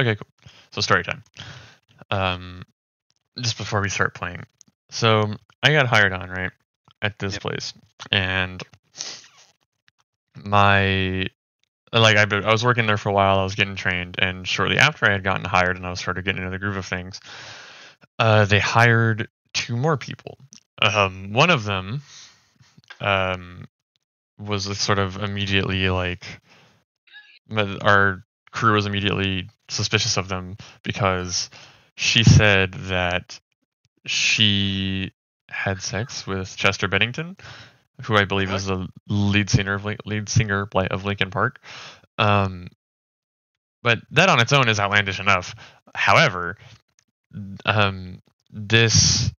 Okay, cool. So story time. Um, just before we start playing, so I got hired on right at this Yep. place, and my like I, I was working there for a while. I was getting trained, and shortly after I had gotten hired and I was started getting into the groove of things, uh, they hired two more people. Um, one of them um, was sort of immediately like our crew was immediately suspicious of them because she said that she had sex with Chester Bennington, who I believe is the lead singer of lead singer of Linkin Park. Um, but that on its own is outlandish enough. However, um, this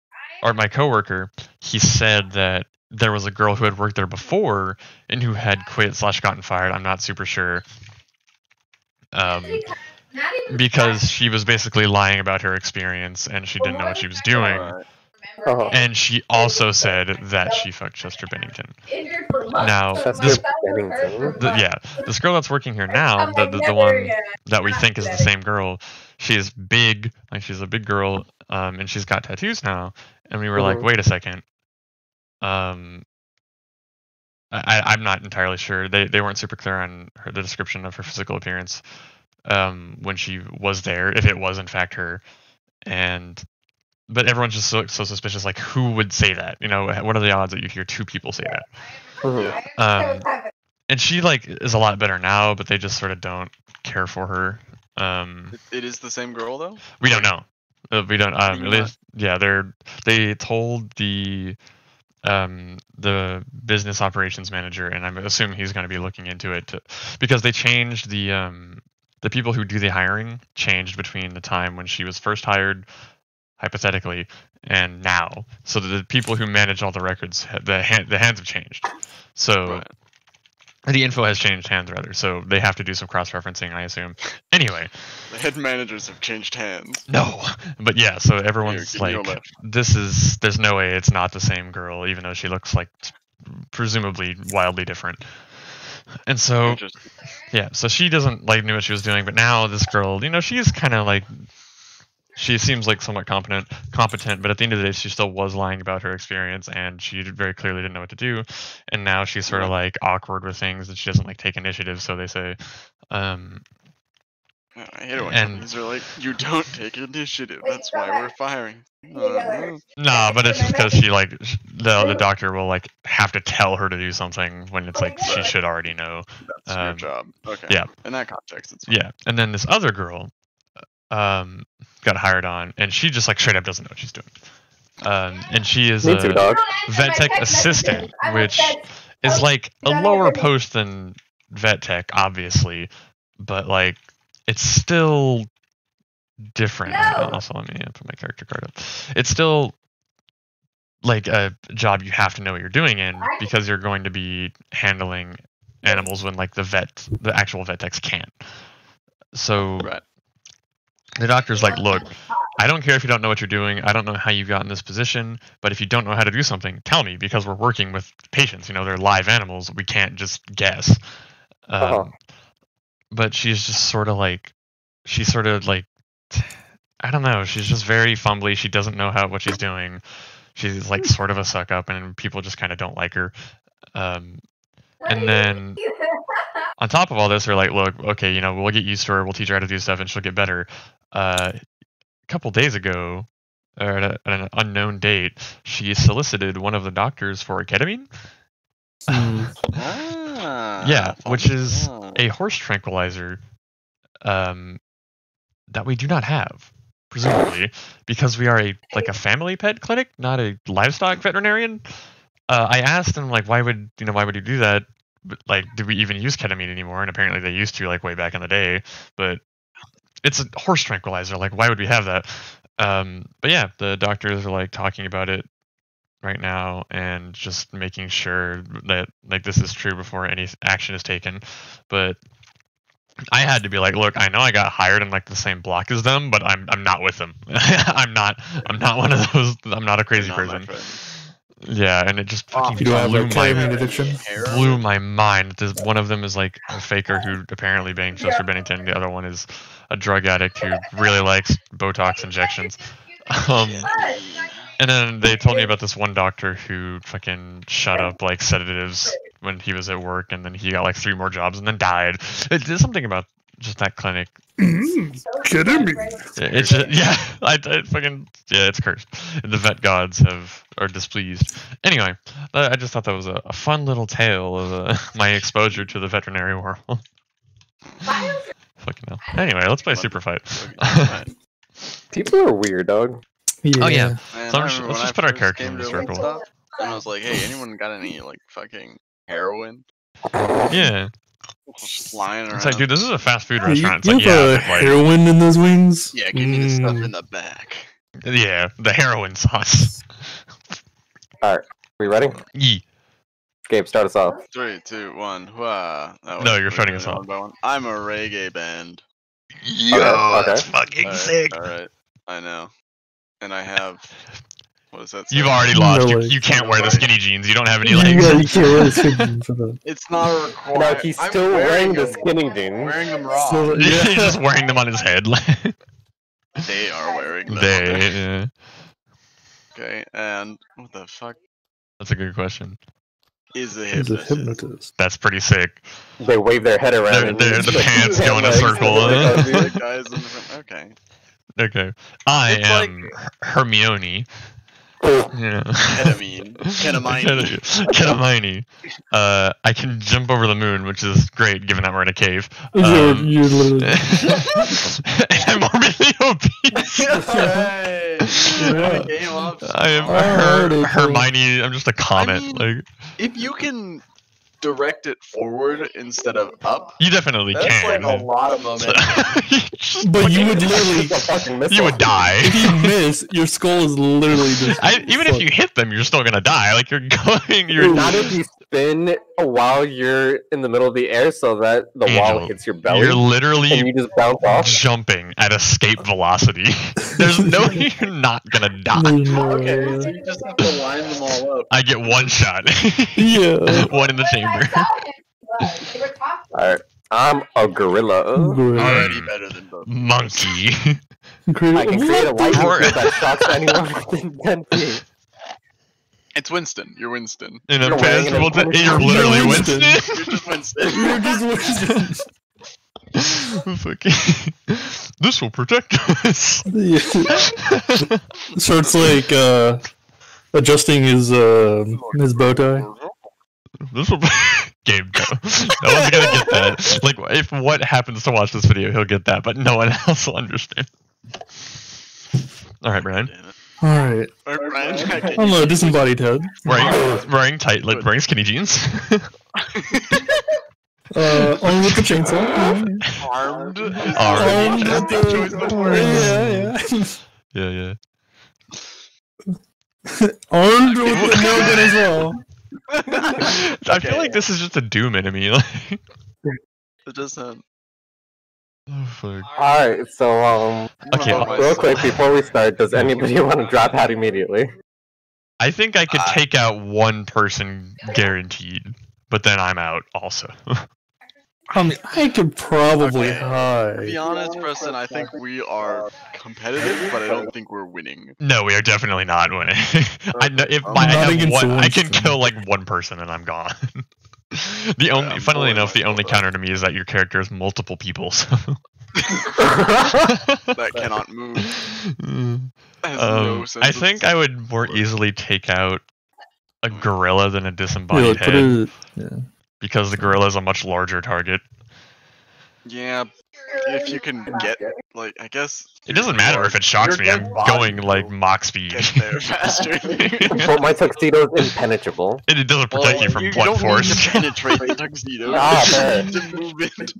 or my coworker, he said that there was a girl who had worked there before and who had quit slash gotten fired. I'm not super sure. Um, because she was basically lying about her experience and she didn't know what she was doing. Uh-huh. And she also said that she fucked Chester Bennington. Now, this, Bennington. the, yeah, this girl that's working here now, the, the, the one that we think is the same girl, she's big, like she's a big girl, um, and she's got tattoos now. And we were like, Mhm. wait a second. Um, I, I- I'm not entirely sure. They they weren't super clear on her, the description of her physical appearance um, when she was there, if it was in fact her. And but everyone's just so, so suspicious. Like, who would say that? You know, what are the odds that you hear two people say that? Mhm. Um, and she like is a lot better now, but they just sort of don't care for her. Um, It- It is the same girl though. we don't know. Uh, we don't. Um, at least, yeah, they're they told the um the business operations manager, and I'm assuming he's going to be looking into it to, because they changed the um the people who do the hiring changed between the time when she was first hired, hypothetically, and now. So the people who manage all the records, the hand, the hands have changed. So Right. The info has changed hands rather. So they have to do some cross referencing, I assume. Anyway, The head managers have changed hands. no, but yeah. So everyone's give like, "This is there's no way it's not the same girl, even though she looks like presumably wildly different." And so yeah, so she doesn't like knew what she was doing, but now this girl, you know, she's kind of like she seems like somewhat competent, competent, but at the end of the day, she still was lying about her experience, and she very clearly didn't know what to do. And now she's sort of like awkward with things, and she doesn't like take initiative. So they say, um, I hate it when And- companies are like, "You don't take initiative. That's why we're firing." Uh, nah, but it's just because she like the the doctor will like have to tell her to do something when it's like she should already know. That's Um, your job. Okay. yeah. In that context, it's fine. Yeah, and then this other girl, um, got hired on, and she just like straight up doesn't know what she's doing. Um, and she is Me a too, dog. vet tech assistant, which is like a lower post than vet tech, obviously, but like it's still different. No. Also, let me uh, put my character card up. It's still like a job you have to know what you're doing in because you're going to be handling animals when like the vet, the actual vet techs can't. So Right. The doctor's like, look, I don't care if you don't know what you're doing. I don't know how you got in this position, but if you don't know how to do something, tell me because we're working with patients. You know, they're live animals. We can't just guess. Um, Uh-huh. But she's just sort of like, she's sort of like, I don't know. She's just very fumbly. She doesn't know how what she's doing. She's like sort of a suck up, and people just kind of don't like her. Um, and then on top of all this, we're like, look, okay, you know, we'll get used to her. We'll teach her how to do stuff, and she'll get better. Uh, a couple days ago, or at, a, at an unknown date, she solicited one of the doctors for ketamine. Ah, Yeah, which is a horse tranquilizer um, that we do not have, presumably, because we are a like a family pet clinic, not a livestock veterinarian. Uh, I asked him like, why would you know why would you do that? But, like, do we even use ketamine anymore? And apparently they used to, like way back in the day. But it's a horse tranquilizer. Like, why would we have that? Um, but yeah, the doctors are like talking about it right now and just making sure that like this is true before any action is taken. But I had to be like, look, I know I got hired in like the same block as them, but I'm I'm not with them. I'm not I'm not one of those. I'm not a crazy Not person. Friend. Yeah, and it just fucking You don't have blew like my ketamine addiction. blew my mind. This one of them is like a faker who apparently bangs Chester Bennington. The other one is a drug addict who really likes Botox injections. Um, and then they told me about this one doctor who fucking shut up like sedatives when he was at work, and then he got like three more jobs and then died. It, there's something about just that clinic. Mm, kidding me? It's just, yeah, I, I fucking yeah, it's cursed. The vet gods have are displeased. Anyway, I I just thought that was a, a fun little tale of uh, my exposure to the veterinary world. Fucking hell. Anyway, let's play Superfight. People are weird, dog. Oh, yeah. Man, So I I'm just- let's just I put our first characters came in the to circle. Wingstop, And I was like, hey, anyone got any like fucking heroin? Yeah, Just lying around. it's like, dude, this is a fast food You, restaurant. It's you like, have yeah, a like, heroin in those wings? yeah, give me the stuff Mm. in the back. yeah, the heroin sauce. All right, are we ready? Yee. Gabe, start us off. Three, two, one. Wah. No, you're pretty starting us off. one by one. I'm a reggae band. Yo, okay. that's fucking Alright, sick. Alright, I know. And I have. What does that say? You've already lost. No You, legs. you can't wear the skinny jeans. You don't have any Yeah, legs. you can't wear the skin jeans. It's not a requirement. No, he's I'm still wearing the skinny jeans. wearing them raw. So- He's just wearing them on his head. they are wearing them. they. Yeah. Okay, and what the fuck That's a good question. is a He's a hypnotist? hypnotist. That's pretty sick. They wave their head around. They're- and they're- use the pants go in a circle, The oh, guys in the. Okay. Okay. I It's like- am Hermione. Yeah. Ketamine. Ketamine. Ketamine. Uh, I can jump over the moon, which is great given that we're in a cave. You're, Um, you're literally. and I'm morbidly obese. Hooray! Yeah. Game ups. I am Alright, Her- okay. Hermione. I'm just a comet. mean- like If you can direct it forward instead of up, you definitely that's can. like a lot of momentum. Just But you would literally. It's a fucking missile. you would die. If you miss, your skull is literally just. I, even if you hit them, you're still gonna die. Like you're going, you're Not if you spin while you're in the middle of the air so that the wall hits your belly you're and literally you just bounce off. jumping at escape velocity. There's no way you're not gonna die. No okay, so you just have to line them all up. I get one shot. Yeah. one in the chamber. Alright. I'm a gorilla. Great. Already hmm. better than both. Monkey. I can create a What the- lightning Or- field that shocks anyone within 10 feet. It's Winston. You're Winston. In a You're wearing an festival, you're literally You're Winston. Winston. You're just Winston. You're just Winston. Fucking- this will protect us. Yeah. So it's like uh, adjusting his uh, his bow tie. This will. Gabe, no. no one's gonna get that. Like, if what happens to watch this video, he'll get that, but no one else will understand. All right, Brian. All right. Or Brian, I can't I'm a disembodied head. Wearing wearing tight, like wearing skinny jeans. Uh, only with the chainsaw. Armed. is the Armed. best choice of. Yeah, yeah. yeah, yeah. Armed with the nail gun as well. I feel like this is just a Doom enemy. Like, It does sound. Oh. Alright, so, um, Okay, I'll- real quick before we start, does anybody want to drop out immediately? I think I could I- take out one person guaranteed, but then I'm out also. I mean, I could probably Okay. To hide. be honest, Preston, I think we are competitive, but I don't think we're winning. no, we are definitely not winning. I know if I'm I have one, I can kill like one person and I'm gone. the only, I'm funnily going enough, the like only that. counter to me is that your character is multiple people. So. That cannot move. Has no Um, sense I think I would more easily take out a gorilla than a Yeah, disembodied like, head it, yeah. because the gorilla is a much larger target. Yeah, if you can get like, I guess It doesn't matter if it shocks me. I'm going like will Mach speed. get there faster. but my tuxedo is impenetrable. It, it doesn't protect Well, you from you blunt force. Need to penetrate the tuxedo. Ah, you fair. need to move it.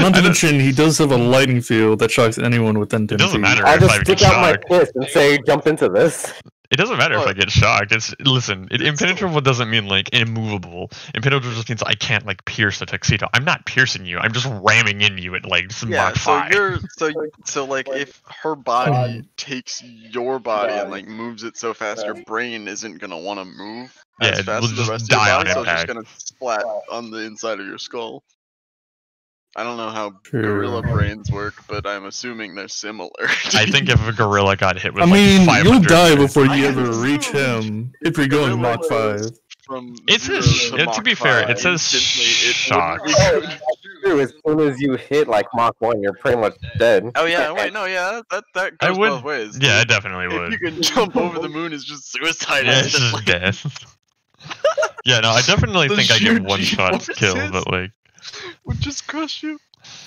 Not to mention, he does have a lightning field that shocks anyone within 10 It doesn't matter I if just I get stick out my fist and say, jump into this. It doesn't matter if I get shocked. It's listen. It, It's- impenetrable doesn't mean like immovable. Impenetrable just means I can't like pierce the tuxedo. I'm not piercing you. I'm just ramming into you at like some Yeah, Mach so five. you're so so like if her body Um, takes your body and like moves it so fast, your brain isn't gonna want to move Yeah, as it fast will as the just rest of your die on body, so it's just gonna splat on the inside of your skull. I don't know how True. gorilla brains work, but I'm assuming they're similar. I think if a gorilla got hit with I like mean, 500 you'll die before I you ever assumed reach him if you're going gorilla Mach 5. from It zero says- to yeah, to Mach be fair, it says shock. wouldn't be good. True, as soon as you hit like Mach 1, you're pretty much dead. Oh yeah, wait, no, yeah, that that I goes would- both ways. Yeah, dude. it definitely if would. you can jump over the moon, it's just suicide. Yeah, it's instantly. just death. yeah, no, I definitely think I get one shot kill, but like, Would just crush you,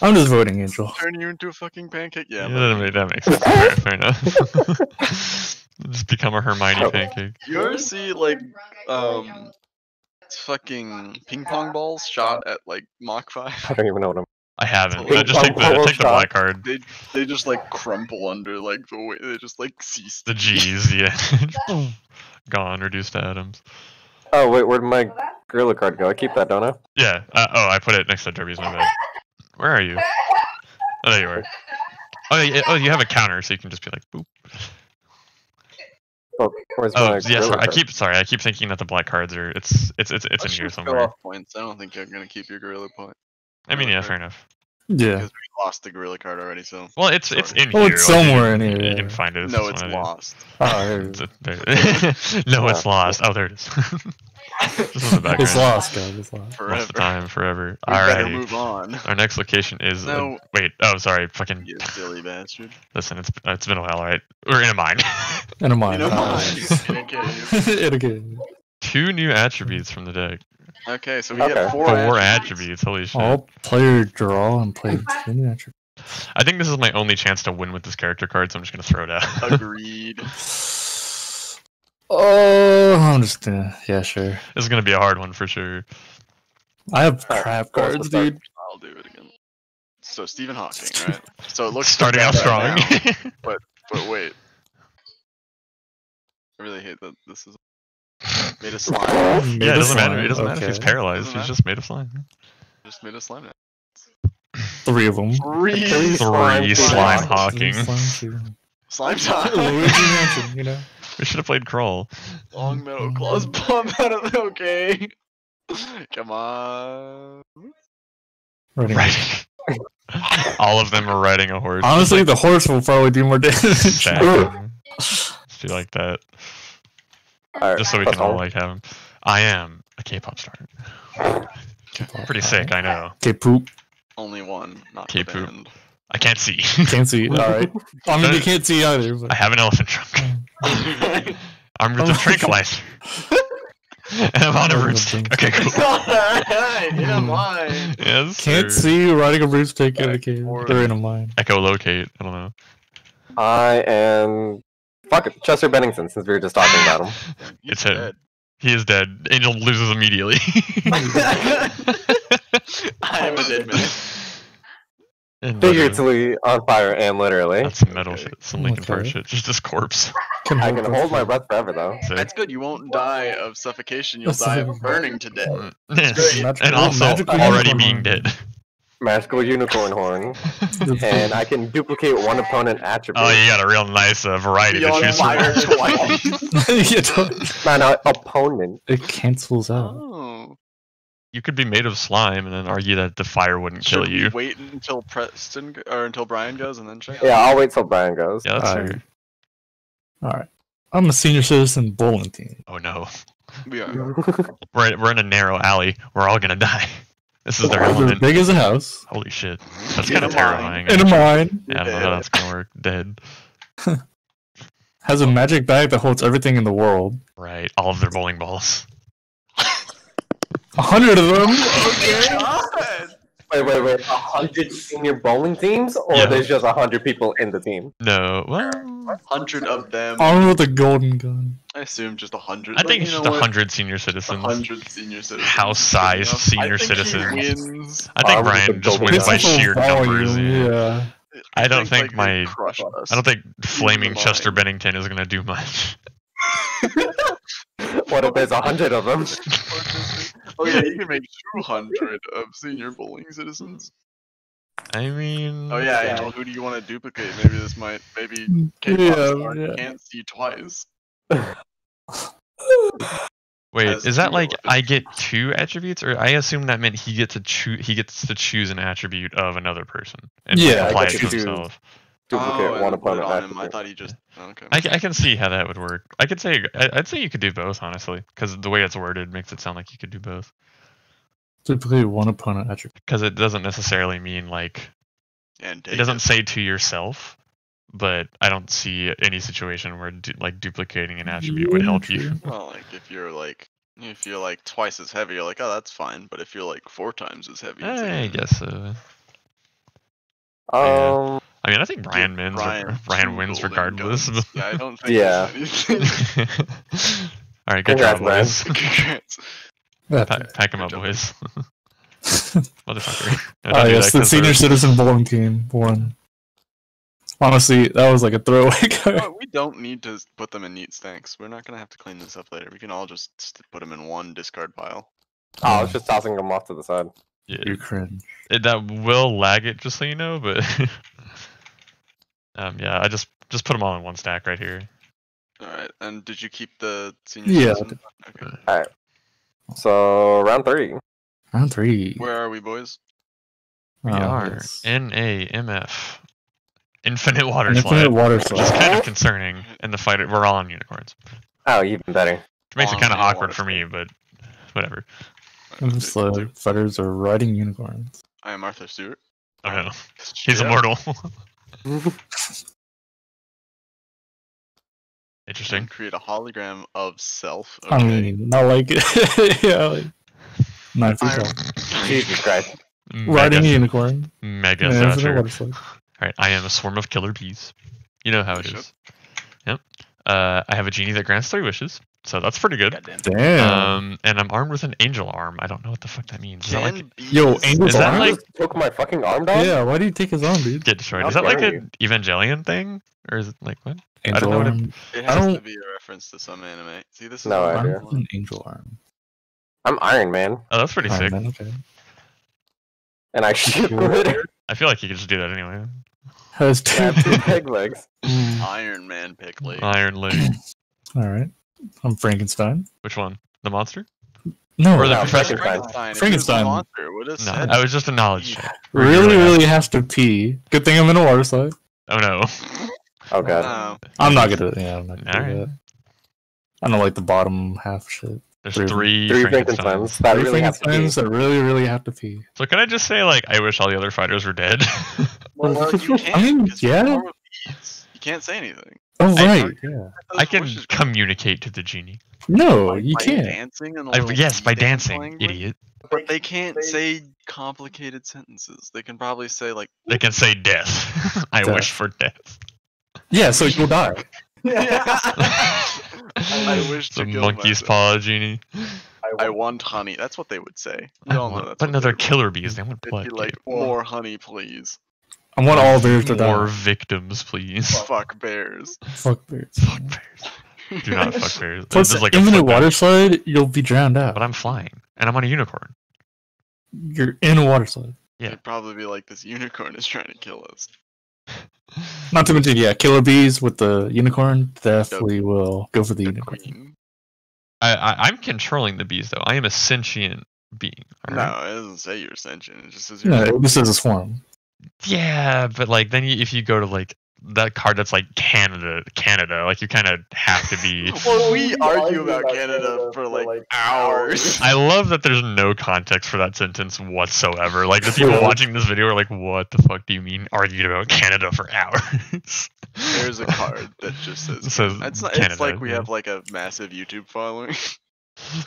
I'm just voting Angel. turn you into a fucking pancake. yeah, Yeah, that, but that makes sense. Fair, fair enough. just become a Hermione Oh. pancake. you ever see like um fucking ping pong balls shot at like Mach five? I don't even know what I'm. I haven't. Ping I just take the pong take the black card. They they just like crumple under like the way they just like cease. The. G's, yeah. Gone, reduced to atoms. Oh wait, where'd my gorilla card go? I keep that, don't I? Yeah. Uh, oh, I put it next to Derby's. My bad. Where are you? Oh, there you are. Oh, yeah, oh, you have a counter, so you can just be like, boop. Oh, where's Oh, yeah. Sorry, I keep sorry. I keep thinking that the black cards are. It's it's it's it's in Let's here somewhere. off points. I don't think you're gonna keep your gorilla point I mean, yeah, fair enough. Yeah. because we lost the gorilla card already. So Well, it's it's Sorry. in Oh, here. it's somewhere can- in here, You can find it. no, just it's one of these. lost. Oh, there It's is. a- there- no, it's lost. Oh, there it is. this is the background. It's lost, guys. It's lost. Lost Forever. the time, forever. We better Alrighty. move on. Our next location is. uh, wait. Oh, sorry. Fucking. You silly bastard. Listen, it's it's been a while, alright? We're in a mine. In a mine. You know mine. In a cave. in a cave. Two new attributes from the deck. Okay, so we Okay. get four, Four attributes. attributes. Holy shit. All player draw and play two attributes. I think this is my only chance to win with this character card, so I'm just gonna throw it out. Agreed. Oh, I'm just gonna. Yeah, sure. this is gonna be a hard one for sure. I have Alright, crap cards, the dude. I'll do it again. So Stephen Hawking, right? So it looks Starting out strong. right now, but wait. I really hate that this is made a slime. Made yeah, it doesn't matter. It doesn't matter if he's paralyzed. Doesn't He's just made of slime. Just made a slime. Three of them. Three Three slime Three Slime slime Hawking. hawking. slime Luigi time. Mansion, you know. We should have played crawl. Long metal claws pop out of the okay. Come on. Riding. Right. All of them are riding a horse. Honestly, the horse will probably do more damage. Stack them. Do like that, Alright, just so we that's can all all. like have him. I am a K-pop star. Pretty sick, I know. K-poop. Only one, not Keep the poop. I can't see. Can't see. All right. I mean, you can't see either. I have an elephant trunk. I'm oh with a Oh. tranquilizer. and I'm on a broomstick. Okay, cool. Alright, in a mine. Yes. Can't sir. see you riding a broomstick in a cave. They're in a mine. Echolocate. I don't know. I am. Fuck it, Chester Bennington, since we were just talking about him. It's He's him. dead. He is dead. Angel loses immediately. I am a dead man. Figuratively on fire and literally. That's some metal Okay. shit. Some Linkin Park Okay. shit. Just this corpse. Can I hold can hold my breath forever though. So- That's good. You won't die of suffocation. You'll That's die of burning to death. Mm. And also already being horn. dead. Magical unicorn horn. and I can duplicate one opponent attribute. Oh, you got a real nice uh, variety Be to on choose fire from. twice. Don't- Man, uh, opponent. it cancels out. Oh. You could be made of slime and then argue that the fire wouldn't kill Should we you. wait until Preston or until Brian goes and then check? Yeah, I'll wait till Brian goes. Yeah, that's All right. All right. I'm a senior citizen bowling team. Oh no, We are. we're we're in a narrow alley. We're all gonna die. This is their They're element. big as a house. Holy shit, that's kind of terrifying. In a mine. Yeah, I don't know how that's gonna work. Dead. Has a magic bag that holds everything in the world. Right, all of their bowling balls. A hundred of them. wait, wait, wait. A hundred senior bowling teams, or Yeah. there's just a hundred people in the team? No, well, Hundred of them. Armed with a golden gun. I assume just a hundred. I but think it's just a hundred senior A citizens. hundred senior citizens. House-sized is good enough. senior I think citizens. He wins. I think Armed with just wins by gun. Physical sheer numbers. volume, Yeah. yeah. I don't think like, my- crushed us. I don't think flaming. Chester Bennington is gonna do much. What if there's a hundred of them? oh yeah, you can make 200 of senior bullying citizens. I mean, Oh yeah, Angel, who do you want to duplicate? Maybe this might, maybe K-pop Yeah, yeah. can't see twice. Wait, as is that like weapons. I get two attributes, or I assume that meant he gets to choose he gets to choose an attribute of another person and Yeah, I apply it you to do- himself. Duplicate oh, one and put it opponent on him. I thought he just. Okay. I, I can see how that would work. I could say I- I'd say you could do both honestly, because the way it's worded makes it sound like you could do both. Typically, one opponent attribute. Because it doesn't necessarily mean like and it doesn't say to yourself, but I don't see any situation where du- like duplicating an attribute would help you. Well, like if you're like if you're like twice as heavy, you're like, oh, that's fine. But if you're like four times as heavy, it's I guess so. Um, I mean, I think Brian wins. Brian, Brian wins regardless. Yeah, I don't think. Yeah. All right, good Congrats, job, Brian. boys. Congrats. Pa- pack 'em Good up, job. boys. Motherfucker. No, Oh don't yes, the senior they're- citizen bowling team won. Honestly, that was like a throwaway card. Well, we don't need to put them in neat stacks. We're not gonna have to clean this up later. We can all just st- put them in one discard pile. oh, I was just tossing them off to the side. Yeah, You cringe. it, that will lag it, just so you know. But um, yeah, I just just put them all in one stack right here. All right. And did you keep the senior Yeah. citizen? Okay. So round three. Round three. Where are we, boys? We Oh, are. N A M F, Infinite Water An Slide, infinite water which is kind of concerning in the fight. We're all on unicorns, Oh, even better. which makes it kind of awkward for me, but whatever. And just the fighters are riding unicorns. I am Martha Stewart. I don't know. He's up. immortal. And Interesting. create a hologram of self. I mean, not like yeah, like nine feet Iron- tall. Jesus Christ. Riding a Mega, unicorn. mega Yeah, infinite stature. water slide. All right, I am a swarm of killer bees. You know how it is. Yep. Uh, I have a genie that grants three wishes, so that's pretty good. Goddamn. Damn. Um, and I'm armed with an angel arm. I don't know what the fuck that means. Is that like Yo, angel Angel's Is that arm? like- took my fucking arm down? yeah, why do you take his arm, dude? get destroyed? How Is that like dare an Evangelion thing, or is it like what? Angel don't know what it- It has to don't- be a reference to some anime. See, this is No idea. An angel arm. I'm Iron Man. Oh, that's pretty Iron sick. Man, okay. And I shoot glitter. I feel like you could just do that anyway. Has two. I have two peg legs. Mm, Iron Man pick leg. Iron leg. All right. I'm Frankenstein. Which one? The monster? No, Or the No, professor? Frankenstein. If was Frankenstein. monster, it would have No, said. that was just a knowledge check. Or you really, have- has to pee. Good thing I'm in a water slide. Oh no. Oh god. Oh, no. I'm not gonna. Yeah, I'm not gonna do Alright. that. I don't like the bottom half shit. There's Three- three, Three Frankensteins. Frankensteins. That Three really has to be. Frankensteins that really, really have to pee. So can I just say like I wish all the other fighters were dead? Well, you can't. mean, yeah. more of bees. You can't say anything. Oh I- right, yeah. I can Wishes- communicate to the genie. No, by- you by can't. Dancing and a I, little yes, by dancing, language? idiot. But they can't say complicated sentences. They can probably say like. They can say death. I Death. wish for death. Yeah, so you'll die. I wish to the kill monkey's paw genie. I want honey. That's what they would say. We I all know want- that's but what no, they they're killer bees. They want It'd blood. be like more honey, please. I want all bears to die. More victims, please. Fuck bears. Fuck bears. Fuck bears. Do not fuck bears. Plus, This is like a infinite footnote. water slide, you'll be drowned out. But I'm flying, and I'm on a unicorn. You're in a water slide. Yeah. It'd probably be like this unicorn is trying to kill us. Not to mention, yeah, killer bees with the unicorn definitely will go for the The unicorn. queen. I, I I'm controlling the bees though. I am a sentient being. No, it doesn't say you're sentient. It just says you're. No, this is a swarm. Yeah, but like then you, if you go to like that card that's like Canada, Canada, like you kind of have to be. Well, we argue about Canada for like hours. I love that there's no context for that sentence whatsoever. Like the people watching this video are like, "What the fuck do you mean argued about Canada for hours?" There's a card that just says. It says It's, not, Canada, it's like we yeah. have like a massive YouTube following.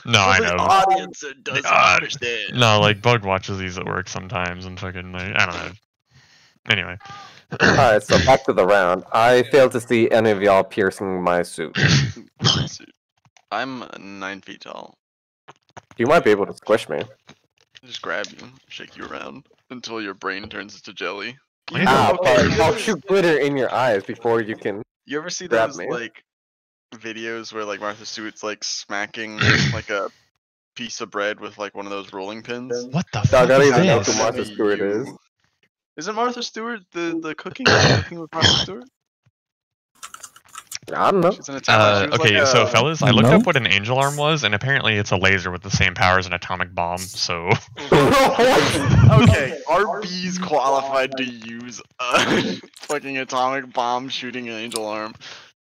No, I The know. audience that doesn't God. understand. No, like Bug watches these at work sometimes, and fucking like I don't know. Anyway, Alright, so back to the round. I failed to see any of y'all piercing my suit. I'm nine feet tall. You might be able to squish me. Just grab you, shake you around until your brain turns into jelly. Yeah. Ow, okay, but I'll shoot glitter in your eyes before you can. You ever see Grab those me. like videos where like Martha Stewart's like smacking like a piece of bread with like one of those rolling pins? What the Dog, fuck I don't is even know this? who Martha Stewart you. is. Isn't Martha Stewart the the cooking cooking with Martha Stewart? I don't know. She's an Italian. Uh, she okay, like so a- fellas, I looked No? up what an angel arm was, and apparently it's a laser with the same power as an atomic bomb. So okay, are bees qualified to use a fucking atomic bomb shooting an angel arm?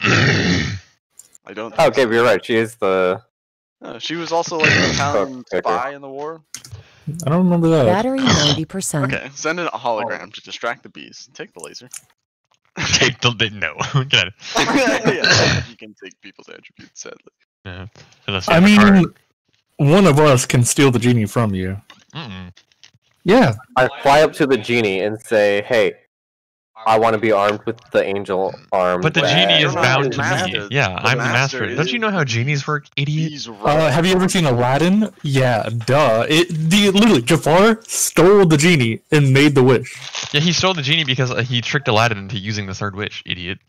I don't. Think okay, so. but you're right. She is the. Uh, she was also like a Italian spy in the war. I don't remember that. Battery 90%. Okay, send in a hologram oh. to distract the bees. Take the laser. take the the- no. Get it. yeah, you can take people's attributes, sadly. Yeah. Unless you I have a card. mean, one of us can steal the genie from you. Mm-mm. Yeah. I fly up to the genie and say, "Hey, I want to be armed with the angel arm." But the that- genie is bound to me. Yeah, The I'm the master master. Don't you know how genies work, idiot? Bees Uh, have you ever seen Aladdin? Yeah, duh. It the literally Jafar stole the genie and made the wish. Yeah, he stole the genie because uh, he tricked Aladdin into using the third wish, idiot.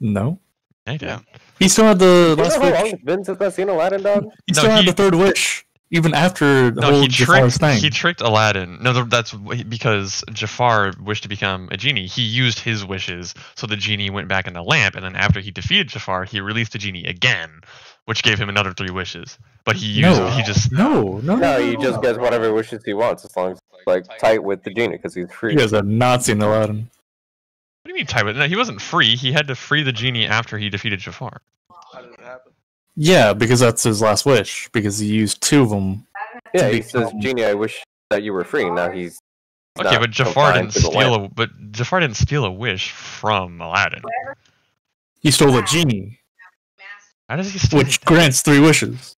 No, Yeah, he did. Yeah. he still had the You know last how long wish. it's been since I've seen Aladdin, dog? He No, still had he- the third wish even after the No, whole he Jafar's tricked. thing. He tricked Aladdin. No, that's because Jafar wished to become a genie. He used his wishes, so the genie went back in the lamp. And then after he defeated Jafar, he released the genie again, which gave him another three wishes. But he used. No. He just. no, no, No, he just gets whatever wishes he wants as long as it's like tight with the genie because he's free. You guys have not seen Aladdin. What do you mean, tight with? No, he wasn't free. He had to free the genie after he defeated Jafar. How did it happen? Yeah, because that's his last wish. Because he used two of them. Yeah, to he says, "Genie, I wish that you were free." Now he's Okay, but Jafar didn't steal a. But Jafar didn't steal a wish from Aladdin. He stole a genie, How does he steal? which grants three wishes.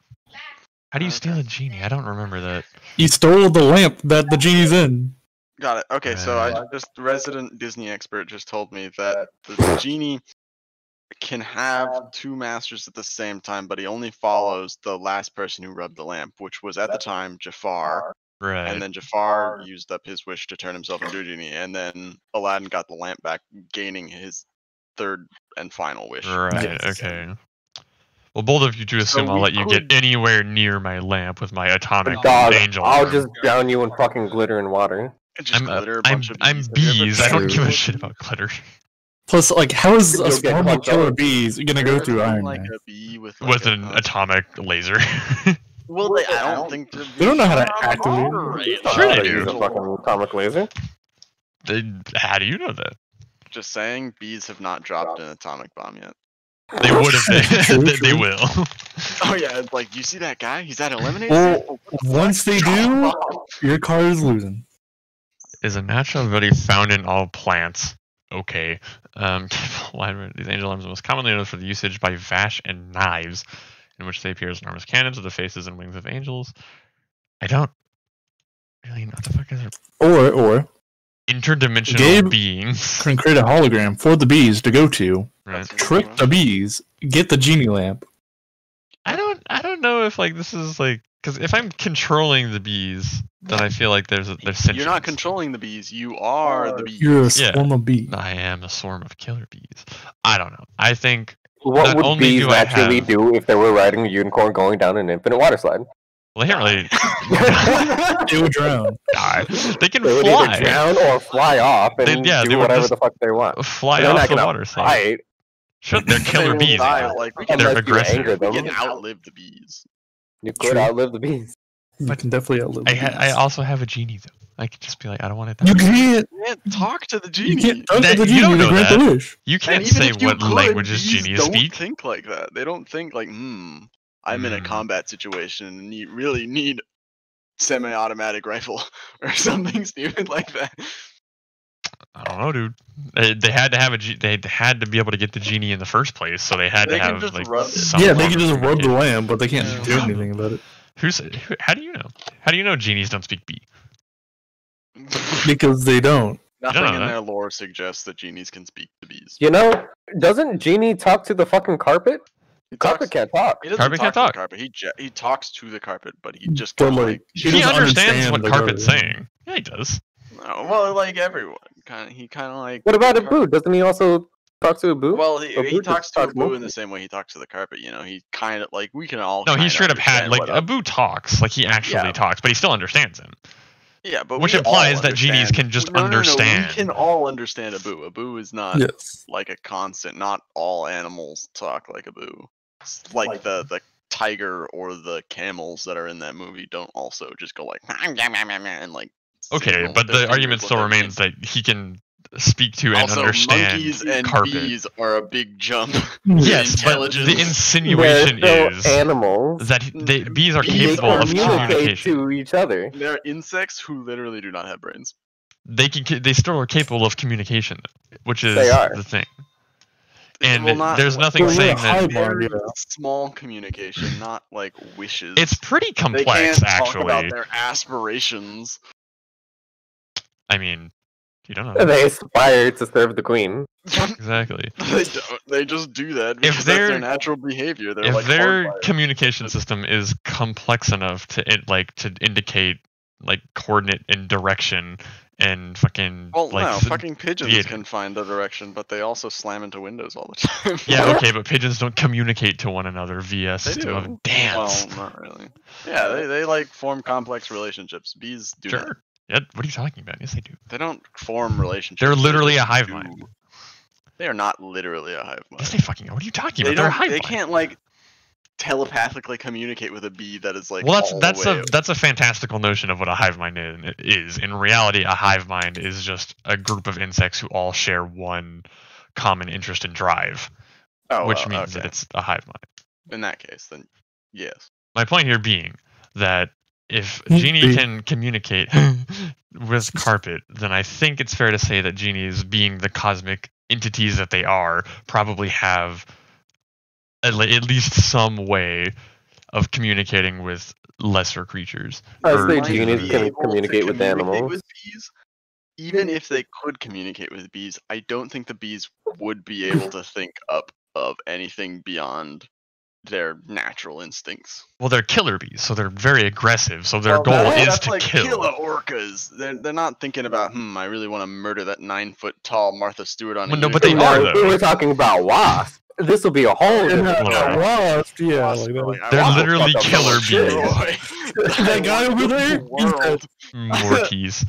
How do you steal a genie? I don't remember that. He stole the lamp that the genie's in. Got it. Okay, so I uh, just resident Disney expert just told me that the genie can have two masters at the same time, but he only follows the last person who rubbed the lamp, which was at the time Jafar. Right. And then Jafar used up his wish to turn himself into a genie, and then Aladdin got the lamp back, gaining his third and final wish. Right. Yes. Okay. Well, both of you to assume I'll we let you could- get anywhere near my lamp with my atomic dog. angel. I'll arm. just drown you in fucking glitter and water. Just I'm, uh, glitter a I'm, bunch I'm bees. Have you bees. I don't give a shit about glitter. Plus, like, how is a swarm of killer bees gonna go through Iron like Man? a bee with like With a, an uh, atomic laser. Well, they, I don't think they're don't know how to activate it. operate Sure like they do. a fucking atomic laser. They- how do you know that? Just saying, bees have not dropped an atomic bomb yet. They would have. True, They, they will. Oh yeah, it's like you see that guy? He's at eliminate. Well, once they do, your car is losing. is a natural ability found in all plants. Okay. Um, these angel arms are most commonly known for the usage by Vash and Knives, in which they appear as enormous cannons with the faces and wings of angels. I don't really know what the fuck is it. Or, or Interdimensional Gabe beings. can create a hologram for the bees to go to, Right. trick the bees, get the genie lamp. I don't. I don't know if like this is like because if I'm controlling the bees, then I feel like there's a, there's You're not controlling the bees. You are the bees. You're a Yeah. swarm of bees. I am a swarm of killer bees. I don't know. I think What Not would only bees do I naturally have- do if they were riding a unicorn going down an infinite water slide? well, they can't really They would drown. Die. They can They would fly. either drown or fly off and They- yeah, do would whatever the fuck they want. Fly They're off not the gonna water slide. Fight Sure, they're killer will bees. die. Like we They're can, unless you aggressive. anger we them. can outlive the bees. You could True. outlive the bees. You can definitely outlive I the ha- I also have a genie though. I could just be like, I don't want to You can't. You can't talk to the genie. You genie. can't talk That- to the you genie don't to know grant that. the wish. You can't even say if you what could, languages bees genies don't speak. think like that. They don't think like, hmm, I'm in a Hmm. combat situation and need, really need semi-automatic rifle or something stupid like that. I don't know, dude. They, they had to have a ge- they had to be able to get the genie in the first place, so they had They to can have just like rub- some Yeah, they form can of just rub the communication. lamp, but they can't Yeah. do anything about it Who's who, how do you know? How do you know genies don't speak bee? because they don't. Nothing know in that. their lore suggests that genies can speak to bees. You know, doesn't Genie talk to the fucking carpet? He Carpet talks- can't talk. He doesn't Carpet talk can't to the talk. carpet. He ju- he talks to the carpet, but he just But, kinda, like, He, doesn't understands understand what the carpet's carpet. saying. Yeah, he does. No, well, like everyone, kind of. He kind of like. What about Abu? Doesn't he also Talk to Abu. Well, he, Abu he talks to talks Abu in the same way he talks to the carpet. You know, he kind of like we can all. No, he kinda straight up had like what Abu talks, like he actually Yeah. talks, but he still understands him. yeah, but which we implies all that genies can just No, no, no, no, understand. we can all understand Abu. Abu is not Yes. like a constant. Not all animals talk like Abu. It's like the the tiger or the camels that are in that movie don't also just go like and like. Okay, but the argument still remains that he can speak to and also, understand monkeys and carpet. bees are a big jump. Yes, but intelligence. the They're insinuation still is animals. that he- they, bees are Bees capable of communicate communication. to each other. They're insects who literally do not have brains. They can. They still are capable of communication, which is They are. the thing. And Well, not- there's nothing Well, saying that hive mind, Very yeah. small communication, not like wishes. it's pretty complex, they complex. can't talk about Actually, their aspirations. I mean, you don't know They aspire to serve the queen. exactly. they don't. They just do that If because that's their natural behavior. They're if like their communication system is complex enough to it like to indicate like coordinate and direction and fucking well, like no, fucking pigeons theater. can find the direction, but they also slam into windows all the time. yeah okay but pigeons don't communicate to one another via They system do. of dance Well, not really. Yeah, they, they like form complex relationships. Bees do sure yeah, what are you talking about yes they do They don't form relationships. they're they literally a hive mind They are not literally a hive mind. yes they fucking are what are you talking They about they're a hive They mind. can't like telepathically communicate with a bee that is like. well that's that's a that's a fantastical notion of what a hive mind is in reality a hive mind is just a group of insects who all share one common interest and drive Oh, which well, means okay. that it's a hive mind in that case, then yes. my point here being that if Genie can communicate with Carpet, then I think it's fair to say that genies, being the cosmic entities that they are, probably have at, least some way of communicating with lesser creatures. I Or- say genies can able to communicate with animals. with bees. Even if they could communicate with bees, I don't think the bees would be able to think up of anything beyond their natural instincts. well, they're killer bees, so they're very aggressive. So their Well, goal that- is that's to like kill. killer orcas. They're, they're not thinking about, hmm, I really want to murder that nine foot tall Martha Stewart on Well, no, but they are, No, we though. were talking about wasp. This will be a whole And different that Wow. wasp, yeah, Wasp, like that. They're literally killer bees. That guy over there, the he's world, Morkies.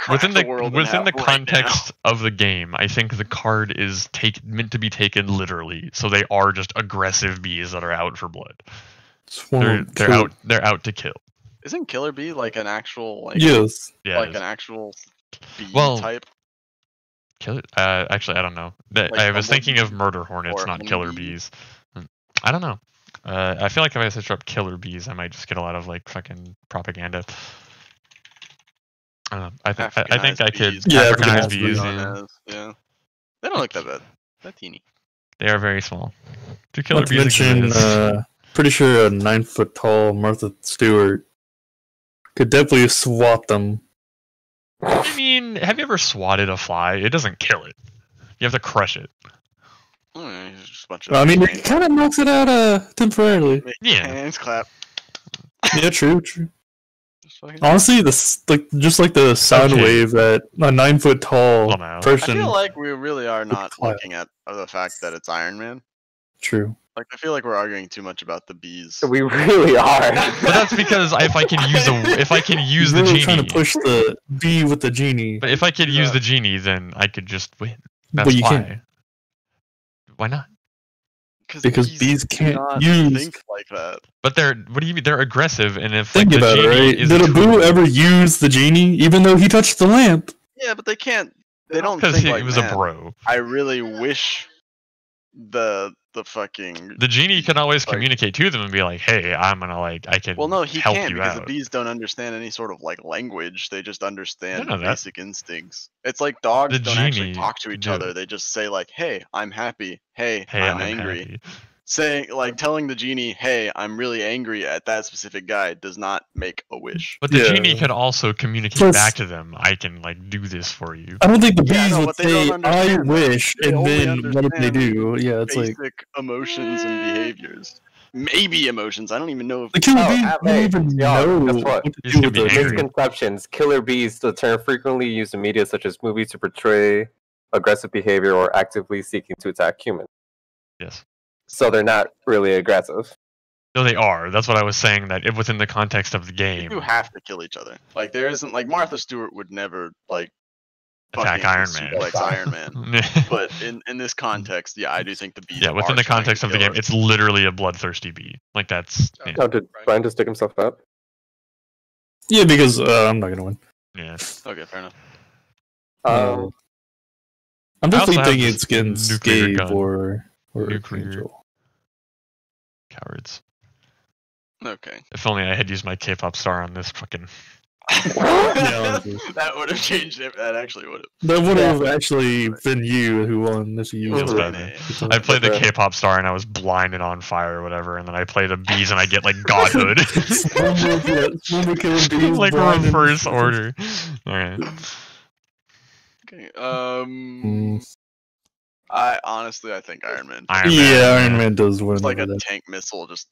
Crack within the, world in within the half right now. context of the game, I think the card is take meant to be taken literally. So they are just aggressive bees that are out for blood. Swarm They're they're kill. out they're out to kill. Isn't Killer Bee like an actual like Yes. Yeah. like an actual bee Well, type? Killer. Uh, actually, I don't know. That Like I was thinking of murder hornets, not killer honeybee? bees. Hmm. I don't know. Uh, I feel like if I search up killer bees, I might just get a lot of like fucking propaganda. I. I think I, I think I could bees. Yeah, Africanized Africanized bees. bees. Yeah. Yeah. They don't look that bad. That teeny. They are very small. Do killer Not to bees mention, exist? uh, pretty sure a nine foot tall Martha Stewart could definitely swat them. I mean, have you ever swatted a fly? It doesn't kill it. You have to crush it. Mm, it's just a bunch of I mean, it kind of knocks it out uh, temporarily. Yeah. hands clap. Yeah, true, true. Just fucking- Honestly, this like just like the sound Okay. wave that a nine foot tall Well, no. I feel like we really are not looking at the fact that it's Iron Man. True. Like I feel like we're arguing too much about the bees. We really are. But that's because if I can use a if I can use the You're really genie, trying to push the bee with the genie, but if I could use the genie, then I could just win. but That's you why. can't Why not? Because bees do can't use. think like that. But they're what do you mean? They're aggressive, and if Think like, the about it, right? is Did Abu ever use the genie, even though he touched the lamp? Yeah, but they can't. They don't because think he like was "Man, a bro. I really wish the the fucking The genie can always Like- communicate to them and be like, "Hey, I'm gonna like I can Well, no, he can't because out." the bees don't understand any sort of like language. They just understand basic instincts. It's like dogs The don't actually talk to each do. other. They just say like, "Hey, I'm happy. Hey, hey, I'm, I'm, angry." Happy. Saying like telling the genie, "Hey, I'm really angry at that specific guy," does not make a wish. But the Yeah. genie can also communicate Plus- back to them. I can like do this for you. I don't think the bees Yeah, I know, would but they don't say, "I wish," They and then what if they do? Yeah, it's like emotions and behaviors. Maybe emotions. I don't even know if the killer Oh, bees don't hey, even y'all, know guess what? what to These do can with be the Misconceptions. Killer bees, the term frequently used in media such as movies to portray aggressive behavior or actively seeking to attack humans. Yes. So they're not really aggressive. No, they are. That's what I was saying. That if within the context of the game, You have to kill each other. Like there isn't like Martha Stewart would never like attack Iron Man. suplex Iron Man. But in, in this context, yeah, I do think the bees. yeah, within the context of the game, us. it's literally a bloodthirsty bee. Like that's yeah. Oh, did Brian just stick himself up? Yeah, because uh, I'm not gonna win. yeah. okay, fair enough. Um, Uh, I'm I definitely thinking it's against nuclear Gabe gun. or or Nuclear. Angel. Cowards. Okay. If only I had used my K-pop star on this fucking. that would have changed it. That actually would That would have actually been you who won if you Feels have. bad, man. I played the K-pop star and I was blinded on fire or whatever, and then I play the bees and I get like godhood. like reverse order. Alright. Okay. Um. I honestly, I think Iron Man. Iron Man. Yeah, Iron Man does win. It's like a that. tank missile, just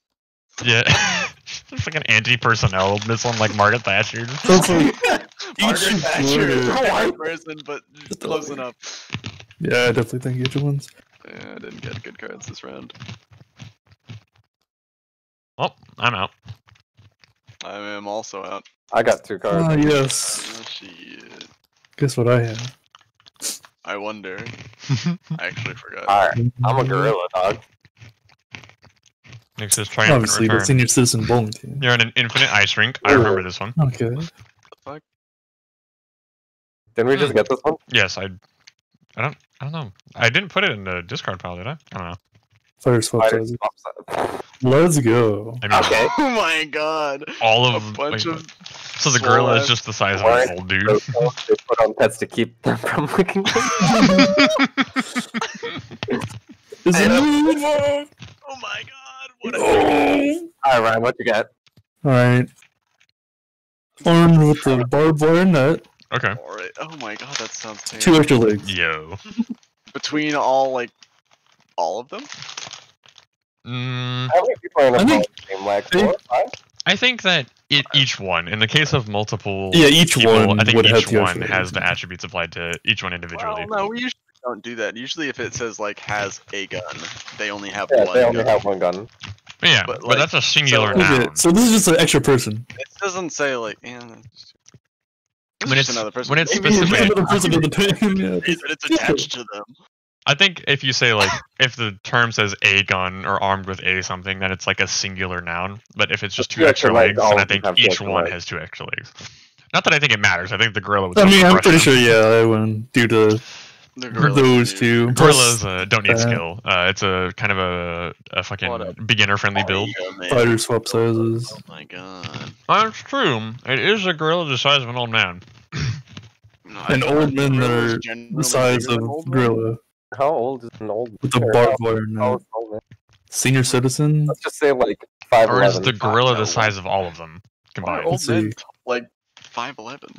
Yeah. it's like an anti-personnel missile like Margaret Thatcher. That's like- Margaret Thatcher is a person, but Just close enough. yeah, I definitely think Angel wins. Yeah, I didn't get good cards this round. Well, I'm out. I am also out. I got two cards. Ah, yes. Oh, shit. Guess what I have? I wonder. I actually forgot. Alright, I'm a gorilla dog. Nick says triumphant Obviously, the return. senior citizen bowling team. You're in an infinite ice rink. I remember this one. Okay. Didn't we just hmm. get this one? Yes, I. I don't. I don't know. I didn't put it in the discard pile, did I? I don't know. Fire swap Fire swap Let's go. I mean, Okay. Oh my god. all A of bunch wait, of So the gorilla is just the size of What? an old dude. So, so they put on pets to keep them from licking them. Is it Oh my god. What a Oh. Alright, Ryan, what you got? Alright. Armed with the barbed wire net, okay. Alright. Oh my god, that sounds Terrible. two extra legs. Yo. Between all like all of them? Mm, How many people are in a I think- team? Like four, five? I think that it, each one, in the case of multiple Yeah, each people, one I think would have each one actually- has the attributes applied to each one individually. Well, no, we usually don't do that. Usually if it says like has a gun, they only have Yeah, one they only gun. have one gun. But yeah, but, but, that's a singular so- noun. So this is just an extra person. It doesn't say like yeah, that's- it's When it's- another person. when it's specific- Another person to the. Yeah. Maybe it's attached to them. I think if you say like if the term says a gun or armed with a something, then it's like a singular noun. But if it's just two two extra extra legs, legs, then I think each one legs. has two extra legs. Not that I think it matters. I think the gorilla would. I mean, I'm crush pretty them. sure, yeah, I win due to The those two. Gorillas uh, don't need uh, skill. Uh, it's a kind of a, a fucking a- beginner-friendly build. Yeah, man. Fighter swap sizes. Oh my god. That's true. It is a gorilla the size of an old man. No, I And old men that are the size of than old gorilla How old is an old with the or barbed wire old net. is an old man? Senior citizen. Let's just say like five Or is the gorilla the size of all of them combined? old Let's men like five eleven?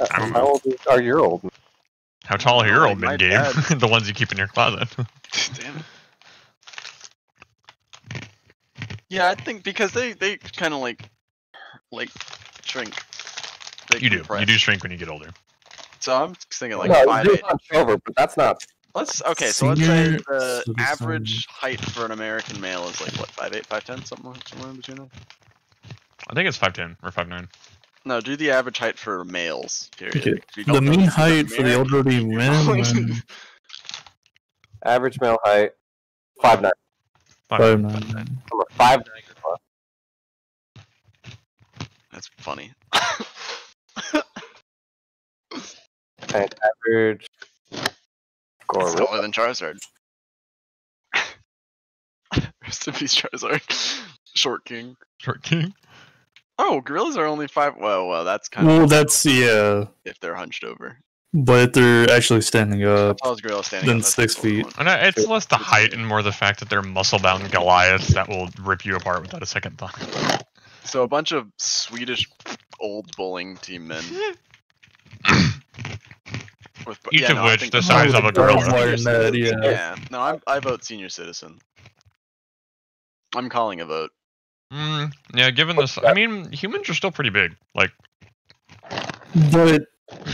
Uh, I How old are your old? men? How tall are your old men, my Gabe? the ones you keep in your closet. Damn. Yeah, I think because they they kind of like like shrink. They you do. You do shrink when you get older. So I'm thinking like no, five you eight. do punch over, but that's not. Let's okay. So let's say the citizen. average height for an American male is like what five eight, five ten, something somewhere in between there. I think it's 5'10 or 5'9. No, do the average height for males. Period. Okay, The mean height for the elderly men. Average male height, five nine. Five nine. Five nine. That's funny. And average. It's Gorilla. taller than Charizard. Rest in peace, Charizard. Short King. Short king. Oh, gorillas are only five. Well, well, that's kind Well, of that's yeah, if they're hunched over. but they're actually standing up. Tallest gorilla standing. Then up, that's six feet. one. And it's less the height and more the fact that they're muscle-bound Goliaths that will rip you apart without a second thought. So a bunch of Swedish old bowling team men. With, Each yeah, of no, which the the- size of a gorilla. Barbed yeah. Yeah, no, I'm, I vote senior citizen. I'm calling a vote. Mm, yeah, given this, I mean, humans are still pretty big. Like, But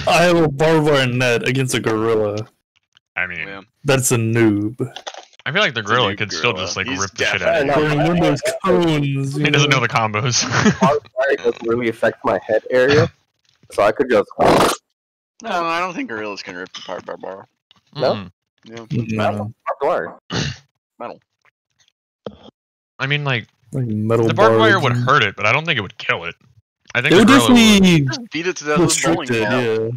I have a barbed wire net against a gorilla. I mean, Yeah. That's a noob. I feel like the It's a gorilla could still just like He's rip the shit out of definitely you. not- Burning windows, cones. He doesn't know the combos. Barbed wire doesn't really affect my head area, so I could just. No, I don't think gorillas can rip apart barbed wire. No? Yeah. No, Barbed wire. Metal. I mean, like like metal. the barbed wire would hurt it, but I don't think it would kill it. I think It would gorilla would. definitely Beat it to death with bowling restrict ball.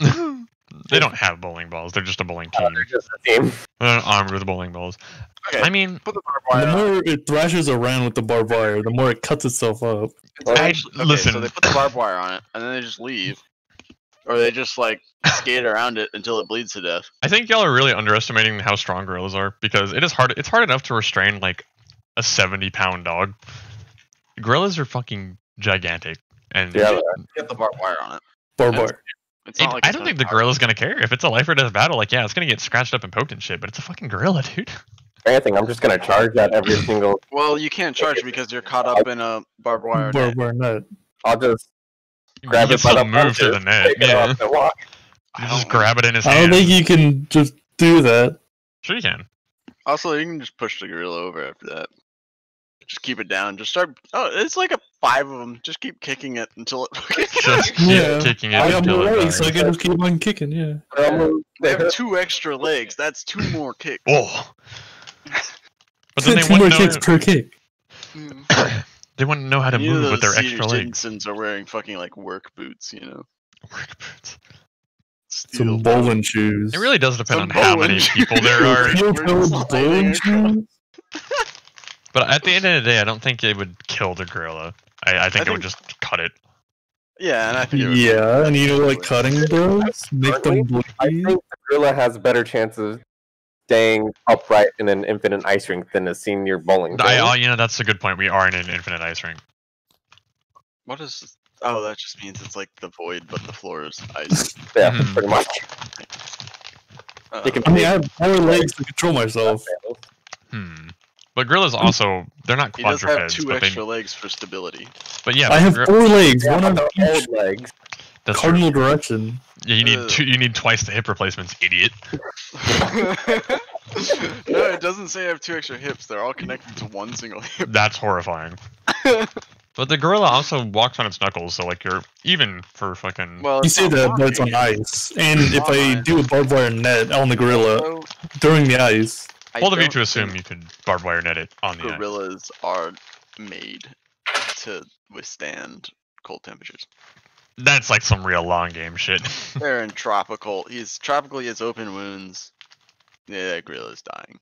Yeah. they don't have bowling balls. They're just a bowling Uh, team. they're just a team. They're not armed with bowling balls. Okay, I mean, put the barbed The wire on. more it thrashes around with the barbed wire, the more it cuts itself up. Well, I, Okay, so they put the barbed wire on it, and then they just leave, or they just like skate around it until it bleeds to death. I think y'all are really underestimating how strong gorillas are because it is hard. It's hard enough to restrain like a seventy-pound dog. Gorillas are fucking gigantic, and Yeah, Get the barbed wire on it. Barbed wire. It's it- like I don't think the power- gorilla's gonna care if it's a life or death battle. Like, yeah, it's gonna get scratched up and poked and shit, but it's a fucking gorilla, dude. If anything, I'm just gonna charge at every single. Well, you can't charge because you're caught up in a barbed wire. Barbed wire net. I'll just You grab can it by the move to the bunches, net. Yeah, off, and walk. I you just grab it in his I hand. don't think you can just do that. Sure, you can. Also, you can just push the gorilla over after that. Just keep it down. Just start. Oh, it's like a five of them. Just keep kicking it until it. Just keep Yeah. kicking it I got until more it legs, so I can just keep on kicking. Yeah. They'll move- they they have two extra legs. That's two more kicks. Oh. But then they Two more kicks per kick. Mm. They wouldn't know how to Neither move with their extra senior legs. citizens are wearing fucking like work boots, you know. Work boots. Steel Some bowling shoes. It really does depend Some on how many shoes. people there are. Steel We're toed sliding bowling shoes? But at the end of the day, I don't think it would kill the gorilla. I, I think it would just cut it. Yeah, and I think it Yeah, and you know like cutting does? Make them I think the gorilla has better chances staying upright in an infinite ice rink than a senior bowling. I, oh, you know, that's a good point. We are in an infinite ice rink. What is? Oh, that just means it's like the void, but the floor is ice. yeah, Mhm. pretty much. Uh, can I mean, I have four legs to control myself. Hmm. But gorillas also, they're not quadrupeds. he does have quadrupeds, two but, they, extra legs for stability. but yeah, I have gor- four legs, Yeah, one on the each old legs. That's true. cardinal direction. Yeah, you need Ugh. two. You need twice the hip replacements, idiot. no, it doesn't say I have two extra hips. They're all connected to one single hip. That's horrifying. But the gorilla also walks on its knuckles, so like you're even for fucking. well, You it's say not that, but it's on ice. And if I do a barbed wire net on the gorilla So, during the ice, I bold of you to assume you could barbed wire net it on the ice. gorillas are made to withstand cold temperatures. That's like some real long game shit. They're in tropical. He's tropical. He has open wounds. Yeah, that gorilla's dying.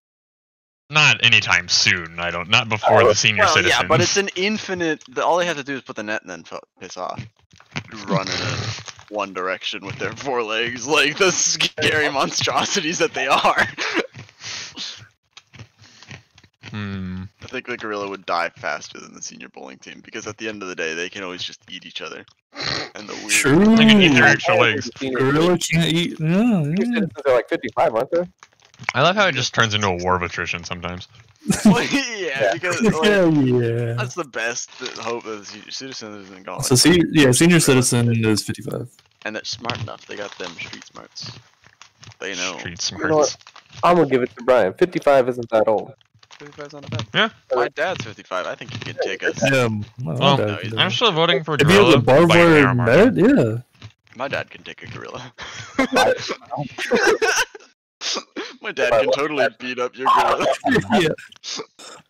not anytime soon. I don't. Not before the oh, senior well, citizens. yeah, but it's an infinite. The, all they have to do is put the net and then fu- piss off. Run in a one direction with their four legs, like the scary monstrosities that they are. Hmm. I think the gorilla would die faster than the senior bowling team because at the end of the day, they can always just eat each other. And the weird. true. They can eat their I extra think legs. the senior Gorilla can't eat. Yeah, senior yeah. citizens are like 55, aren't they? I love how it just turns into a war of attrition sometimes. Well, yeah, because like, yeah. that's the best hope that the senior citizen isn't gone. So, see, yeah, senior citizen is 55. and they're smart enough. They got them street smarts. They know. Street You know smarts. I'm gonna give it to Brian. 55 isn't that old. 55's not bad. Yeah. My dad's 55. I think he could take us. Um, well, Well, no, I'm still voting for if you have gorilla. a barbed by an wire arrow yeah. My dad can take a gorilla. My dad can totally beat up your gorilla. yeah.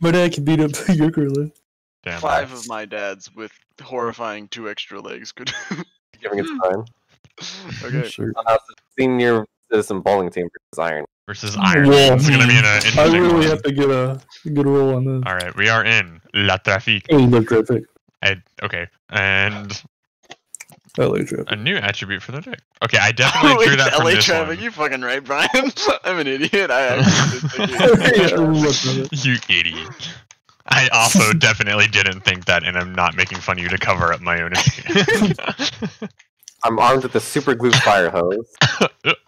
My dad can beat up your gorilla. Damn. Five of my dads with horrifying two extra legs could. Giving it Hmm. time. okay. Sure. How's the senior citizen bowling team versus Iron? Versus Iron. Well, It's gonna be an uh, I really one. have to get a good roll on this. All right, we are in LA traffic. Oh, look traffic. I, okay, and LA traffic. a new attribute for the deck. Okay, I definitely drew that from LA this traffic. one. You fucking right, Brian. I'm an idiot. I actually did think it. Yeah, look traffic. You idiot. I also definitely didn't think that, and I'm not making fun of you to cover up my own. I'm armed with a super glue fire hose.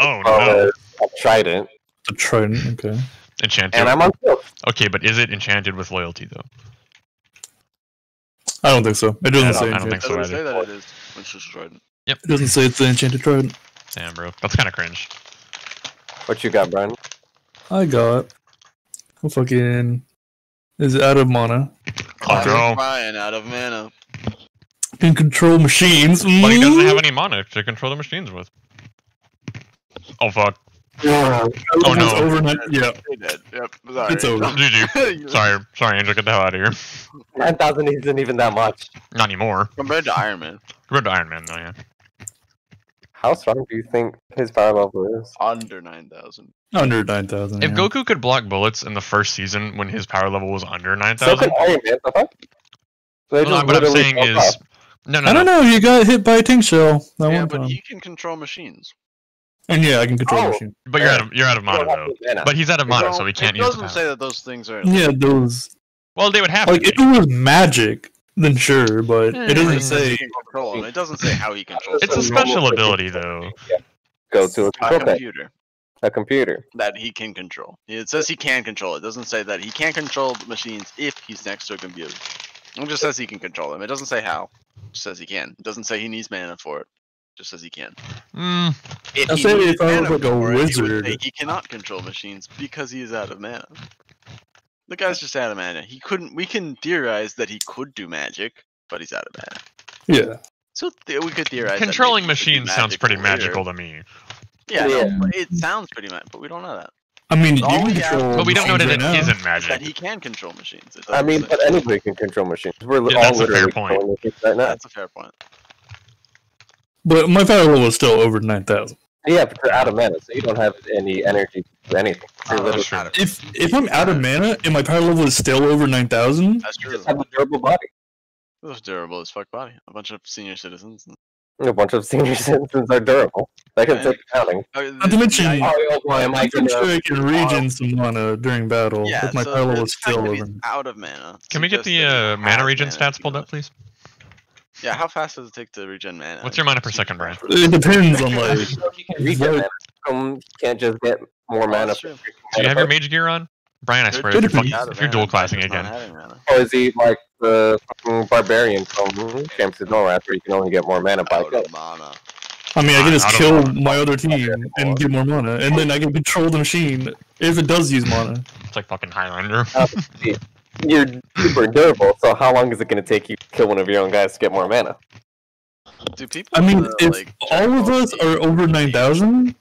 oh no! Uh, a trident, The trident, okay. Enchanted. and I'm on tilt. Okay, but is it enchanted with loyalty though? I don't think so. It doesn't say don't- I don't enchanted. think so Doesn't say that it is. It's just trident. Yep. It doesn't say it's the enchanted trident. Damn, bro, that's kind of cringe. What you got, Brian? I got. a fucking. Is out of mana. Let's go. Brian out of mana. Can control machines. But he doesn't have Mm. any mana to control the machines with. Oh fuck. Yeah. Oh, no. It's overnight. Yeah. He did. Yep. Sorry. It's over. GG. Sorry, sorry, Angel, get the hell out of here. Nine thousand isn't even that much. Not anymore. Compared to Iron Man, Compared to Iron Man, though, yeah. How strong do you think his power level is? under nine thousand. Under 9,000. If yeah. Goku could block bullets in the first season when his power level was under So 9,000, can Iron Man. The fuck? They well, just what I'm saying is. off. No, no, I no. don't know. You got hit by a tank shell that Yeah, one but time. he can control machines. And yeah, I can control Oh. the machine. But you're out of you're out of You mana though. mana. But he's out of You mana, so he can't it use the doesn't say that those things are. Yeah, those. Well, they would have Like, to. if it was magic, then sure, but it doesn't he say. He can control them. It doesn't say how he controls It's a special ability though. Go to a a computer A computer. that he can control. It says he can control. It doesn't say that he can't control the machines if he's next to a computer. It just says he can control them. It doesn't say how. It just says he can. It doesn't say he needs mana for it. It just says he can. Mm, If I'll he say needed if I was mana like a for it, he would wizard. he cannot control machines because he is out of mana. The guy's just out of mana. He couldn't. We can theorize that he could do magic, but he's out of mana. Yeah. So th- we could theorize. controlling maybe he could machines sounds pretty later. magical to me. Yeah, Yeah. No, it sounds pretty magic, but we don't know that. I mean, you All can we have- control. But we don't know that machines it right now. isn't magic. That he can control machines. It I mean, but anybody can control machines. We're Yeah, all that's a fair literally point. controlling machines right now. that's a fair point. But my power level is still over 9,000. Yeah, but you're out of mana, so you don't have any energy to do anything. Oh, literally that's true. If if I'm out of mana and my power level is still over 9,000, That's true. just have a durable body. Those durable as fuck body. A bunch of senior citizens. A bunch of senior citizens are durable. They can take counting. Oh, Not to mention- the- Oh, boy, am I I'm sure I can regen some mana during battle yeah, if my so power level is still over. he's out of mana. Can we get the uh, mana regen stats pulled up, please? With. Yeah, how fast does it take to regen mana? What's your mana per second, Brian? It depends on like. You can regen mana. Um, can't just get more Oh, mana. that's for true. Do you have your mage gear on? Brian, I swear, be if you're, fucking, if you're dual classing again. having mana. Or is he like the fucking barbarian from Champs of Norrath where you can only get more mana by Out mana. I mean, I can just Out kill mana. my other team and get more mana, and then I can control the machine if it does use mana. It's like fucking Highlander. You're super durable, so how long is it going to take you to kill one of your own guys to get more mana? Do people? I mean, uh, if like, all of us are over age? 9,000,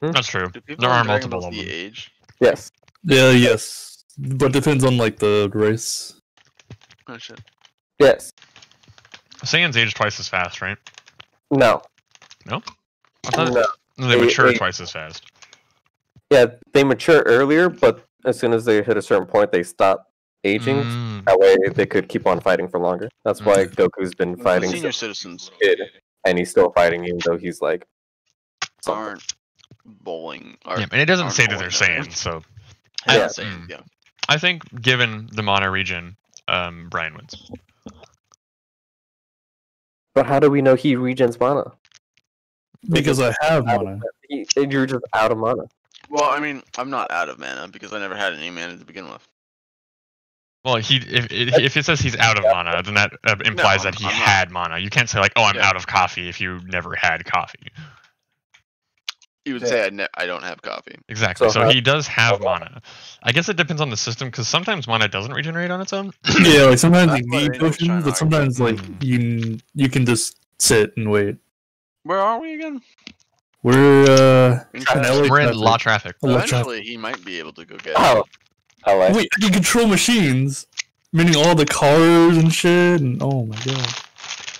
That's true. There are multiple Ball of them. age? Yes. yeah, yes. But depends on like the race. Oh shit. Yes. Saiyans age twice as fast, right? No. I thought No. no, they They- mature they- twice as fast. Yeah, they mature earlier, but as soon as they hit a certain point, they stop aging. Mm, That way, they could keep on fighting for longer. That's why Goku's been The fighting senior since citizens he was a kid, and he's still fighting even though he's like. something. aren't bowling. Or yeah, and it doesn't say that they're saying, so Yeah, Yeah. Saiyans, Mm. yeah. I think given the mana regen, um, Brian wins. But how do we know he regens mana? Because I have mana. He, you're just out of mana. Well, I mean, I'm not out of mana because I never had any mana to begin with. Well, he if if if it says he's out of mana, then that uh, implies I'm- that he I'm not. had mana. You can't say like, "Oh, I'm Yeah. out of coffee" if you never had coffee. You would Yeah. say I, ne- I don't have coffee. Exactly. So So, he does have Okay. mana. I guess it depends on the system because sometimes mana doesn't regenerate on its own. Yeah, like sometimes you need potions, but sometimes like argue. you you can just sit and wait. Where are we again? We're uh In in We're in traffic. lot traffic. Traffic. Eventually, he might be able to go get. Oh, LA. Wait, I can control machines, meaning all the cars and shit. And oh my god,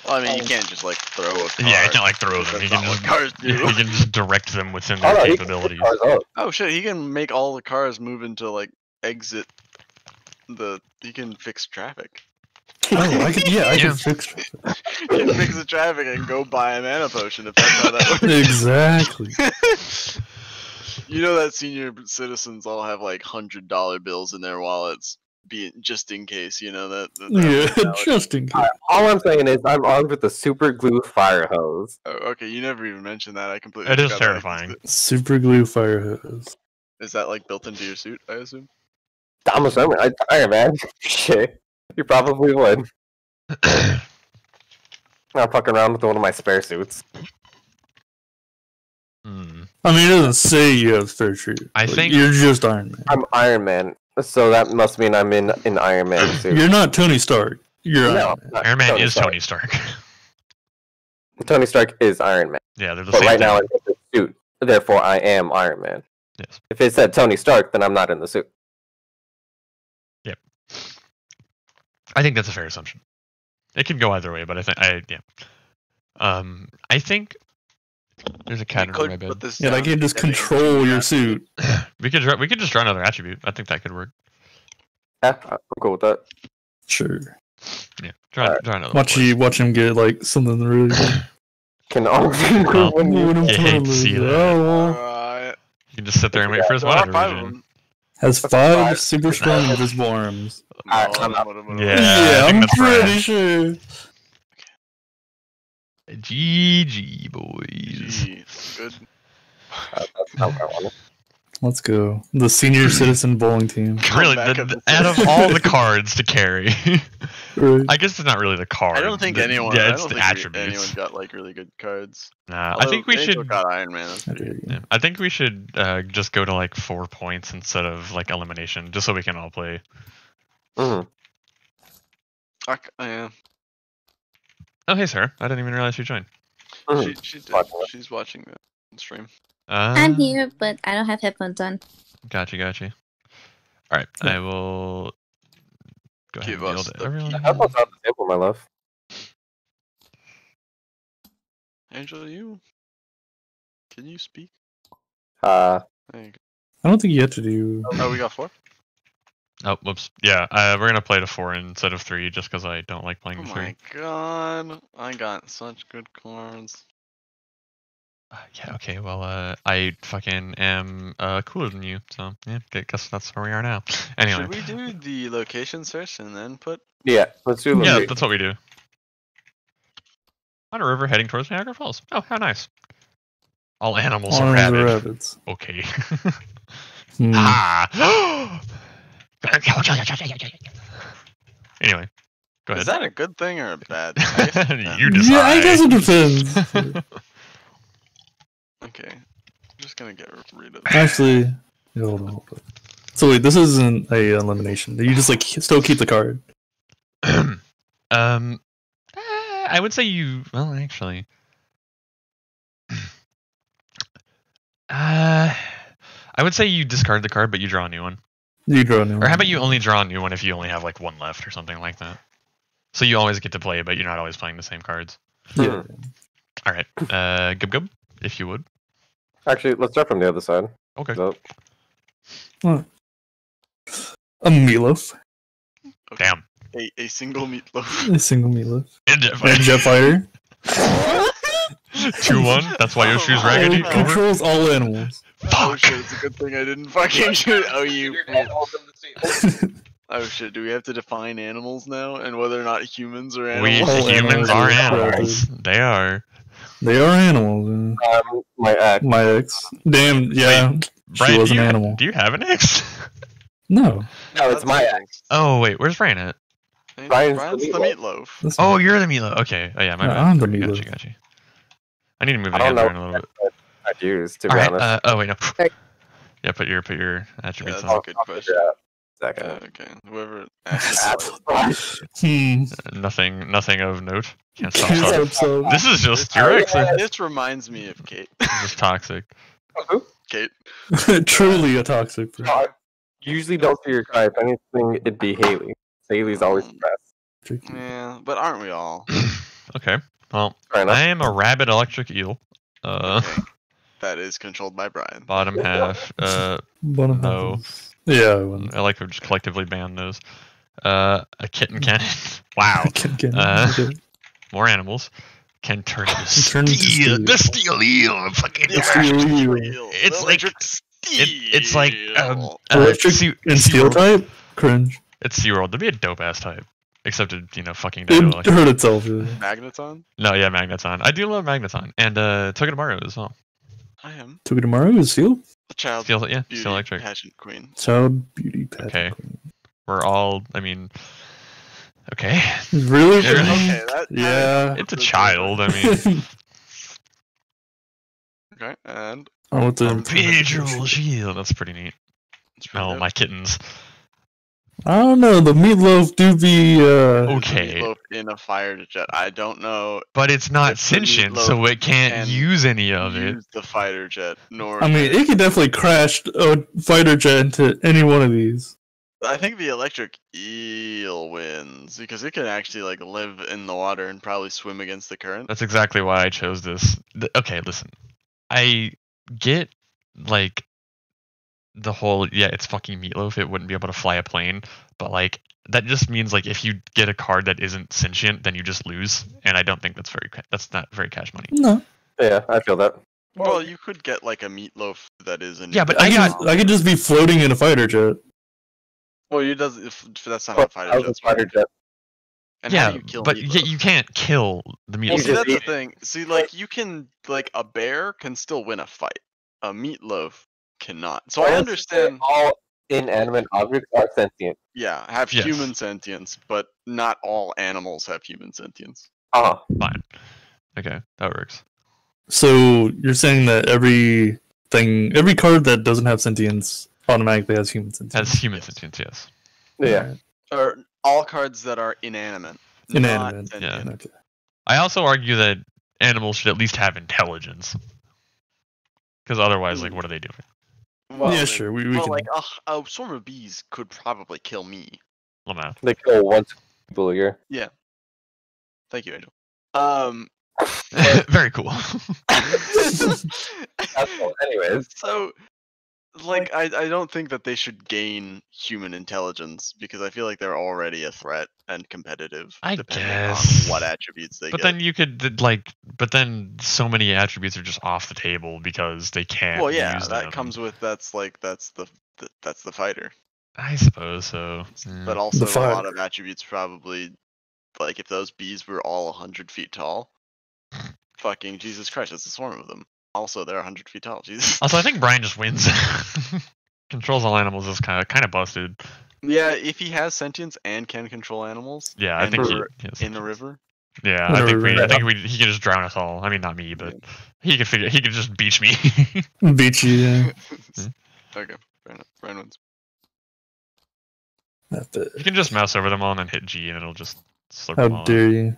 Well, I mean, you can't just like throw a car. Yeah, you can't like throw them. That's He can just cars do. he can just direct them within Oh, their no, capabilities. pick. Oh shit, he can make all the cars move into like exit. The he can fix traffic. oh I can yeah I Yeah. can fix he can fix the traffic and go buy a mana potion if that's how that works. exactly. you know that senior citizens all have like hundred dollar bills in their wallets, be just in case. You know that. that, that Yeah, just in case. All I'm saying is I'm armed with a super glue fire hose. Oh, okay, you never even mentioned that. I completely. It is forgot that terrifying. Super glue fire hose. Is that like built into your suit? I assume. I'm assuming I tire, man. Shit, you probably would. I'm fucking around with one of my spare suits. Hmm. I mean, it doesn't say you have fair treat. I Like, think- you're just Iron Man. I'm Iron Man, so that must mean I'm in an Iron Man suit. You're not Tony Stark. You're No, Iron Man. Iron Man is Stark. Tony Stark. Tony Stark is Iron Man, yeah, they're the but same right now. I'm in the suit. Therefore, I am Iron Man. Yes. If it said Tony Stark, then I'm not in the suit. Yep. I think that's a fair assumption. It can go either way, but I think I yeah. Um, I think there's a cat We under my bed. this Yeah, down like you just control your suit. we could draw, we could just draw another attribute. I think that could work. Yeah, I'm cool with that. Sure. Yeah, draw, Alright. draw another. Watch one. you watch him get like something really good. Can only Well, when you What I'm you trying hate to to see that. Oh, Alright. You can just sit there and wait for his There monitor five of vision. has Five. five super strong invisible arms. I- I'm out. what- what- what- Yeah, Yeah, I think I'm pretty sure. GG boys. Gee, good. that's not what I wanted. Let's go. The senior citizen bowling team. Really, the, the- out of all the cards to carry, Right. I guess it's not really the card. I don't think The- anyone. Yeah, I it's don't the think attributes. anyone got like really good cards. Nah, I think we Angel should. got Iron Man. I pretty dare good. you. Yeah, I think we should uh, just go to like four points instead of like elimination, just so we can all play. Mhm. I c- yeah, Oh, hey, Sarah. I didn't even realize you joined. Mhm. she she did. She's watching the stream. Uh, I'm here, but I don't have headphones on. Gotcha, gotcha. All right, Yeah. I will go ahead Give and us yield the everyone. key. How on the table, my love? Angela, you can you speak? Uh, There you go. I don't think you have to do. Oh, we got four. Oh, whoops. Yeah, uh, we're gonna play to four instead of three, just because I don't like playing Oh to my god, I got such good cards. Uh, yeah. Okay. Well, uh, I fucking am uh cooler than you, so yeah. I guess that's where we are now. Anyway. Should we do the location search and then put? yeah, let's do Yeah, that's what we do. On a river heading towards Niagara Falls. Oh, how nice. All animals are Arms rabid. or rabbits. Okay. Hmm. ah. anyway, go ahead. Is that a good thing or a bad? thing? I guess it depends. you decide. Yeah, I guess it depends. Okay, I'm just gonna get rid of. Actually, yeah, hold on, hold on. So wait, this isn't a elimination. You just like still keep the card. um, eh, I would say you. Well, actually, uh, I would say you discard the card, but you draw a new one. You draw a new Or one. how about you only draw a new one if you only have like one left or something like that? So you always get to play, but you're not always playing the same cards. Yeah. All right, uh, Gub Gub, if you would. Actually, let's start from the other side. Okay. So, A meatloaf. Okay, Damn. A, a single meatloaf. A single meatloaf. And And Jetfire. Two one. That's why your shoes Oh, raggedy. It controls all animals. Oh shit! It's a good thing I didn't fucking shoot. Oh you. Oh shit! Do we have to define animals now and whether or not humans are We animals? All humans animals are are animals. They are. They are animals. um, my ex. My ex. Damn, yeah. Brian, she was do an you, animal. Do you have an ex? No. No, it's my ex. Oh wait, where's Brian at? Brian's Brian's the the meatloaf. that's Oh, you're the meatloaf. Okay. Oh yeah, my Yeah, bad. I'm the Okay, Milo. Gotcha, gotcha. I need to move I the hand know a little bit. I'd use, to All be right. honest. Uh, oh wait, no. Hey. Yeah, put your put your Yeah, attributes that's on. a good question. figure. Uh, Second. okay, whoever. asked Hmm. Nothing, nothing of note. Can't stop. Can't talking. stop This is just Oh, your yeah. This This reminds me of Kate. is just toxic. Who? Kate. Truly a toxic person. Usually don't see your guy. If anything, it'd be Haley. Haley's always the best. Yeah, but aren't we all? okay. Well, I am a rabid electric eel. Uh, Okay. That is controlled by Brian. bottom half. Uh, Bottom half No. is- Yeah, I wouldn't. I like to just collectively ban those. Uh, a kitten cannon. wow. Can- can- Uh, okay. More animals can turn into Turn into steel. steel. The steel eel. Fucking. The steel eel. It's The like- electric It, it's like um, steel. uh, Electric Sea- and steel SeaWorld. type? Cringe. It's SeaWorld. That'd be a dope ass type. Except it, you know, fucking It Dino Electric. hurt itself. yeah. Magneton. No, yeah, Magneton. I do love Magneton. And uh Togedemaru as well. I am Togedemaru is steel? A child Steel, yeah, beauty Steel Electric. pageant queen. Child beauty pageant Okay. queen. We're all, I mean, okay. Really? Yeah, really. Okay, that Yeah. It's a child. I mean, Okay, and Oh, what the Visual shield. That's pretty neat. Pretty Oh, dope. my kittens. I don't know. The meatloaf do be. Uh, Okay. Meatloaf in a fighter jet. I don't know. But it's not sentient, so it can't can use any of it. Use the fighter jet, nor I mean, it could definitely crash a fighter jet into any one of these. I think the electric eel wins because it can actually like live in the water and probably swim against the current. That's exactly why I chose this. Th- Okay, listen. I get like the whole yeah, it's fucking meatloaf. It wouldn't be able to fly a plane, but like that just means like if you get a card that isn't sentient, then you just lose, and I don't think that's very that's not very cash money. No, Yeah, I feel that. Well, you could get like a meatloaf that is an Yeah, but I, I could, got- just, I could just be floating in a fighter jet. Well, you does if if that's not how But fighter I was a fighter work. jet. And how yeah, do you kill but meatloaf? you can't kill the Well, meatloaf. see, that's the thing. See, like you can like a bear can still win a fight. A meatloaf cannot. So I understand. All inanimate objects are sentient. Yeah, have Yes. human sentience, but not all animals have human sentience. Uh Fine. Okay, that works. So you're saying that every thing, every card that doesn't have sentience automatically has human sentience. Has human sentience, yes. yeah. Or all cards that are inanimate. not Inanimate, yeah. Okay. I also argue that animals should at least have intelligence. Because otherwise, like, what are they doing? Well, yeah, sure. We, we well, can. like a, a swarm of bees could probably kill me. Lamau. They kill one people a year. Yeah. Thank you, Angel. Um. Very cool. That's all. Anyways, so, like, I I don't think that they should gain human intelligence because I feel like they're already a threat and competitive. I depending guess. on what attributes they but get. then you could like, but then so many attributes are just off the table because they can't. well, yeah, use that them. comes with that's like that's the, the that's the fighter. I suppose so. But Mm. also a lot of attributes probably like if those bees were all hundred feet tall, fucking Jesus Christ, it's a swarm of them. Also, they're hundred feet tall. Jesus. Also, I think Brian just wins. Controls all animals is kind of kind of busted. yeah, if he has sentience and can control animals. Yeah, I think he. we're in the river. Yeah, In I think we. I think we. He could just drown us all. I mean, not me, but he could figure. He could just beach me. beach you. Yeah. okay, fair enough. Brian wins. Not the- you can just mouse over them all and then hit G, and it'll just slurp How them all. up. dare you?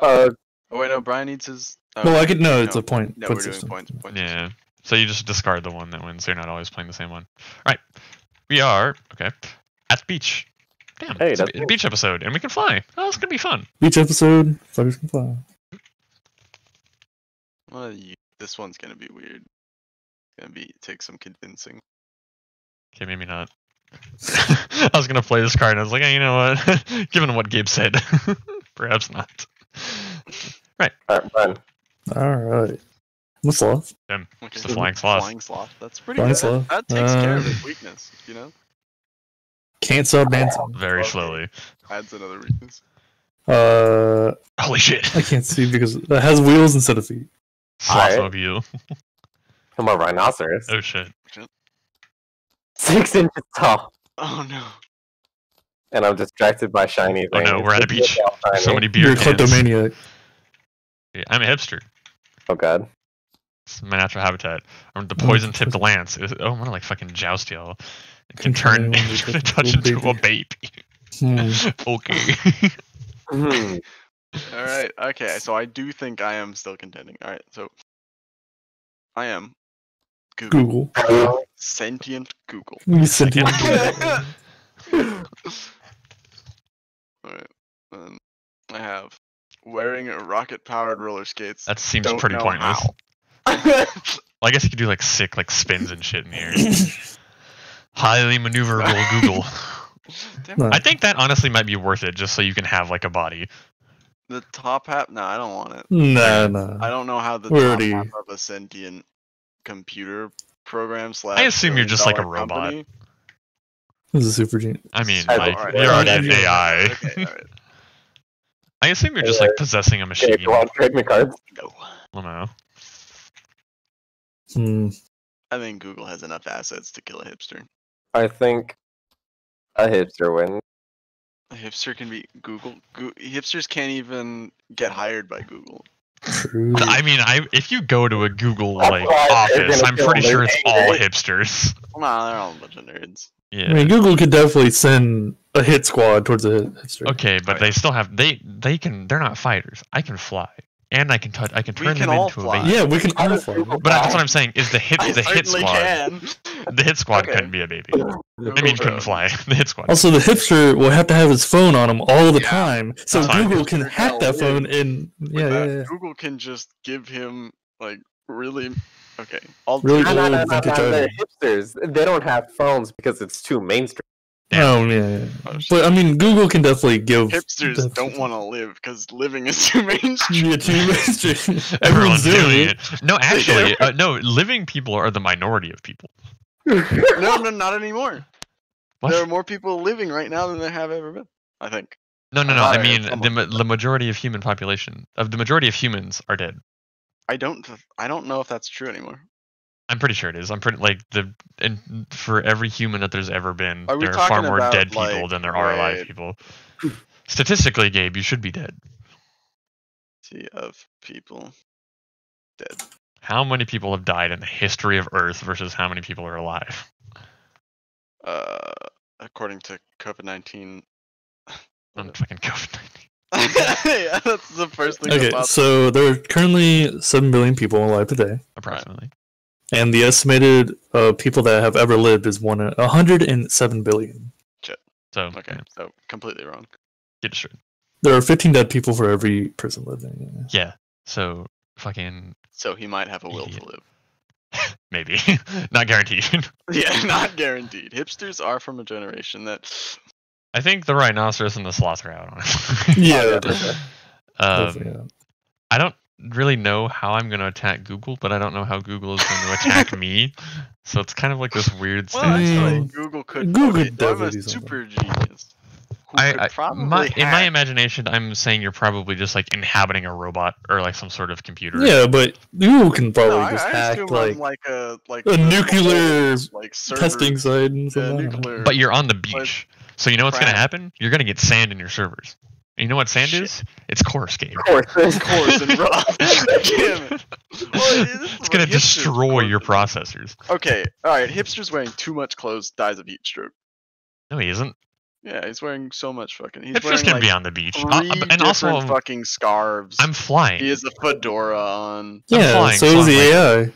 uh, Oh wait, no. Brian needs his. Oh, Well, I could. No, it's a point. No, point we're doing points. points. Yeah. So you just discard the one that wins. So you're not always playing the same one. Right. We are okay at the beach. Damn. Hey, it's a that's cool. beach episode, and we can fly. Oh, it's gonna be fun. Beach episode, fighters can fly. Well, you, this one's gonna be weird. It's gonna be take some convincing. Okay, maybe not. I was gonna play this card, and I was like, hey, you know what? Given what Gabe said, perhaps not. Right. alright, Brian. All right. What's left? Okay. the flying sloth. Flying sloth. That's pretty Flying good. sloth. That, that takes care of Uh, his weakness. You know, Can't stop dancing. Very Okay. slowly. adds another weakness. Uh, Holy shit! I can't see because it has wheels instead of feet. Alright. Slothmobile. I'm a rhinoceros. Oh shit. Six inches tall. Oh no. And I'm distracted by shiny Oh no, we're at a beach. Look how So shiny. many You're beer a cans. kleptomaniac. Yeah, I'm a hipster. Oh god. It's my natural habitat. Or the poison tipped lance. Is, oh, I want to like fucking joust y'all. It can turn anyone it with touch into a baby. Hmm. okay. Hmm. All right. Okay. So I do think I am still contending. All right. So I am Google. Google. Sentient Google. You sentient. All right. Um, I have wearing rocket-powered roller skates. that seems Don't pretty pointless. Well, I guess you could do like sick like spins and shit in the air. Highly maneuverable Google. Damn I think that honestly might be worth it just so you can have like a body. The top hat? No, I don't want it. Nah, no. I don't know how the We're top already- half of a sentient computer program slash. I assume you're just like a robot. company. This is super genius. I mean, like alright, you're alright, already an. AI. Okay, all right. I assume you're just like possessing a machine. Okay, you want to trade me cards? Go. Lamo. Hmm. I think Google has enough assets to kill a hipster. I think a hipster wins. A hipster can be Google. Go- hipsters can't even get hired by Google. True. I mean, I if you go to a Google That's like office, I'm pretty sure they're it's all angry. hipsters. Nah, they're all a bunch of nerds. Yeah. I mean, Google could definitely send a hit squad towards a hit hipster. Okay, but they still have they they can they're not fighters. I can fly, and I can touch. I can turn can them into fly. a baby. Yeah, we can How all does fly. But that's what I'm saying is the hit I the hit squad. can. The hit squad Okay. couldn't be a baby. I mean, couldn't fly. The hit squad. Also, the hipster will have to have his phone on him all the Yeah. time, so That's fine. Google can hack that phone and yeah, yeah, yeah. Google can just give him like really okay. I'll Really No, do- no, no, old no, no, they're hipsters. They don't have phones because it's too mainstream. Oh yeah, yeah. Oh. But I mean, Google can definitely give hipsters the- don't want to live because living is too mainstream. Yeah, too mainstream. Everyone's doing doing it. No, actually, uh, no. Living people are the minority of people. no, no, not anymore. What? There are more people living right now than there have ever been. I think. No, no, no. I I mean, the the majority of human population of the majority of humans are dead. I don't. I don't know if that's true anymore. I'm pretty sure it is. I'm pretty like the and for every human that there's ever been, Are we there are far talking more about, dead people like, than there are alive right- people. Statistically, Gabe, you should be dead. Sea of people dead. How many people have died in the history of Earth versus how many people are alive? Uh, according to COVID nineteen. On fucking COVID nineteen. yeah, that's the first thing. Okay, so there are currently seven billion people alive today, approximately. And the estimated uh, people that have ever lived is one hundred and seven billion. Shit. So Okay, yeah, so completely wrong. get it straight. There are fifteen dead people for every person living. yeah. Yeah. So fucking So he might have a will Idiot. to live. maybe not guaranteed. Yeah, not guaranteed. Hipsters are from a generation that. I think the rhinoceros and the sloth are out on it. Yeah, um, yeah. I don't really know how I'm going to attack Google, but I don't know how Google is going to attack me. So it's kind of like this weird Well, stance. actually, Mm. Google could. Google okay, I'm a super genius. I, I my, in my imagination, I'm saying you're probably just like inhabiting a robot or like some sort of computer. Yeah, but Google can probably No, just I hack assume like I'm like a like a the nuclear like testing site and Yeah, nuclear. But you're on the beach, so you know what's going to happen? You're going to get sand in your servers. And you know what sand Shit. is? It's coarse, Gabe. Coarse, course. coarse and rough. Damn it. Well, this It's gonna destroy your processors. Okay, all right. Hipsters wearing too much clothes dies of heat stroke. No, he isn't. Yeah, he's wearing so much fucking. He's Hipsters wearing can like be on the beach. three Uh, and also, different fucking scarves. I'm flying. He has a fedora on. I'm Yeah, flying, so so is I'm the like- AI.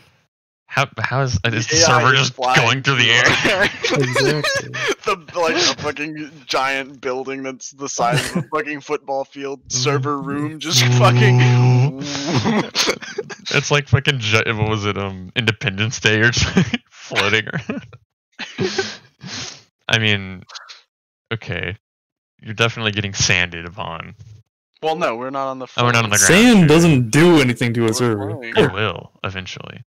How how is, is the AI server is just flying going through the air? Exactly. the like a fucking giant building that's the size of a fucking football field. Server room, just fucking. it's like fucking what was it? Um, Independence Day or something, floating around. I mean, okay, you're definitely getting sanded upon. well, no, we're not on the. Oh, we're not on the ground. Sand sure. doesn't do anything to a server. It will eventually.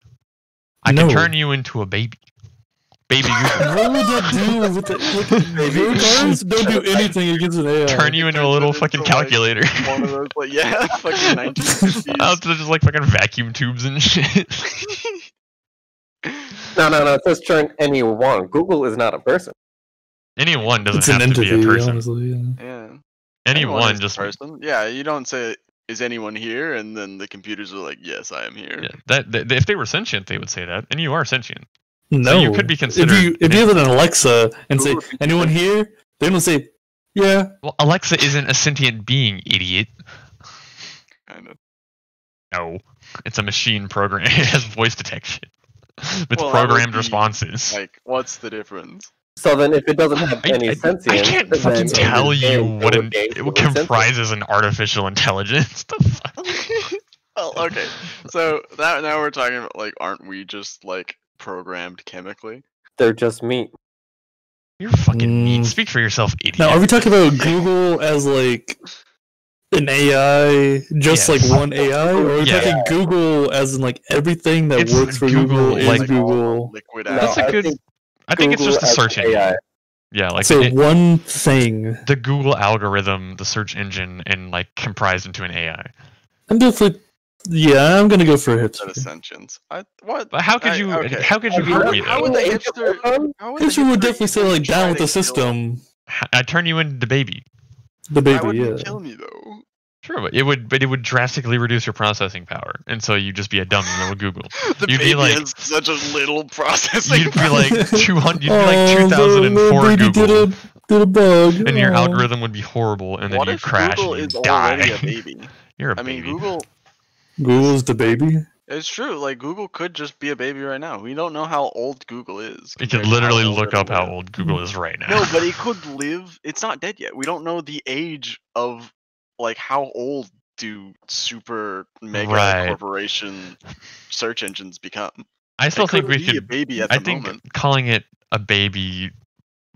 I No. can turn you into a baby. Baby, you What would that do with the like, your cars don't do anything against an AI? turn you into a little fucking into, like, calculator. One of those, like, yeah, fucking 1950s. Out to just like fucking vacuum tubes and shit. No, no, no. It says turn anyone. Google is not a person. Anyone doesn't It's an have to entity, be a person. honestly. Yeah. yeah. Anyone is a just person. Yeah, you don't say is anyone here, and then the computers are like, yes, I am here. Yeah, that, that if they were sentient, they would say that, and you are sentient. No, you could be considered. If you if an you have an Alexa and say anyone here, they will say, yeah. Well, Alexa isn't a sentient being, idiot. Kind of. No, it's a machine program. It has voice detection with Well, programmed be, responses. Like, what's the difference? So then, if it doesn't have I, any I- sentience, I can't fucking tell you what it an, it comprises an artificial intelligence. The well, okay. So that now we're talking about like, aren't we just like programmed chemically? They're just meat. You're fucking mean. Mm. Speak for yourself, idiot. Now, are we talking about Google as like an AI, just Yes. like one AI, or are we Yeah. talking Google as in like everything that It's works for Google, Google, is like- Google? liquid No, That's a I good- think I think it's just a as search engine. AI. Yeah, like so it- one thing. the Google algorithm, the search engine, and like comprised into an AI. I'm definitely. Yeah, I'm gonna go for a Instead of hipster. sentience. I what? But how could I- you? okay. How could you How hurt would- me how would the Angel hipster- How would the Hipster would definitely say like down with the system. I turn you into the baby. The Why baby, would yeah. he kill me though? Sure, but it would, but it would drastically reduce your processing power, and so you'd just be a dumb little Google. the You'd be baby like- has such a little processing. You'd be like two hundred, you'd be Oh, like two thousand and the four lady Google, Did a, did a bug. and your Oh. algorithm would be horrible, and then what you'd crash Google and is you'd already die. a baby? You're a I mean, baby. Google. Google's the baby. It's true. Like Google could just be a baby right now. We don't know how old Google is. You compared could literally look up how old Google is right now. No, but it could live. It's not dead yet. We don't know the age of like how old do super mega Right. corporation search engines become. I still It think could we be a baby at I the think moment. calling it a baby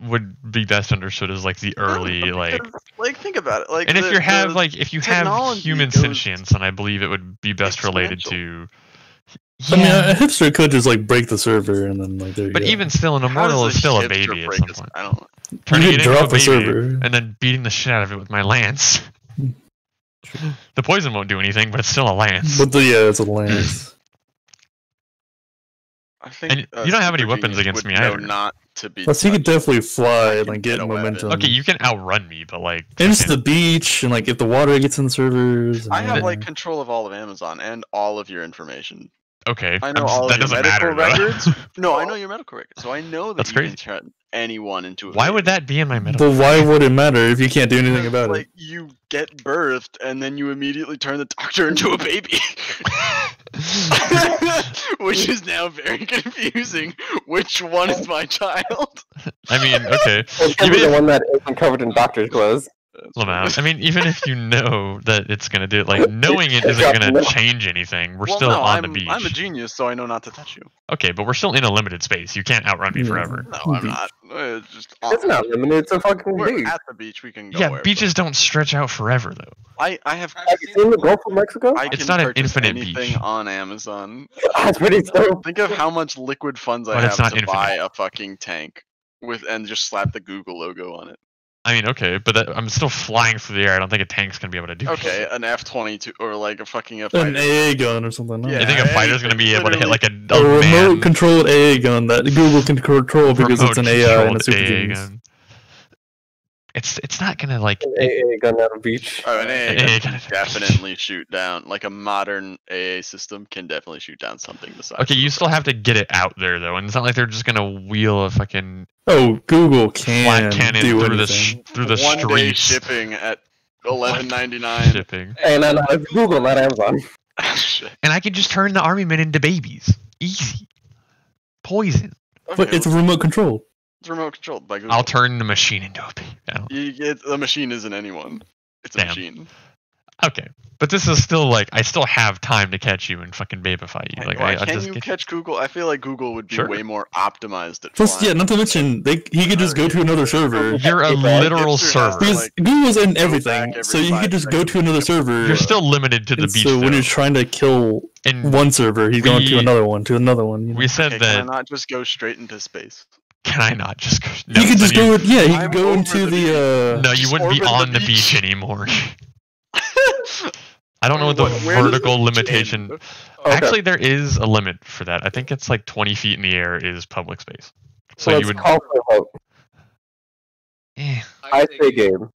would be best understood as like the early No, like. because, like think about it. Like And if you have like if you have human goes sentience, then I believe it would be best related to. I mean, a hipster could just like break the server and then like there you But go. even still, an immortal is still a baby at break some this- point. I don't know. Turning could it into drop a baby server. and then beating the shit out of it with my lance. the poison won't do anything, but it's still a lance. But the, yeah, it's a lance. I think And uh, you don't have any weapons against me know either. Not to be. Plus, he could definitely fly and like get get a weapon. momentum. okay, you can outrun me, but like. And it's the beach, and like if the water gets in the servers. I have like control of all of Amazon and all of your information. Okay, I I'm know all that your doesn't medical matter. records. no, I know your medical records, so I know that That's you crazy. can turn anyone into a. Why would that be in my medical? But why would it matter if you can't do anything Because, about like, you get birthed and then you immediately turn the doctor into a baby. Which is now very confusing. Which one is my child? I mean, okay, It's gonna be Even the one that isn't covered in doctor's clothes. Lamau. I mean, even if you know that it's gonna do it, like knowing it isn't gonna change anything. We're Well, still no, on I'm, the beach. I'm a genius, so I know not to touch you. Okay, but we're still in a limited space. You can't outrun me forever. No, I'm not. Uh, It's just It's not limited. It's a fucking We're beach. at the beach. We can go. Yeah, wherever. beaches don't stretch out forever though. I I have. Have you seen the Gulf of Mexico? I It's not an infinite anything beach. on Amazon. That's pretty dope. Think of how much liquid funds I But it's have not to infinite. buy a fucking tank with and just slap the Google logo on it. I mean, okay, but that, I'm still flying through the air. I don't think a tank's gonna be able to do. Okay, shit. an F twenty two or like a fucking a An fighter. AA gun or something. no? Yeah, You think a fighter's gonna be able to hit like a, a a remote man controlled AA gun that Google can control because it's an AI and a remote-controlled super genius. gun? It's it's not gonna like. An AA gun out of beach. Oh, an AA AA gun gun. can definitely shoot down. Like a modern AA system can definitely shoot down something the size. Okay, of you still have to get it out there though, and it's not like they're just gonna wheel a fucking Oh, Google can flat can cannon do through the sh- anything. through the one day shipping at eleven ninety nine. shipping. Hey, no, no, it's Google, not Amazon. And I can just turn the army men into babies. Easy. Poison. But it's well, remote controlled. It's remote controlled by Google. I'll turn the machine into a baby. You get the machine isn't anyone. It's a Damn. machine. Okay. But this is still like I still have time to catch you and fucking babify you. Like Why I, I can just you get catch Google? I feel like Google would be Sure. way more optimized at Plus, yeah, flying. not to mention they he could just go to another server. You're a If literal if you server. Because like, Google's in everything, back so you five could just go seconds. to another server. You're still limited to the and beach. so when though. you're trying to kill and one server, he's going to We- another one, to another one. You, know? we said Okay, can I that not just go straight into space? Can I not just go no, you could then just go. Yeah, you I'm could go into the the. uh No, you wouldn't be orbit the on the beach, beach. anymore. I don't know what the Where- where the vertical limitation. Okay. Actually, there is a limit for that. I think it's like 20 feet in the air is public space. So Let's you would. call for a vote. Eh, I say game.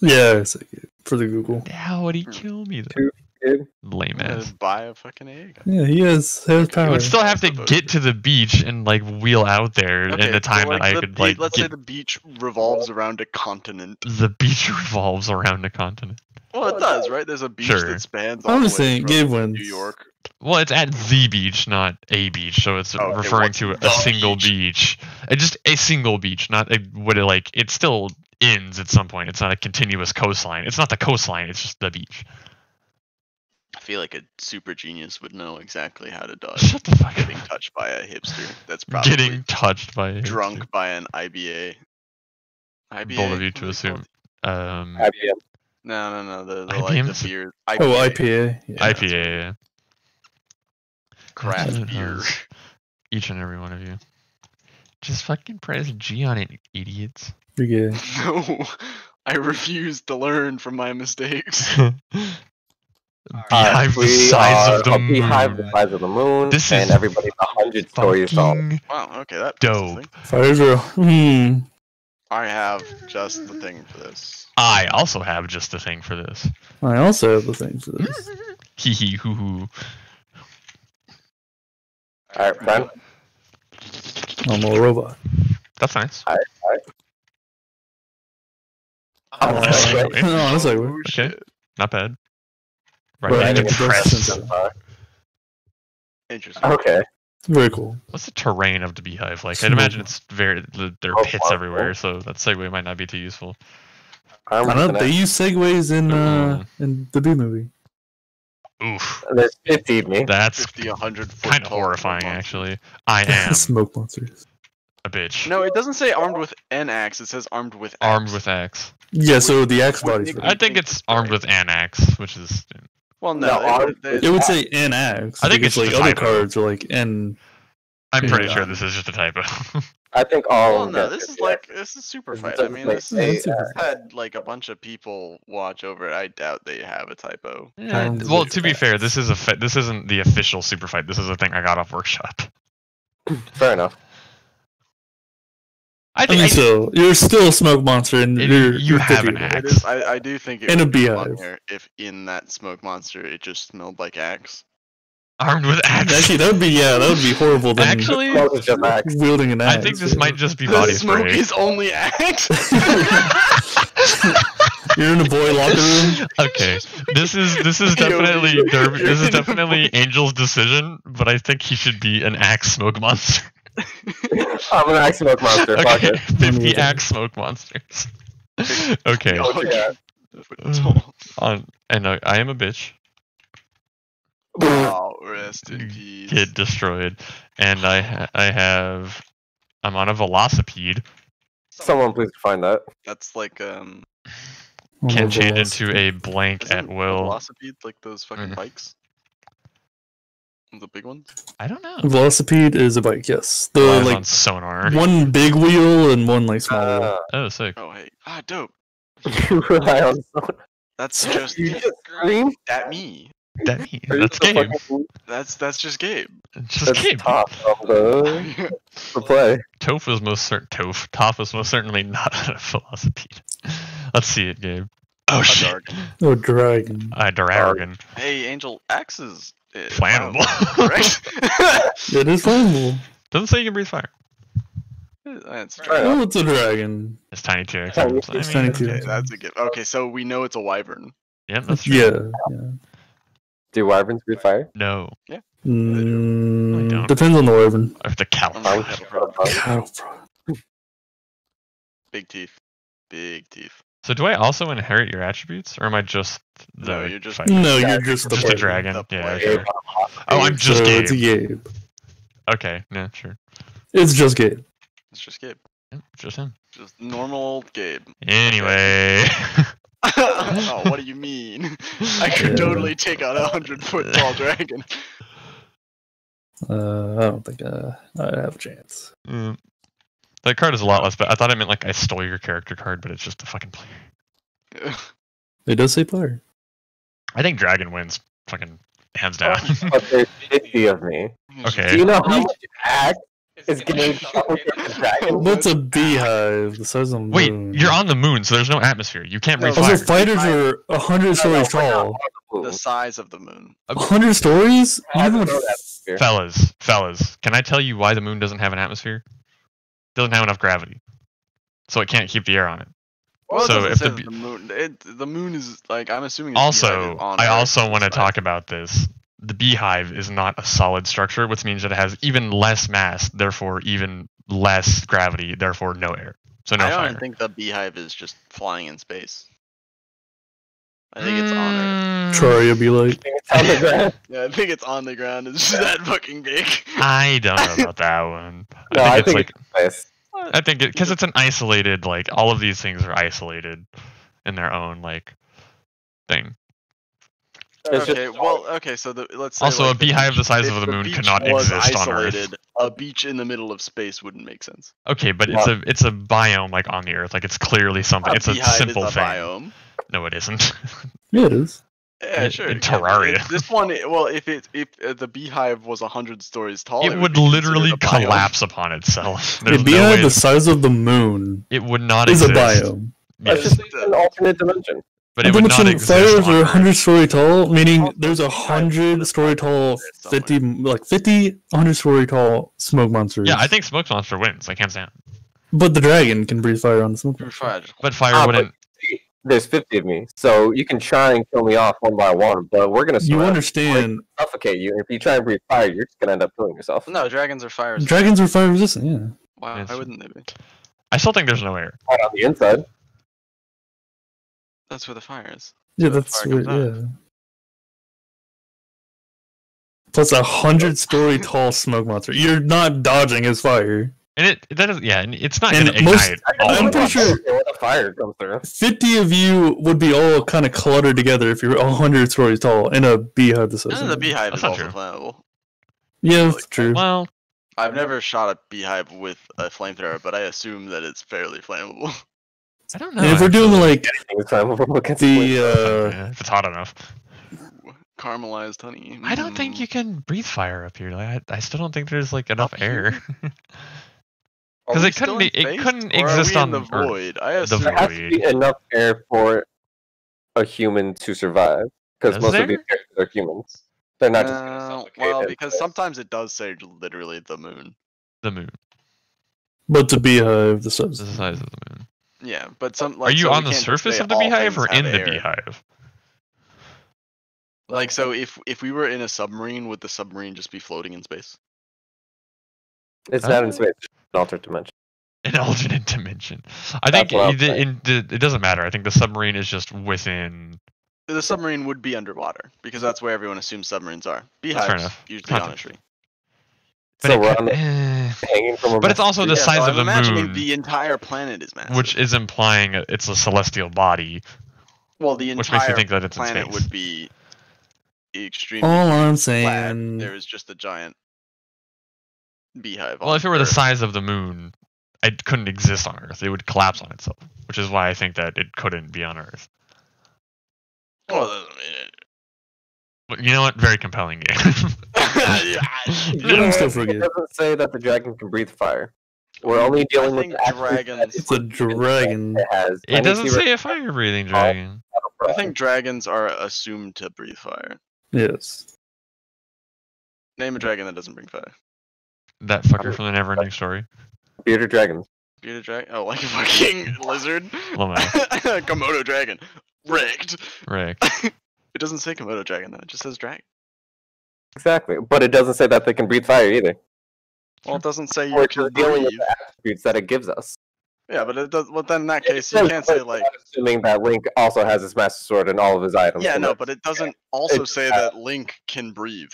Yeah, it's like, for the Google. how would he kill me though? Two, Game. Lame ass. buy a fucking egg. Yeah, he has has You power. would still have to get to the beach and like wheel out there Okay, in a so, time that I the could be- like Let's say the beach revolves around a continent. the beach revolves around a continent. Well, it does, right? There's a beach Sure. that spans. All I'm the just way saying, from Gabe wins. New York. Well, it's at the beach, not a beach, so it's Oh, okay, referring what's to a single beach? beach. Uh, just a single beach, not a, what it like. It still ends at some point. It's not a continuous coastline. It's not the coastline. It's just the beach. I feel like a super genius would know exactly how to dodge Shut the fuck getting up. touched by a hipster. That's probably Getting touched by a hipster. drunk by an IBA. IBA. Bold of you to assume. Um, IBM. No, no, no. The, the like the beer. oh, IPA. Yeah. IPA. Yeah. Craft That's what it beer. Each and every one of you. Just fucking press G on it, idiots. You're good. No, I refuse to learn from my mistakes. beehive the size of the moon. beehive the size of the moon, This and is everybody's a hundred stories tall. Wow. Okay, that dope. things. Fire. Hmm. I have just the thing for this. I also have just the thing for this. I also have the thing for this. Hee hee hoo hoo. Alright, friend. I'm a robot. That's nice. Oh, Nice okay. segue. no, that's like Oh, shit. Not bad. Right, Right, I to think it does press. sense. Interesting. Okay. very cool. What's the terrain of the beehive like? I'd imagine it's very there are Oh, pits wow. everywhere, so that segue might not be too useful. I'm don't know. They use segways in uh Mm. in the B movie. Oof, There's 50 me. that's 50, 100 kind of horrifying, actually. I am Smoke monsters. a bitch. No, it doesn't say armed with an axe. It says armed with armed with axe. Yeah, so the axe Would body's. I think it's armed with an axe, which is Well, no, No, it, armed would- It would say an axe. I think it's like other typo. cards are like N. I'm pretty Yeah. sure this is just a typo. I think all Well, of no, them this is like this is super It fight. I mean, make this, Yeah, sense. it's super- had like a bunch of people watch over it. I doubt they have a typo. Yeah, well, to be axe. fair, this is a fi- this isn't the official super fight. This is a thing I got off workshop. Fair enough. I I think mean, I- so you're still a smoke monster, and It- you're you you're have an axe. It is. I, I do think it And a would be beehive. funnier if in that smoke monster it just smelled like axe. armed with axe. Actually, that would be yeah, that would be horrible. Than Actually, Smoke is just axe. wielding an axe. I think this yeah. might just be body The body smoke spray. is only axe. You're in a boy locker room. okay, this is this is definitely Derby, this is definitely Angel's decision, but I think he should be an axe smoke monster. I'm an axe smoke monster. Fuck okay, it. fifty axe smoke monsters. okay, Oh, yeah. on and uh, I am a bitch. oh, rest in peace. Get destroyed, and I ha- I have I'm on a velocipede. Someone please find that. That's like um. Can change into a blank at isn't a will. Velocipede like those fucking Mhm. bikes. The big ones. I don't know. Velocipede is a bike. Yes, the Oh, like on sonar. one big wheel and one like small. Uh, Oh, sick. Oh hey, ah dope. you rely on someone. That's just You just scream. that me. That me. That's so game. fucking- That's that's just Gabe. Just That's game. top of the, the play. Toph is most certain. Toph. Toph is most certainly not a velocipede. Let's see it, Gabe. Oh A shit. dark. Oh, dragon. Uh, Dragon. Hey, Angel, axes. Uh, Flammable. Correct. It is flammable. Doesn't say you can breathe fire. That's Fair true. Oh, it's a dragon. It's tiny T-Rex. Tiny- arms. I it's mean, tiny okay. T-Rex. Okay, that's a gift. Okay, so we know it's a wyvern. Yeah, that's true. Yeah. yeah. Do wyverns breathe fire? No. Mm, don't. depends on the wyvern. Or the cow. I'm Cattle proud prod. of Big teeth. Big teeth. So do I also inherit your attributes, or am I just the? No, you're just- fighter? No, you're just the just a dragon. The Yeah. Sure. Oh, I'm just so Gabe. It's Gabe. Okay. Yeah. Sure. It's just Gabe. It's just Gabe. Yeah, just him. Just normal old Gabe. Anyway. oh, what do you mean? I could Yeah. totally take on a hundred foot tall dragon. Uh, I don't think uh, I have a chance. Mm. That card is a lot less, but I thought it meant like I stole your character card, but it's just a fucking player. It does say player. I think Dragon wins, fucking hands down. Oh, but there's 50 of me. Okay. Do you know how much axe is getting double dragon? What's a beehive? The size of the Wait, moon. you're on the moon, so there's no atmosphere. You can't No, breathe Also, fire. fighters are a hundred stories tall. the size of the moon. A hundred stories? You I don't don't have- know that. Here. Fellas, fellas, can I tell you why the moon doesn't have an atmosphere? Doesn't have enough gravity, so it can't keep the air on it. Well, So doesn't if say the the moon, it, the moon is like I'm assuming. it's Also, on I also want to talk about this. The beehive is not a solid structure, which means that it has even less mass, therefore even less gravity, therefore no air. So no I don't think the beehive is just flying in space. I think it's on Earth. Mm, Troy be like, It's on the ground. Yeah, I think it's on the ground. It's just that fucking big. I don't know about that one. No, I I think think it's it's like nice. I think it because it's an isolated like all of these things are isolated in their own like thing. It's okay, well, okay, so the, let's say Also, like, a beehive beach- the size of the moon beach could not was exist on Earth. isolated, A beach in the middle of space wouldn't make sense. Okay, but it's a it's a biome like on the Earth. Like it's clearly something. A it's a beehive simple is a thing. biome. No, it isn't. yeah, it is. Yeah, sure. in it can be. Terraria. It's- This one, well, if it if uh, the beehive was hundred stories tall, it would be literally considered a biome. collapse upon itself. A There's no beehive way the size of the moon it would not is a exist. biome. That's Yes, just an alternate dimension. but it would not Dimension exist. fires are Earth. 100 story tall, meaning there's a 100 story tall, 50, like 50, 100 story tall smoke monsters. Yeah, I think Smoke Monster wins, like hands down. But the dragon can breathe fire on the smoke You're monster. But fire Ah, wouldn't. There's 50 of me, so you can try and kill me off one by one, but we're gonna You surround- understand, suffocate you. If you try and breathe fire, you're just gonna end up killing yourself. No, dragons are fire. as- dragons are fire resistant, yeah. Why, Yes. why wouldn't they be? I still think there's no air. Not on the inside. That's where the fire is. Yeah, the that's fire what, out. yeah. Plus a hundred story tall smoke monster. You're not dodging his fire. And it that is yeah, and it's not And gonna most- ignite. I all I'm pretty sure- When the fire comes through. Fifty of you would be all kind of cluttered together if you're hundred stories tall in a beehive the size. And the the- beehive That's is not also true. flammable. Yeah, that's like, true. Well, I've never shot a beehive with a flamethrower, but I assume that it's fairly flammable. I don't know. And if we're doing like flammable the uh, if it's hot enough. Caramelized honey. I don't think mm. you can breathe fire up here. Like, I, I still don't think there's like enough air. Are 'cause we it couldn't be- it couldn't exist on the Earth. void. I The assume there has to be enough air for a human to survive, because most there? of these characters are humans. They're not just Uh, gonna well, because and- sometimes it does say literally the moon. the moon. but the beehive the size. The size of the moon. Yeah, but some. Like, Are you so on the surface of the beehive or in the air. beehive? Like, so if if we were in a submarine, would the submarine just be floating in space? It's not in Uh, space, it's an alternate dimension. An alternate dimension. I That's think what the, in the, it doesn't matter. I think the submarine is just within. The submarine would be underwater because that's where everyone assumes submarines are. Beehives enough. usually on a tree. But, so it we're on the, eh, hanging from a but it's also the Yeah, size so of I'm the imagining moon, the entire planet is massive. which is implying it's a celestial body, well, the entire which makes you entire think that it's in planet space. would be extremely All I'm flat. saying, There is just a giant beehive. Well, if it were the size of the moon, it couldn't exist on Earth. It would collapse on itself, which is why I think that it couldn't be on Earth. Well, that doesn't mean it. But you know what? Very compelling game. Yeah, I'm still It doesn't say that the dragon can breathe fire. We're only dealing with think the actions that dragons- It's a dragon. It has. it doesn't say a fire breathing dragon. I think dragons are assumed to breathe fire. Yes. Name a dragon that doesn't bring fire. That fucker from the Neverending Story. bearded dragon. Bearded dragon? Oh, like a fucking lizard? Komodo dragon. Rigged. Rick. It doesn't say Komodo dragon though. It just says dragon. Exactly, but it doesn't say that they can breathe fire either. Well, it doesn't say you We're can just dealing with the attributes that it gives us. Yeah, but it does. Well, then in that case, It you can't say like. assuming that Link also has his master sword and all of his items. Yeah, no, that- but it doesn't also It- say that Link can breathe.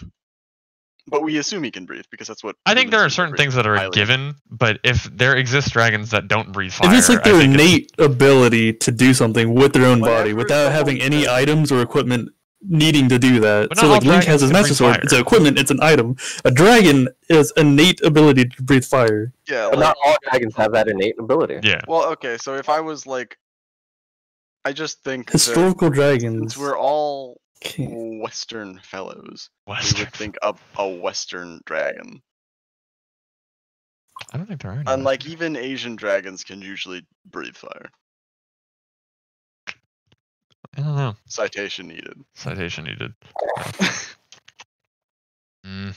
But we assume he can breathe because that's what. I think there are certain things that are a Highly. given, but if there exist dragons that don't breathe fire, if it's like their innate ability to do something with their own body without having any says- items or equipment needing to do that. So like Link has his can master sword. fire. It's an equipment. It's an item. A dragon is innate ability to breathe fire. Yeah, But like, not all dragons have that innate ability. yeah. well, okay. So if I was like, I just think that Historical dragons. since we're all can't- Western fellows, we Western. would think up a Western dragon. I don't think there are. any. Unlike even Asian dragons can usually breathe fire. I don't know. Citation needed. Citation needed. Mm.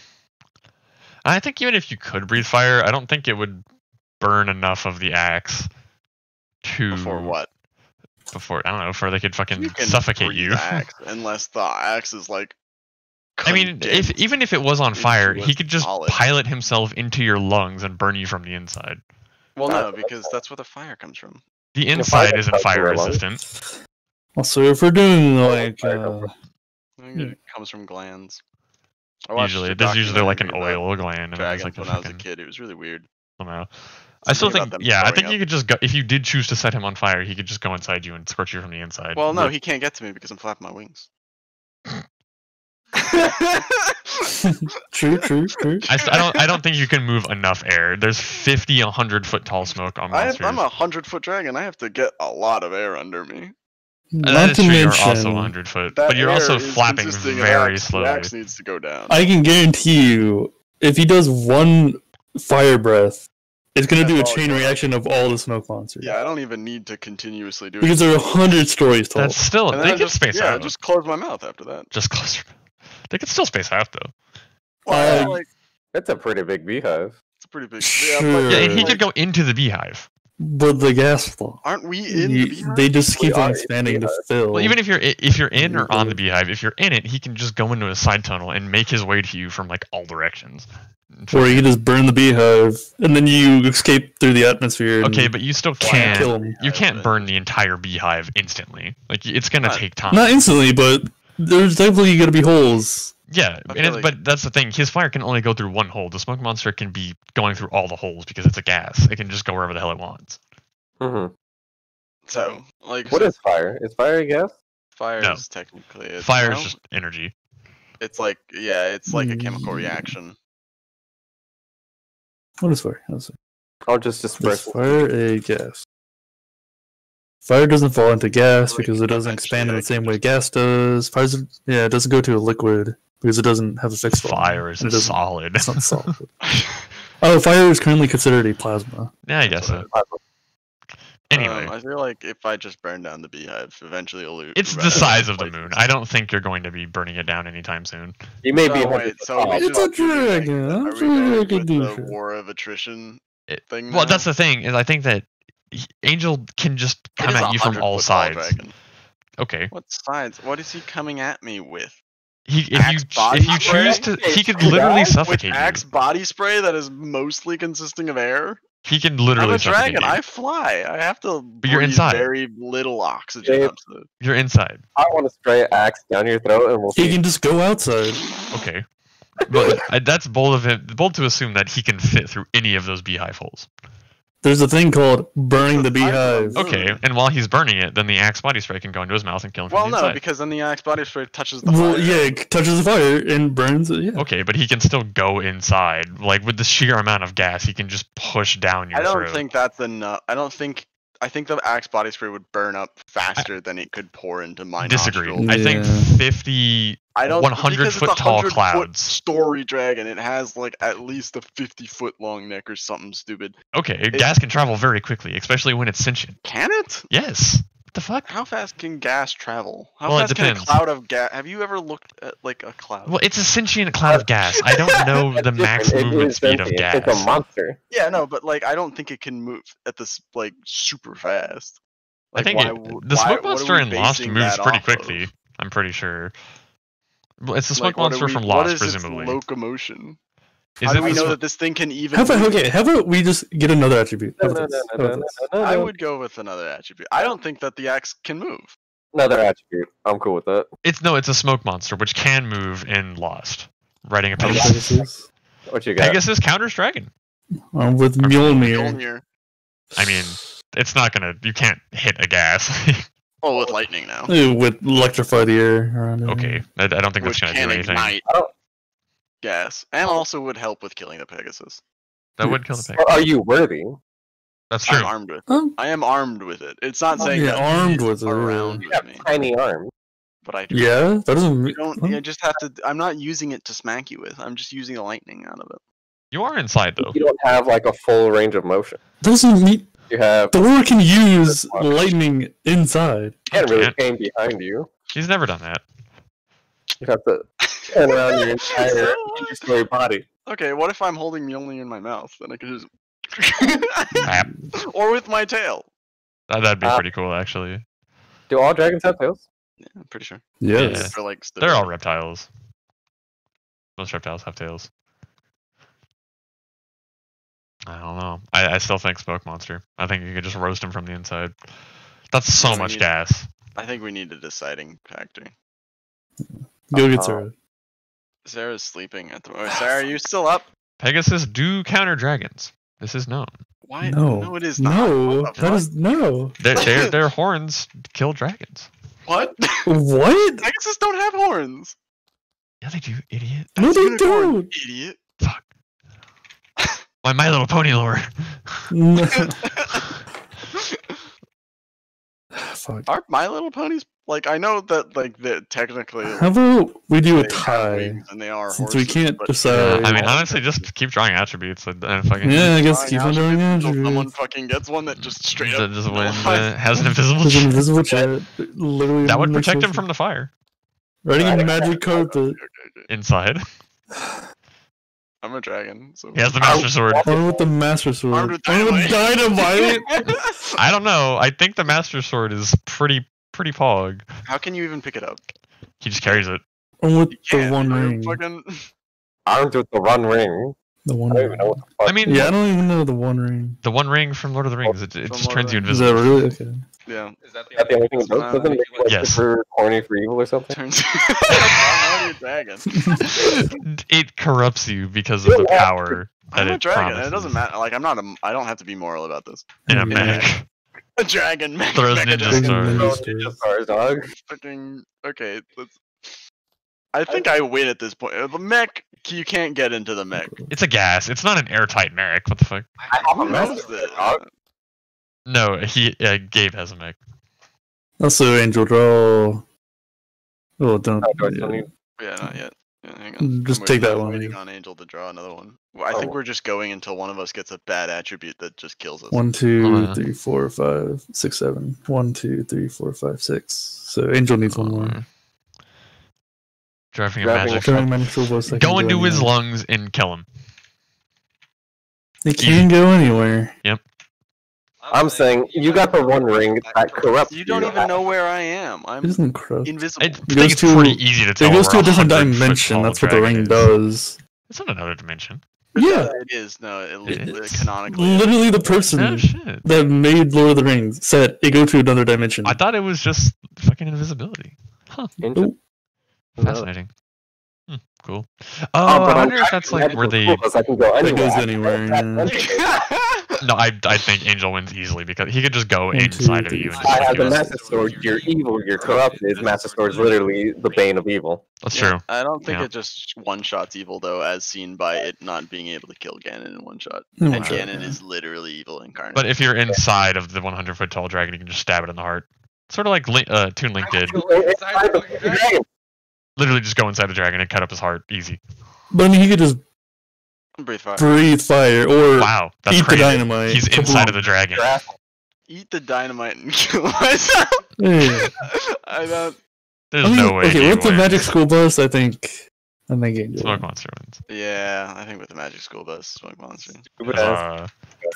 I think even if you could breathe fire, I don't think it would burn enough of the axe to Before what? Before I don't know, before they could fucking You can suffocate you. axe, unless the axe is like. I mean, if even if it was on fire, he could just solid. pilot himself into your lungs and burn you from the inside. Well, no, because that's where the fire comes from. The inside isn't fire your lungs. resistant. Also, if we're doing like uh, comes I think it comes from glands. Usually, a there's usually like an oil gland, and then there's Dragons like a when I was a kid. It was really weird. somehow. I still think, yeah, I think up. you could just go if you did choose to set him on fire, he could just go inside you and scorch you from the inside. Well, no, with- he can't get to me because I'm flapping my wings. true, true, true. I, I don't. I don't think you can move enough air. There's 50, 100 foot tall smoke on I, monsters. I'm a hundred foot dragon. I have to get a lot of air under me. Not is to true. You're mention, also 100 foot, That but you're also flapping very axe. Slowly. axe needs to go down. I can guarantee you, if he does one fire breath, it's gonna do a chain reaction of all the smoke monsters. yeah, I don't even need to continuously do it. Because it. they're a hundred stories told. That's still And then they can just, space yeah, out. just close my mouth after that. Just closer. They can still space out though. Well, Uh, like, It's a pretty big beehive. it's a pretty big. Sure. Yeah, he like, could go into the beehive. But the gas flow. Aren't we in You- the beehive? they just keep on expanding to fill. Well, even if you're if you're in or on the beehive, if you're in it, he can just go into a side tunnel and make his way to you from like all directions. or you can just burn the beehive and then you escape through the atmosphere. Okay, but you still can't can't. kill him. You can't burn the entire beehive instantly. Like it's gonna Not- take time. Not instantly, but there's definitely gonna be holes. Yeah, I and feel like- but that's the thing. His fire can only go through one hole. The smoke monster can be going through all the holes because it's a gas. It can just go wherever the hell it wants. hmm So, like, What is fire? Is fire a gas? fire? No. Is technically it's, Fire no? is just energy. It's like yeah, it's like a chemical reaction. What is fire? What is fire? I'll just Is disperse. fire a gas? Fire doesn't fall into gas Like, because it doesn't expand in the same way gas does. Fire's yeah, it doesn't go to a liquid because it doesn't have a fixed volume. Fire is it solid. It's not solid. oh, fire is currently considered a plasma. yeah, I guess so. Anyway, Um, I feel like if I just burn down the beehive, eventually it'll lose. it's the size of the moon. I don't think you're going to be burning it down anytime soon. You may be. So, a hundred wait, foot so tall. we It's a do the, like, dragon. Are we sure with the shit. war of attrition It- thing? Well, now? that's the thing. Is I think that Angel can just come at you from all sides. dragon. Okay. What sides? What is he coming at me with? He if you body if you spray? choose to, he could literally guys, with suffocate With you. axe body spray that is mostly consisting of air. He can literally. I'm literally a suffocate dragon. you. I fly. I have to But you're inside. very little oxygen. Dave. up You're inside. I want to spray axe down your throat, and we'll He see. can just go outside. Okay. But I, that's bold of him. Bold to assume that he can fit through any of those beehive holes. There's a thing called burning the the size of beehive. Okay, and while he's burning it, then the axe body spray can go into his mouth and kill him Well, from the no, inside. because then the axe body spray touches the Well, fire. yeah, it touches the fire and burns it. Yeah. Okay, but he can still go inside. Like with the sheer amount of gas, he can just push down your I don't throat. think that's enough. I don't think. I think the axe body spray would burn up faster than it could pour into my Disagree. nostril. I think Yeah. 50. I don't 100 because foot it's a tall 100 foot clouds. story dragon. It has like at least a fifty foot long neck or something stupid. Okay, gas can travel very quickly, especially when it's sentient. Can it? Yes. What the fuck? How fast can gas travel? How Well, it fast can a depends. cloud of gas? Have you ever looked at like a cloud? Well, it's a sentient cloud of gas. I don't know the It's max movement speed of sentient. gas. It's a monster. Yeah, no, but like I don't think it can move at this like super fast. I think why it, the smoke what monster in Lost moves pretty off of? quickly. I'm pretty sure. Well, It's the smoke Like, monster we- from what Lost, is its presumably. locomotion. Is How it do we know sm- that this thing can even? How about okay? How about we just get another attribute? No, no, no, no, I would go with another attribute. I don't think that the axe can move. Another attribute. I'm cool with that. It's no, it's a smoke monster which can move in Lost. Writing a How Pegasus. Pegasus? What you got? Pegasus counters dragon. Um, with Or Mjolnir. Mjolnir. I mean, it's not gonna. You can't hit a gas. Oh, with lightning now, With electrify the air around it. okay, I, I don't think which that's gonna do anything. ignite Oh. Gas, and also would help with killing the Pegasus. That would kill the Pegasus. are you worthy? That's true. I'm armed with. Um, I am armed with it. It's not Oh, saying yeah, that armed he's with it, around You with me, tiny arms. but I do. yeah, that doesn't. You mean- don't. huh? You just have to. I'm not using it to smack you with. I'm just using the lightning out of it. You are inside though. You don't have like a full range of motion. Doesn't mean You have. Thor can use lightning inside. You can't really aim behind you. He's never done that. You have to turn around your entire two-story body. Okay, what if I'm holding Mjolnir in my mouth? Then I could Crap. just. or with my tail. That, that'd be Uh, pretty cool, actually. Do all dragons have tails? Yeah, I'm pretty sure. Yes. Yeah. For like. They're all reptiles. Most reptiles have tails. I don't know. I, I still think smoke monster. I think you could just roast him from the inside. That's so much need- gas. I think we need a deciding factor. Go get Uh-huh. Sarah. Sarah's sleeping at the moment. Sarah, are you still up? Pegasus do counter dragons. This is known. Why? No. no, it is not. No, What the that no. Their, their, their horns kill dragons. What? What? Pegasus don't have horns. Yeah, they do, idiot. No, they don't. Idiot. Fuck. My My Little Pony lore. Fuck? Are My Little Ponies like I know that like that technically How about we do a they tie? and they are Since we can't but- decide. Yeah, I mean, honestly, just keep drawing attributes and, and fucking. Yeah, I guess Drawing keep on doing attributes until Someone fucking gets one that just straight up just wins. Uh, has an invisible. There's an invisible chat. Literally. that would protect him from the fire sense. Writing a magic carpet. Okay, okay. inside. I'm a dragon, so He has the master sword. Armed with the master sword. with Armed with dynamite. I don't know. I think the master sword is pretty pretty pog. How can you even pick it up? He just carries it. Armed with the one ring. Fucking... Armed with the one ring. The one I don't ring. even know what the fuck. I mean, Yeah, I don't even know the one ring. the one ring from Lord of the Rings. It, it just Lord turns you of the Is that really okay? Yeah. Is that the only thing it does? Uh, Doesn't it make you, like Yes. super corny for evil or something? Turns. I'm already a dragon. it corrupts you because of the power that I'm a it dragon. promises. It doesn't matter. Like I'm not a. I don't have to be moral about this. In a Yeah. mech. A dragon. Mech, Throws mech, a ninja dragon. stars. Ninja stars. ninja stars, dog. Fucking. Okay. Let's. I think I win at this point. Uh, The mech. You can't get into the mech. It's a gas. It's not an airtight mech. What the fuck? I have a Who master knows dog. No, he uh, Gabe has a mech. Also, Angel Draw. Oh, don't. Oh, do I still need- Yeah, not yet. Yeah, hang Mm, on. just I'm take that one. Waiting on Angel to draw another one. Well, I think Oh. we're just going until one of us gets a bad attribute that just kills us. One, two, Oh, yeah. three, four, five, six, seven. One, two, three, four, five, six. So Angel needs one more. Driving a Driving a magic. Throwing magic school bus, I can Go into his anywhere. lungs and kill him. They can go anywhere. I'm saying you got the one ring that corrupts You don't even know where I am. I'm It isn't corrupt. invisible. I goes it's to- pretty easy to tell. It goes to a different dimension. That's what the ring is. does. It's not another dimension. Yeah, it is. No, it, It it, is. canonically. literally the person Oh shit! that made Lord of the Rings said it go to another dimension. I thought it was just fucking invisibility. Interesting. No. Fascinating. Hmm, cool. Oh, but I wonder if that's like where they. I can go That goes anywhere. Yeah. No, I I think Angel wins easily because he could just go One, two, inside of you and I fuck have you the. Master Sword. You're evil. You're corrupted. Master Sword is literally the bane of evil. That's Yeah, true. I don't think Yeah. it just one shots evil though, as seen by it not being able to kill Ganon in one shot. In one and shot, Ganon yeah. is literally evil incarnate. But if you're inside of the 100 foot tall dragon, you can just stab it in the heart. Sort of like Link, uh, Toon Link did. Inside the dragon. Literally just go inside the dragon and cut up his heart. Easy. But I mean, he could just breathe fire. breathe fire or Wow, that's eat crazy. the dynamite. He's inside of the dragon. Eat the dynamite and kill myself. Yeah. I don't. There's I mean, no way. okay, he with the wins. magic school bus, I think. I think Angel. Smoke monster wins. Yeah, I think with the magic school bus, smoke monster. Stupid ass. Uh,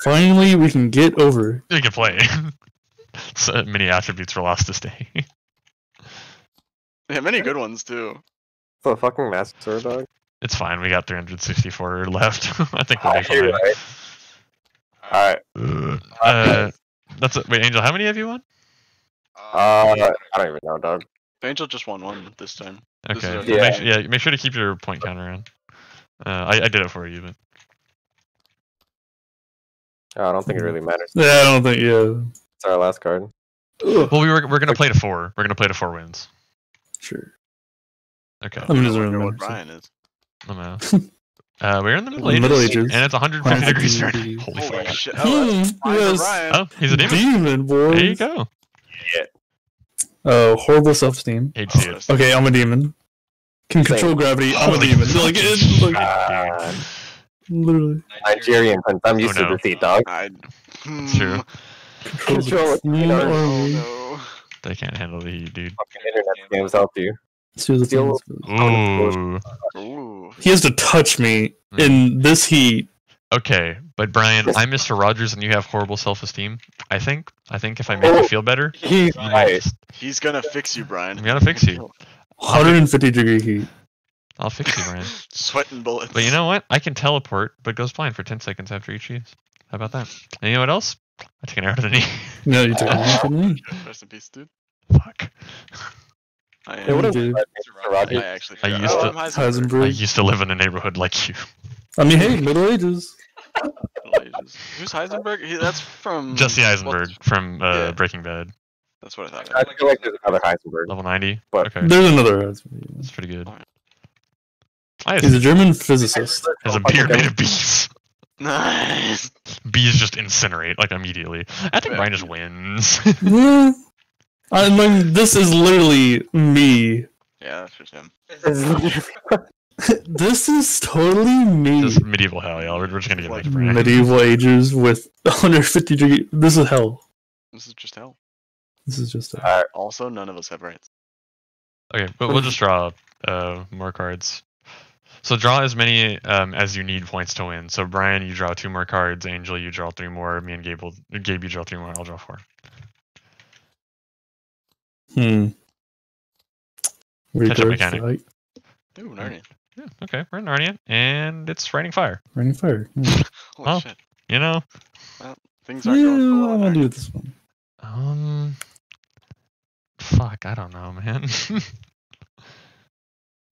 Finally, we can get over. you can play. so many attributes were lost this day. They have many good ones too. The fucking Master Sword, dog. It's fine. We got 364 left. I think we'll be you're fine. right. Alright. Uh, that's it. Wait, Angel, how many have you won? Uh, I don't even know, dog. Angel just won one this time. Okay. our- well, Make, Yeah. yeah, make sure to keep your point counter on. Uh, I, I did it for you, but Oh, I don't think it really matters. Yeah, I don't think. Yeah. It's our last card. Ugh, well, we were we're gonna play to four. We're gonna play to four wins. sure. Okay. I mean, it I doesn't wonder really what matter. Brian is. I'm out. Uh, we're in the Middle Ages, Middle Ages. and it's 150 degrees 150 Fahrenheit. Holy Holy fuck! shit! Oh, that's Hmm, yes. Oh, he's a demon. Demon, boys. There you go. Oh, horrible self-esteem. Hate to see it. Okay, I'm a demon. Can Same. control gravity. I'm a Holy demon. Like, it's like, Uh, literally. Nigerian prince. I'm used Oh, no. to defeat, dog. I. true. Control Control it. the You know, army. Oh They can't handle the heat, dude. Fucking internet games help you. Steal the Steal- things. Ooh. He has to touch me Hmm. in this heat. Okay, but Brian, I'm Mr. Rogers, and you have horrible self-esteem. I think. I think if I make you feel better, he's right. he's gonna fix you, Brian. I'm gonna fix you. 150 degree heat. I'll fix you, Brian. Sweating bullets. But you know what? I can teleport, but goes blind for 10 seconds after each use. How about that? And you know what else? I take an arrow to the knee. No, you took it from me. Rest in peace, dude. Fuck. I Hey, what am. Dude. Mr. I actually. I forgot. used oh, to- I'm Heisenberg. I Heisenberg. used to live in a neighborhood like you. I mean, hey, Middle Ages. Middle Ages. Who's Heisenberg? He, that's from Jesse what- Eisenberg from uh, Yeah. Breaking Bad. That's what I thought. I feel like there's another Heisenberg. Level 90. But- okay, There's another Heisenberg. that's pretty good. Alright. I He's a German physicist. has a beard made of bees. Nice. Bees just incinerate like immediately. I think Yeah. Brian just wins. Yeah. I mean, this is literally me. Yeah, that's just him. This is totally me. Just medieval hell, y'all. We're, we're just gonna give like. Medieval ages with 150 degree. This is hell. This is just hell. This is just hell. Alright, Also, none of us have rights. Okay, but we'll just draw uh, more cards. So draw as many um, as you need points to win. So Brian, you draw two more cards. Angel, you draw three more. Me and Gabe, will, Gabe, you draw three more. I'll draw four. Hmm. Catch-up Rebirth, mechanic. right? Ooh, Narnia. Yeah, okay, we're in Narnia, and it's raining fire. Raining fire. Hmm. Holy Oh. shit. You know, Well, Things aren't going so well. I'm gonna Narnia. do this one. um, fuck, I don't know, man.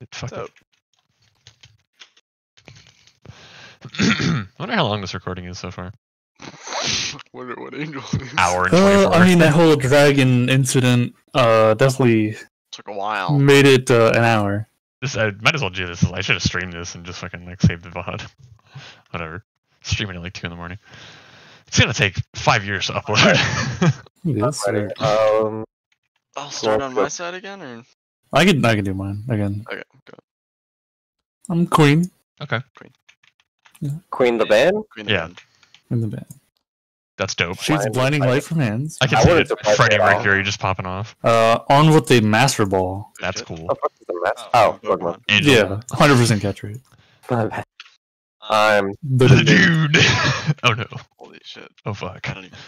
it fuck So- I wonder how long this recording is so far. what, what angel? Hour and Uh, I mean, that whole dragon incident uh, definitely Took a while. made it uh, an hour. This I might as well do this. I should have streamed this and just fucking like saved the VOD. Whatever. Streaming at like two in the morning. It's gonna take five years to upload. Yes, um, I'll start on my side again, or I can I can do mine again. okay, go. I'm queen okay, Queen the band. Queen the Yeah. Band. In the band. that's dope. She's Blinding blinding light. light from hands. I can I see it. surprise me Freddie at all. Mercury just popping off. Uh, on with the master ball. That's shit. cool. The fuck is the mess? Oh, Oh, Pokemon. Angel. Yeah, hundred percent catch rate. I'm. But The dude. oh no. Holy shit. Oh fuck. I don't even.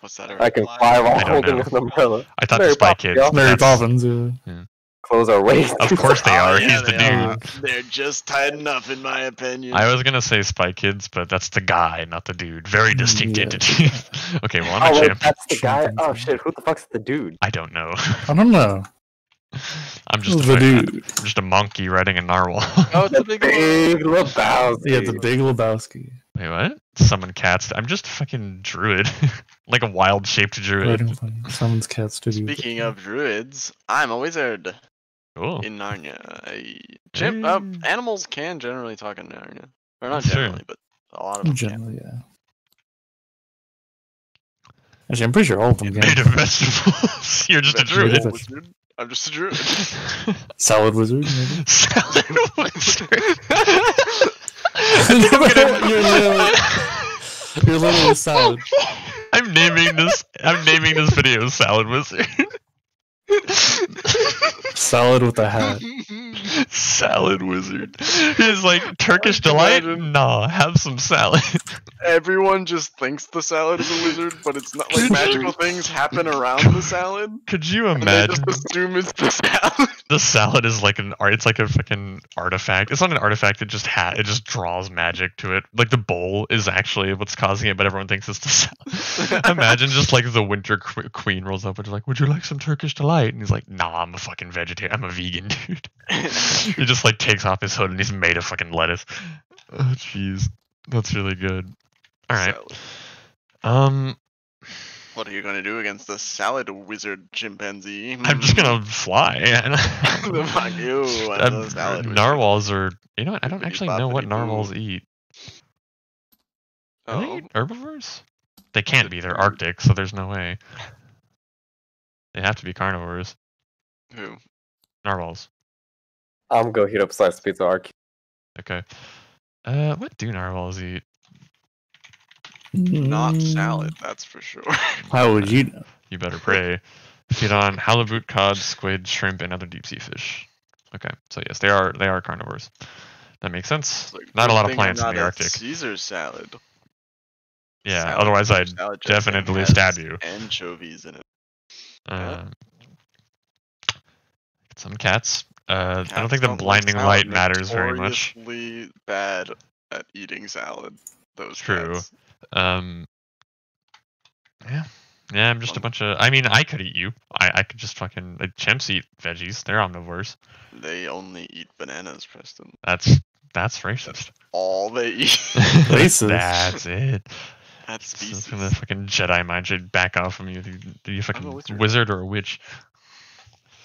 What's that? I can fly while I don't holding know. an umbrella. I thought Mary the Spy Poppins, Kids. Mary that's- Poppins. Yeah. Clothes are waist. Of course they Oh, are. yeah, He's the they dude. are. They're just tight enough, in my opinion. I was gonna say Spy Kids, but that's the guy, not the dude. Very distinct Yeah. entity. okay, well I'm Oh a wait, champ. that's the guy. Oh shit, who the fuck's the dude? I don't know. I don't know. I'm just a the dude. I'm just a monkey riding a narwhal. Oh, it's a big, Big Lebowski. Yeah, the Big Lebowski. Wait, what? Summon cats. I'm just a fucking druid. like a wild shaped druid. Riding funny. Summons cats to. Speaking of druids, I'm a wizard Cool. in Narnia. I, chimp, uh, animals can generally talk in Narnia. Or not That's true. generally, but a lot of them can. Generally, yeah. Actually, I'm pretty sure all of them Made can. of vegetables. You're just a Vegetable druid. Druid. wizard. I'm just a druid. Salad wizard, maybe. Salad wizard. you're, literally, you're literally salad. I'm naming this. I'm naming this video "Salad Wizard." Salad with a hat. salad Wizard. He's like Turkish delight. imagine? Nah, have some salad. Everyone just thinks the salad is a wizard, but it's not like magical things happen around the salad. Could you And they imagine just assume it's the salad. the salad is like an art? It's like a fucking artifact. It's not an artifact. It just ha- It just draws magic to it. Like the bowl is actually what's causing it, but everyone thinks it's the salad. Imagine just like the winter qu- queen rolls up and is like, "Would you like some Turkish delight?" And he's like, "Nah, I'm a fucking vegetarian. I'm a vegan, dude." he just like takes off his hood and he's made of fucking lettuce. Oh jeez, that's really good. All right. Salad. Um, What are you going to do against the salad wizard chimpanzee? I'm just gonna fly. Fuck you. I'm the salad wizard. narwhals are. You know what? I don't actually know what narwhals eat. Are they Oh, eat herbivores? They can't be. They're Arctic, so there's no way. They have to be carnivores. who? Narwhals. I'm gonna heat up slice pizza arc. Okay. Uh, what do narwhals eat? Not salad, that's for sure. How would you know? You better pray. Feed on halibut, cod, squid, shrimp, and other deep sea fish. Okay, so yes, they are they are carnivores. That makes sense. Like, Not a lot of plants in the Arctic. Caesar salad. Yeah, Salad- otherwise I'd salad definitely stab you. Anchovies in it. Uh, some cats. Uh, I don't think the like blinding salad, light matters very much. notoriously bad at eating salad. Those True. cats. Um, yeah, yeah. I'm just a bunch of. I mean, I could eat you. I I could just fucking. Like, chimps eat veggies. They're omnivores. They only eat bananas, Preston. That's that's racist. All they eat. Racist. that's it. That So species. it's gonna fucking Jedi mind should back off from you. Are you fucking wizard. wizard. or a witch?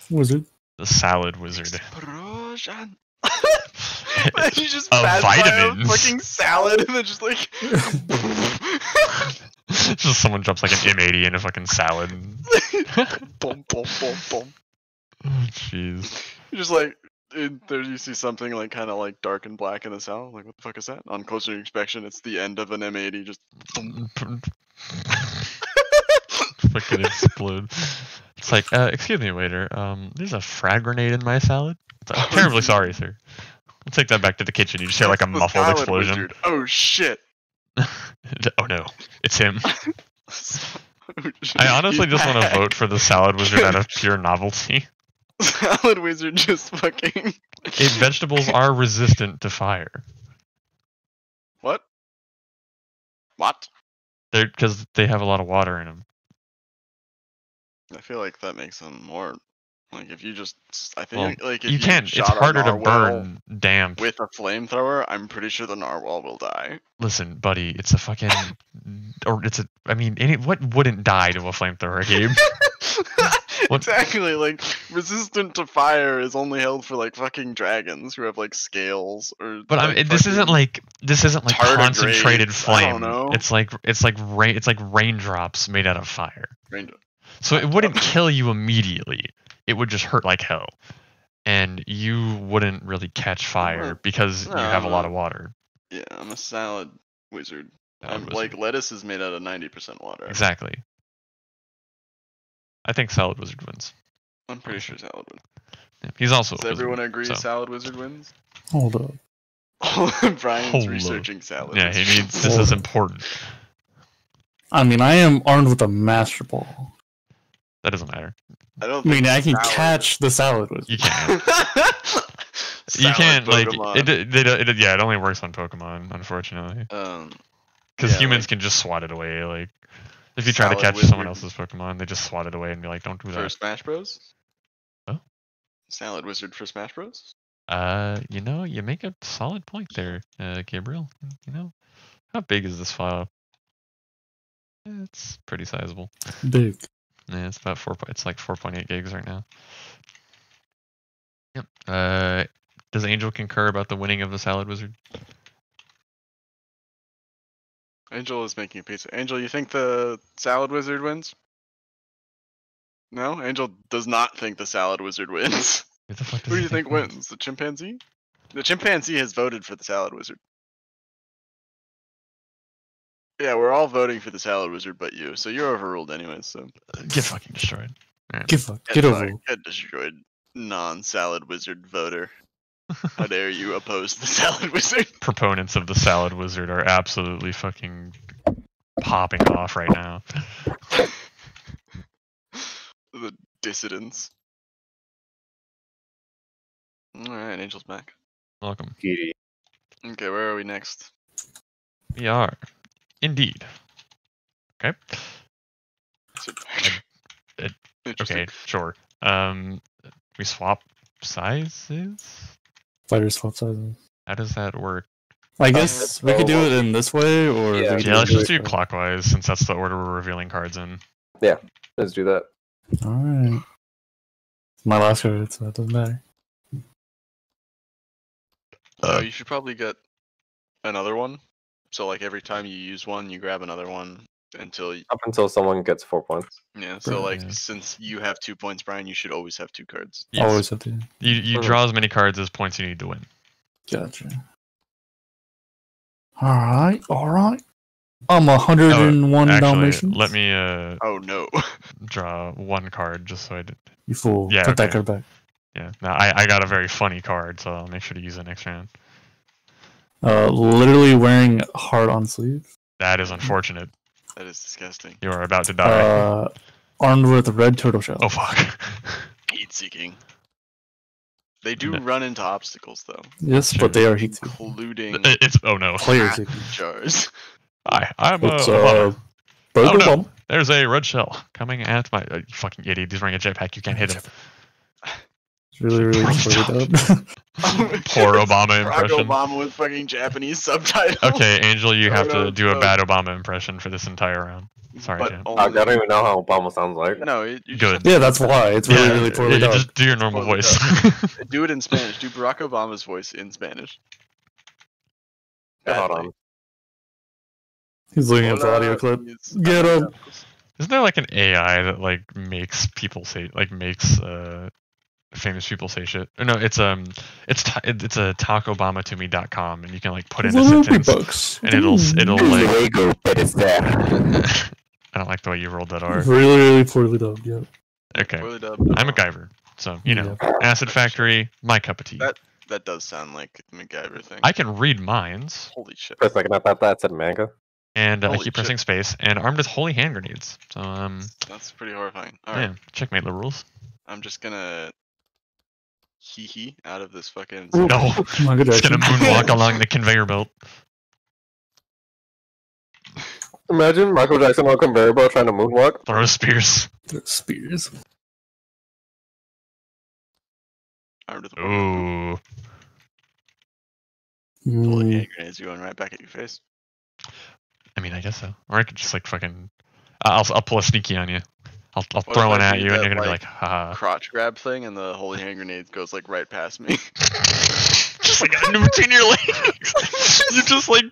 Wizard. The salad wizard. Explosion. Man, you just Of pass by a vitamins. fucking salad and then just like just someone drops like an M80 in a fucking salad. boom, boom, boom, boom. Oh, Jeez. You're just like in there you see something like kind of like dark and black in the salad. Like what the fuck is that? On closer inspection, it's the end of an M80. Just Fucking explode. It's like, uh, excuse me, waiter. Um, there's a frag grenade in my salad. Oh, terribly sorry, sir. I'll take that back to the kitchen. You just hear like a muffled explosion. wizard." Oh shit! oh no, it's him. Oh. I honestly just want to vote for the salad wizard out of pure novelty. Salad wizard just fucking. It, vegetables are resistant to fire. What? What? They're because they have a lot of water in them. I feel like that makes them more. Like if you just, I Well, think like if You can't. It's harder to burn damp. with a flamethrower. I'm pretty sure the narwhal will die. Listen, buddy, it's a fucking, or it's a. I mean, any, what wouldn't die to a flamethrower, Gabe? What- exactly. Like resistant to fire is only held for like fucking dragons who have like scales or. But I mean, this isn't like this isn't like concentrated flame. It's like it's like rain. It's like raindrops made out of fire. So it wouldn't kill you immediately. It would just hurt like hell, and you wouldn't really catch fire because you have a lot of water. Yeah, I'm a salad wizard. Salad I'm wizard. like lettuce is made out of ninety percent water. exactly. I think salad wizard wins. I'm pretty sure salad wins. Yeah, He's also. Does a wizard, everyone agree so- salad wizard wins? Hold up. Brian's Hold up. researching salad. Yeah, he needs. This is important. I mean, I am armed with a master ball. That doesn't matter. I don't I mean, I can salad- catch the salad with. You can't. you can't like it, it, it, it. Yeah, it only works on Pokemon, unfortunately. Um, Because Yeah, humans like- can just swat it away. Like, if you try to catch wizard. someone else's Pokemon, they just swat it away and be like, "Don't do for that." Smash Bros. Oh. Salad wizard for Smash Bros. Uh, you know, you make a solid point there, uh, Gabriel. You know, how big is this file? It's pretty sizable. Big. Yeah, it's about four. It's like four point eight gigs right now. Yep. Uh, does Angel concur about the winning of the Salad Wizard? Angel is making a pizza. Angel, you think the salad wizard wins? No, Angel does not think the salad wizard wins. Who the fuck does Who do you think wins? The chimpanzee? The chimpanzee has voted for the salad wizard. Yeah, we're all voting for the salad wizard, but you. So you're overruled, anyways. So uh, Get fucking destroyed. Get fuck. Get over. Get destroyed, non-salad wizard voter. How dare you oppose the salad wizard? Proponents of the Salad Wizard are absolutely fucking popping off right now. the dissidents. All right, Angel's back. Welcome. Kitty. Okay, where are we next? We are indeed. Okay. So- it- Okay. Sure. Um, we swap sizes. Fighter swap sizes. How does that work? I guess we could do it in this way, or Yeah. Yeah, let's just do this way. clockwise since that's the order we're revealing cards in. Yeah, let's do that. All right. My last card, so that doesn't matter. So Uh, you should probably get another one. So like every time you use one, you grab another one until y- Up until someone gets four points. yeah. So like Yeah. since you have two points, Brian, you should always have two cards. Yes. Always have to. You you Mhm. draw as many cards as points you need to win. Gotcha. All right, all right. I'm 101 Oh, Actually, Dalmatians. let me uh Oh no. draw one card just so I did. You fool. Yeah, Put that card back. Yeah. Now I I got a very funny card, so I'll make sure to use it next round. Uh, literally wearing heart on sleeve. That is unfortunate. That is disgusting. You are about to die. Uh, armed with a red turtle shell. oh fuck. Heat seeking. They do No. run into obstacles though, yes, sure. but they are heat seeking. including it's oh no. Player cat seeking. jars. I I'm It's uh, uh, Oh, no. bomb. There's a red shell coming at my uh, fucking idiot. He's wearing a jetpack. You can't hit him. It's really, really Poor poorly done. Poor Obama Barack impression. Obama with fucking Japanese subtitles. Okay, Angel, you have to do a bad Obama impression for this entire round. Sorry, But Jam. I don't even know how Obama sounds like. No, it, you Good. yeah, that's why. It's really, Yeah, really poorly yeah, done. Just do your normal Poorly voice. Just, do it in Spanish. Do Barack Obama's voice in Spanish. Hold Badly. on. He's looking at the audio clip. Get him. Isn't there like an AI that like makes people say like makes uh famous people say shit? Or no, it's um it's ta- it's a talkobama and you can like put in a Little sentence bucks. and it'll it'll like Luego, pero there. I don't like the way you rolled that R. Really, really poorly dubbed. Yeah. Okay. Poorly dubbed. I'm a MacGyver, so you know, Yeah. Acid Factory, my cup of tea. That- That does sound like a MacGyver thing. I can read minds, Holy shit. For a second, I thought that said manga. and uh, I Holy keep shit. pressing space, and armed with holy hand grenades. So um, That's pretty horrifying. Alright, yeah, checkmate the rules. I'm just gonna hee hee out of this fucking. No, Michael just gonna moonwalk along the conveyor belt. Imagine Michael Jackson on a conveyor belt trying to moonwalk. Throw spears. Spears. Ooh. holy Mm, hand grenades going right back at your face. I mean, I guess so. Or I could just like fucking. I'll I'll pull a sneaky on you. I'll I'll What throw one at you, and you're gonna be like, like, ha. Crotch grab thing, and the holy hand grenade goes like right past me. just like in between your legs. you just like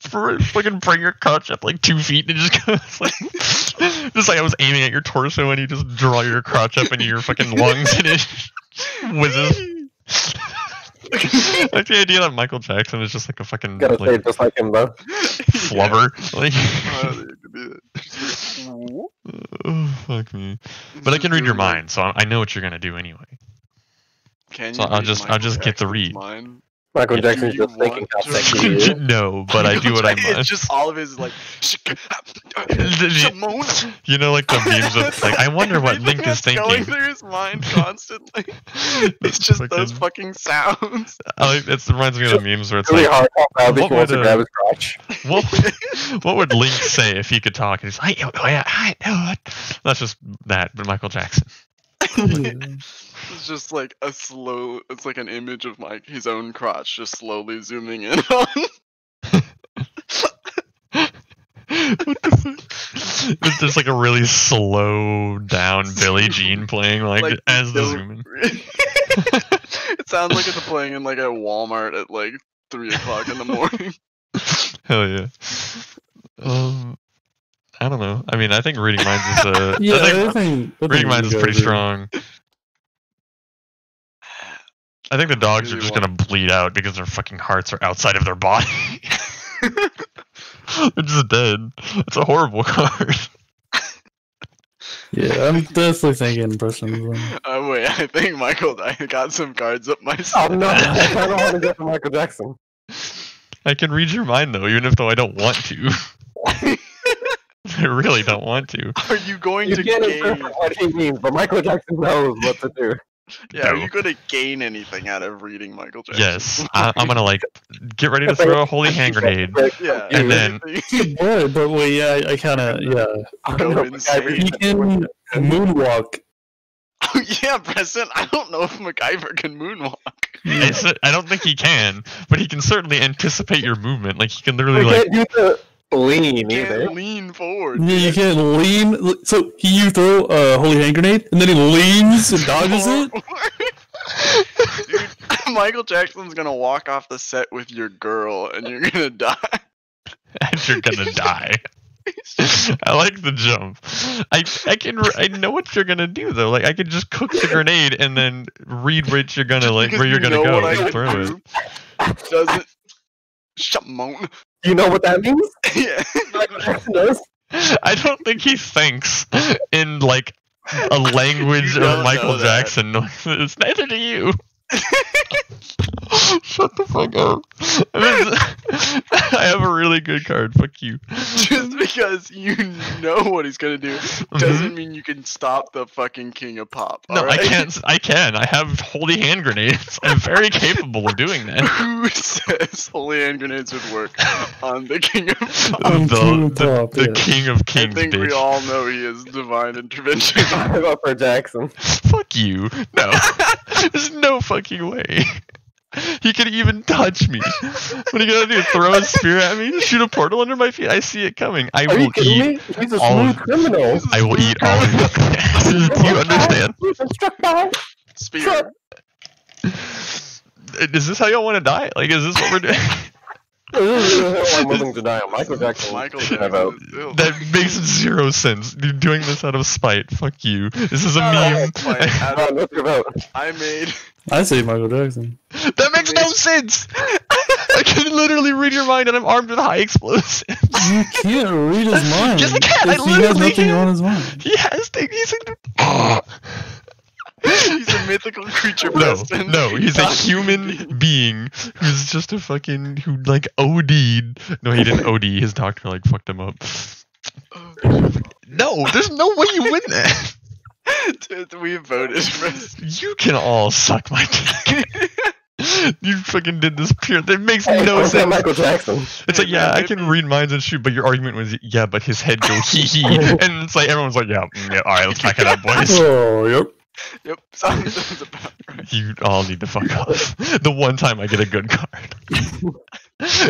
for, fucking bring your crotch up like two feet and it just goes like just like I was aiming at your torso and you just draw your crotch up into your fucking lungs and it whizzes. like the idea that Michael Jackson is just like a fucking Gotta say, just like him though. flubber. Like, oh, you could do that. Just like, oh, fuck me. But I can read your mind, so I I know what you're gonna do anyway. Can So I'll read just- I'll Michael just get the read. Mind? Michael Yeah. Jackson's just thinking want how sexy he is. no, but I do what I It's must. just all of his like. Simone. You know, like the memes of like, I wonder what Link is that's Going thinking. through his mind constantly. it's just those Fucking- fucking sounds. I like, it reminds me of the memes where it's Really like, hard what he wants would, to uh, grab his crotch. what, what would Link say if he could talk? And he's like, oh, yeah, I know it. That's just that, but Michael Jackson. It's just like a slow. It's like an image of like his own crotch just slowly zooming in on. what the fuck? It's just like a really slow down Billie Jean playing like, Like, as the zoom in. it sounds like it's playing in like a Walmart at like three o'clock in the morning. Hell yeah. Um, I don't know. I mean, I think reading minds is uh, Yeah, I think I think, I reading minds is pretty guys strong. I think the dogs are really just gonna bleed out because their fucking hearts are outside of their body. They're just dead. It's a horrible card. Yeah, I'm definitely thinking impressionism. Oh wait, I think Michael I got some cards up my sleeve. Oh sleeve. no, I don't want to get for Michael Jackson. I can read your mind though, even if though I don't want to. I really don't want to. Are you going You to can't gain? interpret what he means, but Michael Jackson knows what to do. Yeah, are you going to gain anything out of reading Michael Jackson? Yes, I, I'm gonna like get ready to throw a holy hand grenade. Yeah, And then- anything- Yeah, but wait, yeah, I, I kind of yeah. I don't know, insane. MacGyver, He can moonwalk. Oh, yeah, Preston. I don't know if MacGyver can moonwalk. I, I don't think he can, but he can certainly anticipate your movement. Like he can literally We like do the lean He either. can't lean forward. Yeah, you can't lean. So he you throw a holy hand grenade, and then he leans and dodges oh, it. Dude, Michael Jackson's gonna walk off the set with your girl, and you're gonna die. and you're gonna die. I like the jump. I I can I know what you're gonna do though. Like I could just cook the grenade and then read what you're gonna like where you're gonna go and throw it. Doesn't. Shimon. You know what that means? yeah. Michael Jackson knows. I don't think he thinks in like a language of Michael. Jackson. It's neither do you. Shut the fuck up. I have a really good card. Fuck you. Just because you know what he's gonna do doesn't mm-hmm. mean you can stop the fucking king of pop. No, I can't. I can. I have holy hand grenades. I'm very capable of doing that. Who says holy hand grenades would work on the king of pop? The, King of the, Pop, the yeah. king of I think bitch. we all know he is divine intervention. I'm up for Jackson. Fuck you. No. There's no fucking way. He could even touch me. What are you gonna do? Throw a spear at me? Shoot a portal under my feet? I see it coming. I Are will you eat. me? He's a all smooth of- criminal. I will eat all of you. Do you understand? He's struck by. Spear. Is this how y'all want to die? Like, is this what we're doing? I'm willing to die on Michael Jackson. Michael taking my vote. Jackson. That makes zero sense. You're doing this out of spite. Fuck you. This is a No, meme. it's fine. I, Ron, what's your vote? I made. I say Michael Jackson. that makes no sense. I can literally read your mind, and I'm armed with high explosives. You can't read his mind. Yes, I can. I if he has nothing can. on his mind. He has things. He's a... He's a mythical creature. No, Preston. no, he's a human being who's just a fucking who like OD'd. No, he didn't OD. His doctor like fucked him up. No, there's no way you win that. Dude, we voted for. You can all suck my dick. you fucking did this pure. That makes Hey, no sense. Michael Jackson. It's Hey, like, yeah, man, I can maybe- read minds and shoot, but your argument was, yeah, but his head goes hee hee, and it's like everyone's like, yeah, mm, yeah, all right, let's back it up, boys. Oh, yep. Yep, sounds, sounds about right. You all need to fuck off. The one time I get a good card,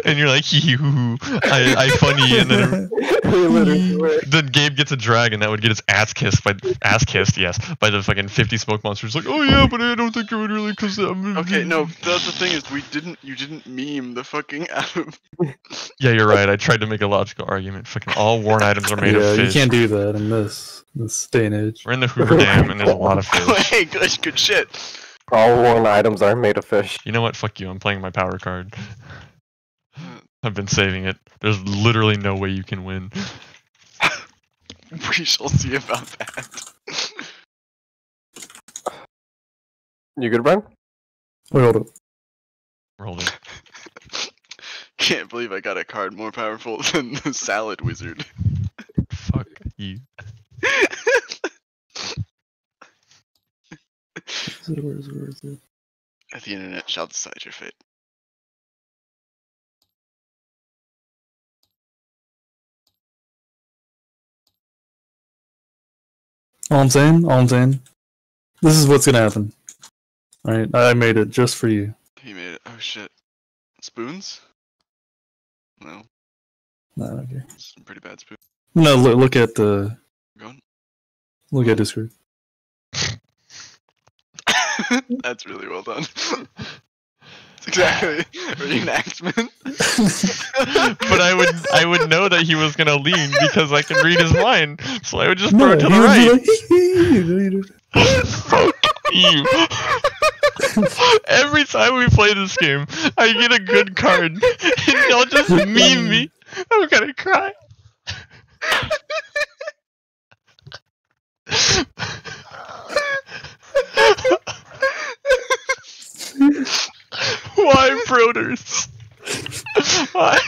and you're like, hee hee hoo hoo, I, I funny, and then we literally were. then Gabe gets a dragon that would get his ass kissed by ass kissed, yes, by the fucking 50 smoke monsters. Like, oh yeah, but I don't think it would really, cause I'm Okay, no, the, the thing is, we didn't. You didn't meme the fucking Adam. Yeah, you're right. I tried to make a logical argument. Fucking all worn items are made yeah, of fish. you can't do that in this this day and age. We're in the Hoover Dam, and there's a lot of fish. hey, good, good shit. All worn items are made of fish. You know what? Fuck you. I'm playing my power card. I've been saving it. There's literally no way you can win. We shall see about that. You good, Brian? Wait, hold up. Roll it. Can't believe I got a card more powerful than the Salad Wizard. Fuck you. Where is? Where is it? Where is it? the internet shall decide your fate. All I'm saying, all I'm saying, this is what's gonna happen. All right, I made it just for you. He made it. Oh shit. Spoons? No, Nah, okay. some pretty bad spoons. No, look, look at the Going. look at Discord. That's really well done. It's exactly reenactment. but I would I would know that he was gonna lean because I can read his mind. So I would just throw No, it to he the would be right. like, "Hee hee." Fuck you. Every time we play this game, I get a good card, and y'all just meme me. I'm gonna cry. Why Broders? Why?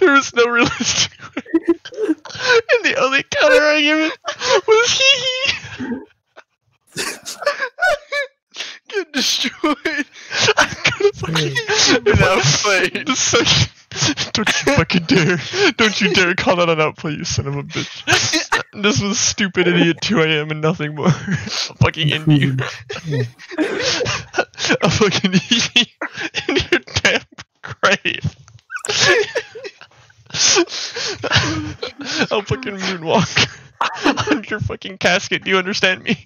there was no realistic way. And the only counter argument was hee hee. Get destroyed. I'm gonna fucking Been outplayed. The second. Don't you fucking dare. Don't you dare call that an outplay, you son of a bitch. This was stupid idiot 2 a.m. and nothing more. I'll fucking end you. I'll fucking eat you in your damn grave. I'll fucking moonwalk on your fucking casket. Do you understand me?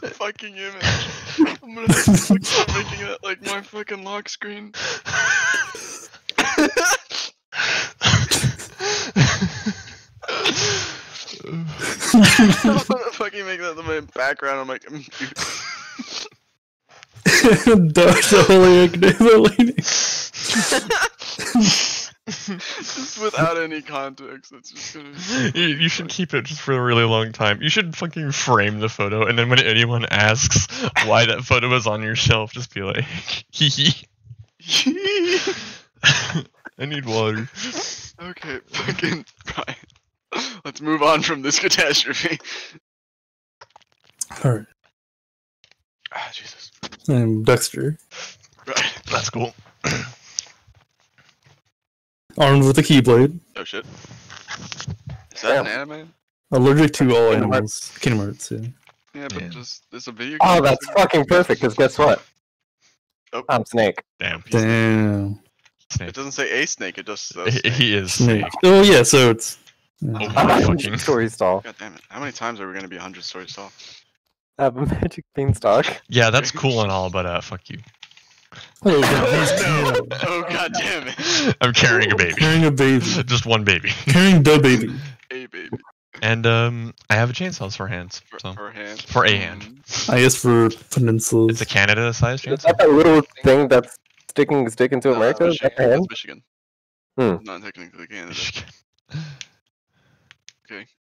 that fucking image. I'm gonna start making that like my fucking lock screen. I'm gonna fucking make that my background on my computer. Dark Holy Leaning. Just without any context. It's just gonna. You, you should keep it just for a really long time. You should fucking frame the photo, and then when anyone asks why that photo is on your shelf, just be like, hee hee. I need water. okay, fucking Brian. Let's move on from this catastrophe. All right, Ah, Jesus. I'm Dexter, Right. That's cool. armed with a keyblade, Oh shit. Is that an Damn. anime? allergic to all Kingdom animals. Kingdom Hearts. Yeah. Yeah, but Yeah. just there's a video. Oh, game that's that's- fucking perfect. Cause guess what? Oh. I'm Snake. Damn. Damn. It doesn't say a snake. It just says. He, snake. he is Snake. snake. Oh yeah, so it's. Yeah. Oh I'm my not fucking. story stall. God damn it! How many times are we gonna be 100 stories tall? have a magic beanstalk. Yeah, that's cool and all, but uh, fuck you. Oh, God, no. Oh god damn it. I'm carrying a baby. carrying a baby. Just one baby. Carrying the baby. Hey baby. And um, I have a chainsaw for hands. For, So for hand. For a hand. I guess for peninsulas. it's a Canada-sized Is chainsaw. that that little thing that's sticking stick into America? That's Is that Michigan. the hand? That's Michigan. Hmm. Not technically Canada.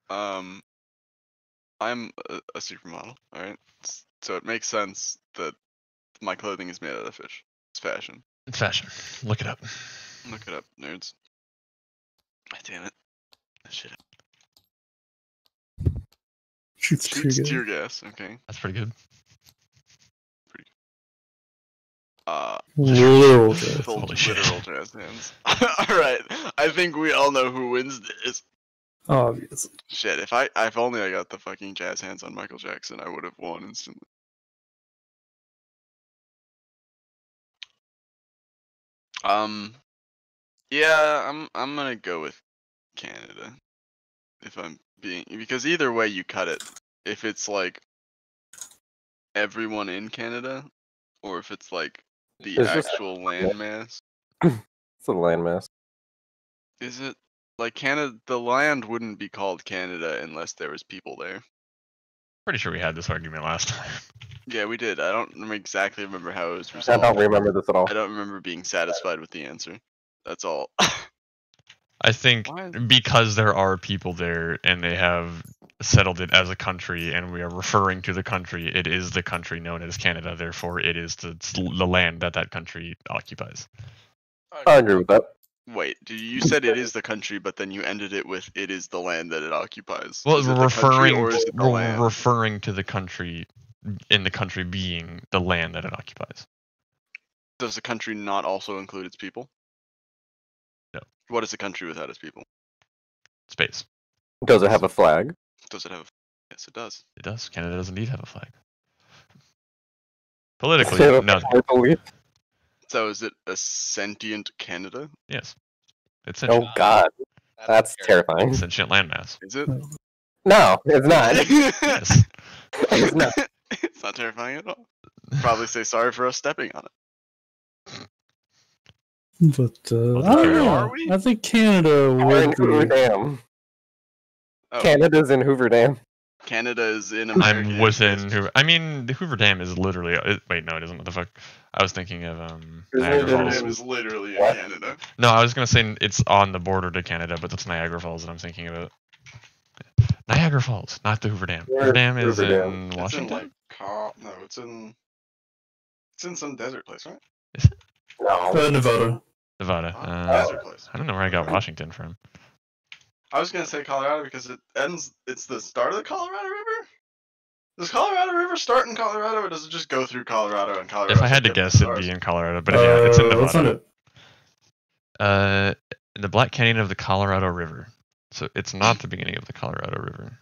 Um, I'm a, a supermodel. All right, so it makes sense that my clothing is made out of fish. It's fashion. It's fashion. Look it up. Look it up, nerds. Damn it. Shit. Shoots tear gas. tear gas. Okay. That's pretty good. Uh, Literal gas. full Holy shit. literal jazz hands. all right. I think we all know who wins this. Obviously. Shit. If I, if only I got the fucking jazz hands on Michael Jackson, I would have won instantly. Um, yeah, I'm I'm gonna go with Canada. If I'm being because either way you cut it, if it's like everyone in Canada, or if it's like the It's just- actual landmass, It's a landmass. is it like Canada? The land wouldn't be called Canada unless there was people there. Pretty sure we had this argument last time. Yeah, we did. I don't rem- exactly remember how it was I don't remember this at all. I don't remember being satisfied with the answer. That's all. I think Why- because there are people there and they have settled it as a country and we are referring to the country, it is the country known as Canada. Therefore, it is the, the land that that country occupies. I agree with that. Wait, do you said it is the country, but then you ended it with it is the land that it occupies? Well, Is it we're the country referring or is it the land? referring to the country in the country being the land that it occupies. Does the country not also include its people? No. What is a country without its people? Space. Does it have a flag? Does it have? A... Yes, it does. It does. Canada does indeed have a flag. Politically, Does it have a no. Purple leaf? So is it a sentient Canada? Yes. It's sentient, Oh god, that's terrifying. sentient landmass. Is it? No, it's not. Yes. It's not. it's not terrifying at all. Probably say sorry for us stepping on it. But uh, Well, I don't know. are we? I think Canada We're would in Hoover. Dam. Oh, Canada's in Hoover Dam. Canada is in America. I'm yeah, within. Hoover. I mean, the Hoover Dam is literally. It, wait, no, it isn't. What the fuck? I was thinking of um Isn't it Niagara in- Falls. It was literally in Canada. No, I was gonna say it's on the border to Canada, but that's Niagara Falls that I'm thinking about. Niagara Falls, not the Hoover Dam. Where Hoover Dam is Hoover Dam? in It's in Washington. like Car- no, it's in it's in some desert place, right? No. Uh, Nevada. Nevada. Uh, Uh, desert place. I don't know where I got Washington from. I was gonna say Colorado because it ends. It's the start of the Colorado River. Does Colorado River start in Colorado, or does it just go through Colorado and Colorado? If I had to guess, it'd be in Colorado, but yeah, it's in Uh, let's Nevada. it. Uh, in the Black Canyon of the Colorado River. So it's not the beginning of the Colorado River.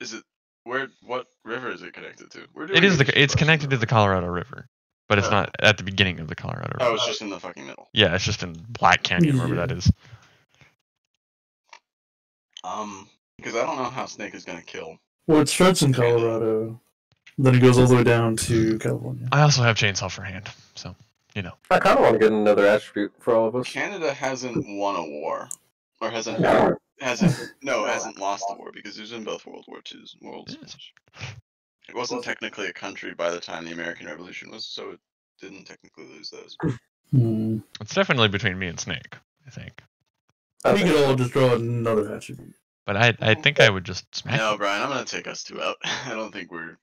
Is it where? What river is it connected to? We're It the. It's question, connected to the Colorado River, but it's Oh. not at the beginning of the Colorado River. Oh, it's just in the fucking middle. Yeah, it's just in Black Canyon, wherever that Yeah. is. Um, because I don't know how Snake is gonna kill. Well, it starts in Colorado, then it goes all the way down to California. I also have chainsaw for hand, so you know. I kind of want to get another attribute for all of us. Canada hasn't won a war, or hasn't No. hasn't no hasn't lost a war because it was in both World War Twos. Worlds. Yes. It wasn't technically a country by the time the American Revolution was, so it didn't technically lose those. Hmm. It's definitely between me and Snake, I think. I We could all just draw another attribute. But I, I think I would just smack. No, you. Brian, I'm gonna take us two out. I don't think we're.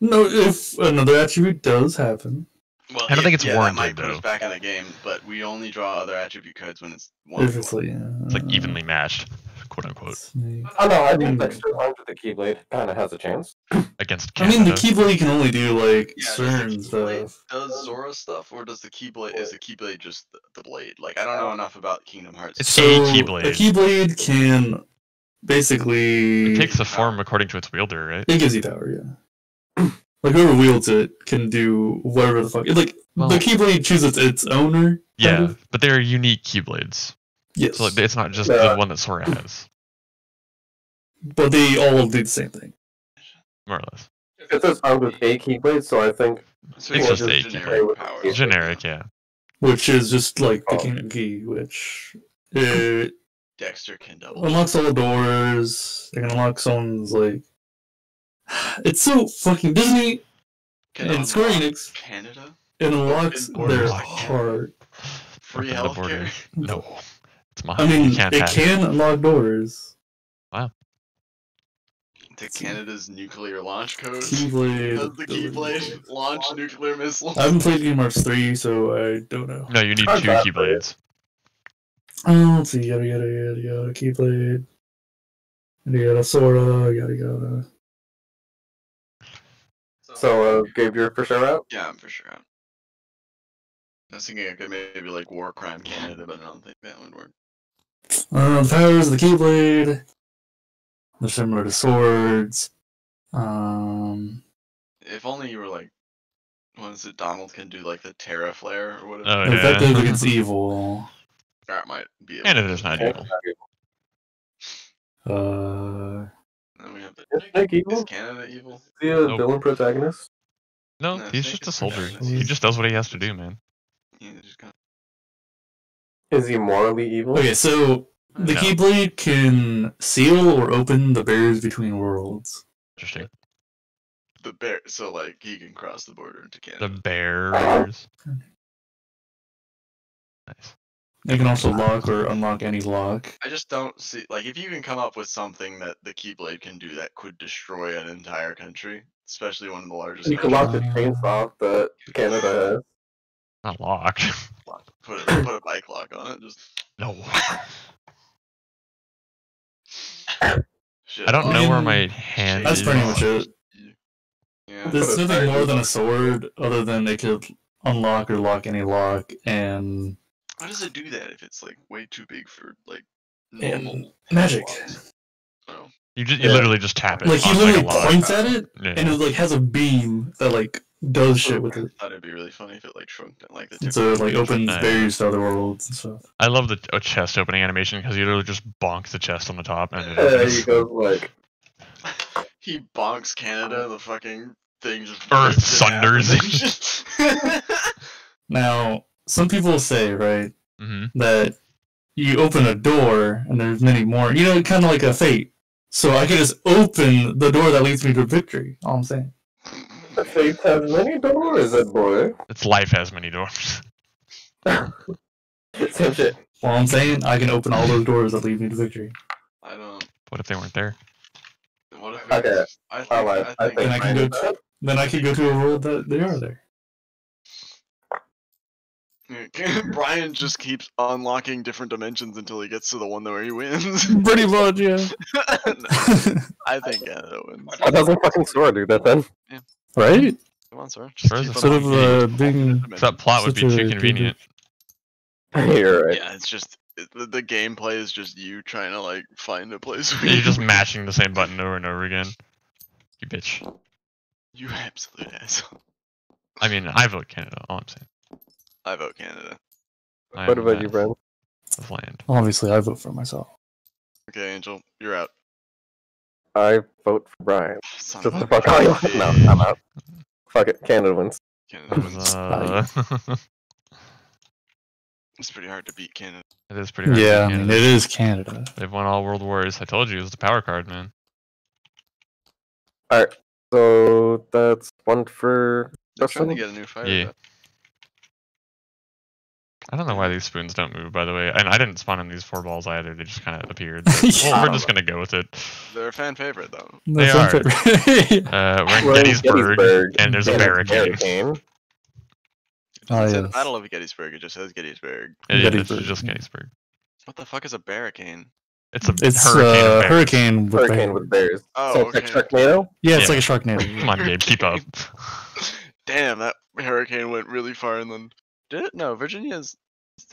No, if another attribute does happen, Well, I don't if- think it's yeah, warranted, That might put us back in the game, but we only draw other attribute cards when it's one. It's, one. like, uh, It's like evenly matched, quote unquote, Snake. Oh no, I think extra armed with the Keyblade kind of has a chance. against I mean, the Keyblade can only do like Yeah, does certain the stuff. does Sora stuff, or does the Keyblade is the Keyblade just the, the blade? Like I don't know enough about Kingdom Hearts. It's So a Keyblade. The Keyblade can basically it takes the form according to its wielder, right? It gives you power, yeah. like whoever wields it can do whatever the fuck. Like Well- the Keyblade chooses its owner. kind Yeah, of. but they're unique Keyblades. Yes. So like, it's not just Yeah. the one that Sora has. but they all do the same thing. more or less. It says armed with a keyblade, so I think So It's it's just just a generic keyblade. powers. Generic, yeah. which is just like the Oh. king key, which it Dexter can double. unlocks all the doors. It can unlock someone's like. It's so fucking Disney Can and Square Enix. Canada. It unlocks their heart. Free Open healthcare. No. It's mine. I mean, you can't it have can unlock doors. Wow. To Canada's nuclear launch code. Keyblade. Does the Keyblade launch nuclear missiles? I haven't played Kingdom Hearts 3, so I don't know. No, you need How's two that for you? keyblades. Oh, let's see. Yada yada yada yada. Keyblade. Yada yada Sora. Yada yada. so. Uh, Gabe, you're for sure out. Yeah, I'm for sure. out. I was thinking I could maybe like War Crime Canada, but I don't think that would work. Uh, the powers of the Keyblade. They're similar to swords. Um, If only you were like, what is it? Donald can do like the Terra Flare or whatever. Oh, effective yeah. against evil. That might be. And Canada's to- not evil. Uh, Then we have the. Is Snake Is evil? Canada evil? Is he a Nope. villain protagonist? No, No, he's just a soldier. He just does what he has to do, man. Yeah, just kind Is he morally evil? okay, so the No. Keyblade can seal or open the barriers between worlds. Interesting. the bear. So like he can cross the border into Canada. The Canada. bears. Nice. It can also lock or unlock any lock. I just don't see like if you can come up with something that the Keyblade can do that could destroy an entire country, especially one of the largest. You can lock the countries. chainsaw that Canada has. Not lock. Put a, put a bike lock on it. Just no. shit. I don't lock. know where my hand is. That's is. pretty much it. Yeah. There's nothing more than a sword other than it could unlock or lock any lock and How does it do that if it's like way too big for like normal magic. locks? Oh. You just you Yeah. literally just tap it. Like he on, literally a points at it Yeah. and it like has a beam that like does shit with I it. thought it'd be really funny if it like shrunk down like the So it like opens Uh, barriers to other worlds and stuff. I love the a chest opening animation because you literally just bonk the chest on the top and it There opens. he goes like he bonks Canada, the fucking thing just Earth rips and sunders. Now, some people say, right, hmm that you open a door and there's many more. You know, kind of like a fate. So I could just open the door that leads me to victory. All I'm saying. The fate has many doors, that boy. Its life has many doors. Same shit. All I'm saying, I can open all those doors that lead me to victory. I don't. What if they weren't there? What if Okay, I think, I lied. I I think And I can go did that. Then I could go to a world that they are there. Brian just keeps unlocking different dimensions until he gets to the one where he wins. Pretty much, yeah. No, I think Canada wins. Oh, Why doesn't fucking Sora do that then? Right? Come on, sir. Just Where's keep the Sort of uh, being. That plot would be too good- convenient. You're right. Yeah, it's just it- the, the gameplay is just you trying to like find a place. Where You're you just can- mashing the same button over and over again. You bitch. You absolute asshole. I mean, I vote Canada. All I'm saying. I vote Canada. I What about you, Brad? Of land. Obviously, I vote for myself. Okay, Angel, you're out. I vote for Brian. Son Just of the a fuck out. No, I'm out. Fuck it. Canada wins. Canada wins. Uh, It's pretty hard to beat Canada. it is pretty hard. to Yeah, I mean, it is Canada. They've won all world wars. I told you it was the power card, man. All right. So that's one for They're trying to get a new fire. Yeah. bet. I don't know why these spoons don't move, by the way. And I didn't spawn in these four balls either. They just kind of appeared. But, Yeah. well, we're just gonna go with it. They're a fan favorite though. They That's are. unfair. Uh, we're in We're in Gettysburg, and there's a Gettysburg. barricade. oh, It's yeah. the Battle of Gettysburg. It just says Gettysburg. It is, it's just. Gettysburg. What the fuck is a barricade? It's a It's hurricane. uh, hurricane with Hurricane bears. with bears. Oh, so it's like okay. Sharknado? Yeah, it's Yeah. like a Sharknado. Come on, Gabe, keep up. Damn, that hurricane went really far inland. Did it? No, Virginia's.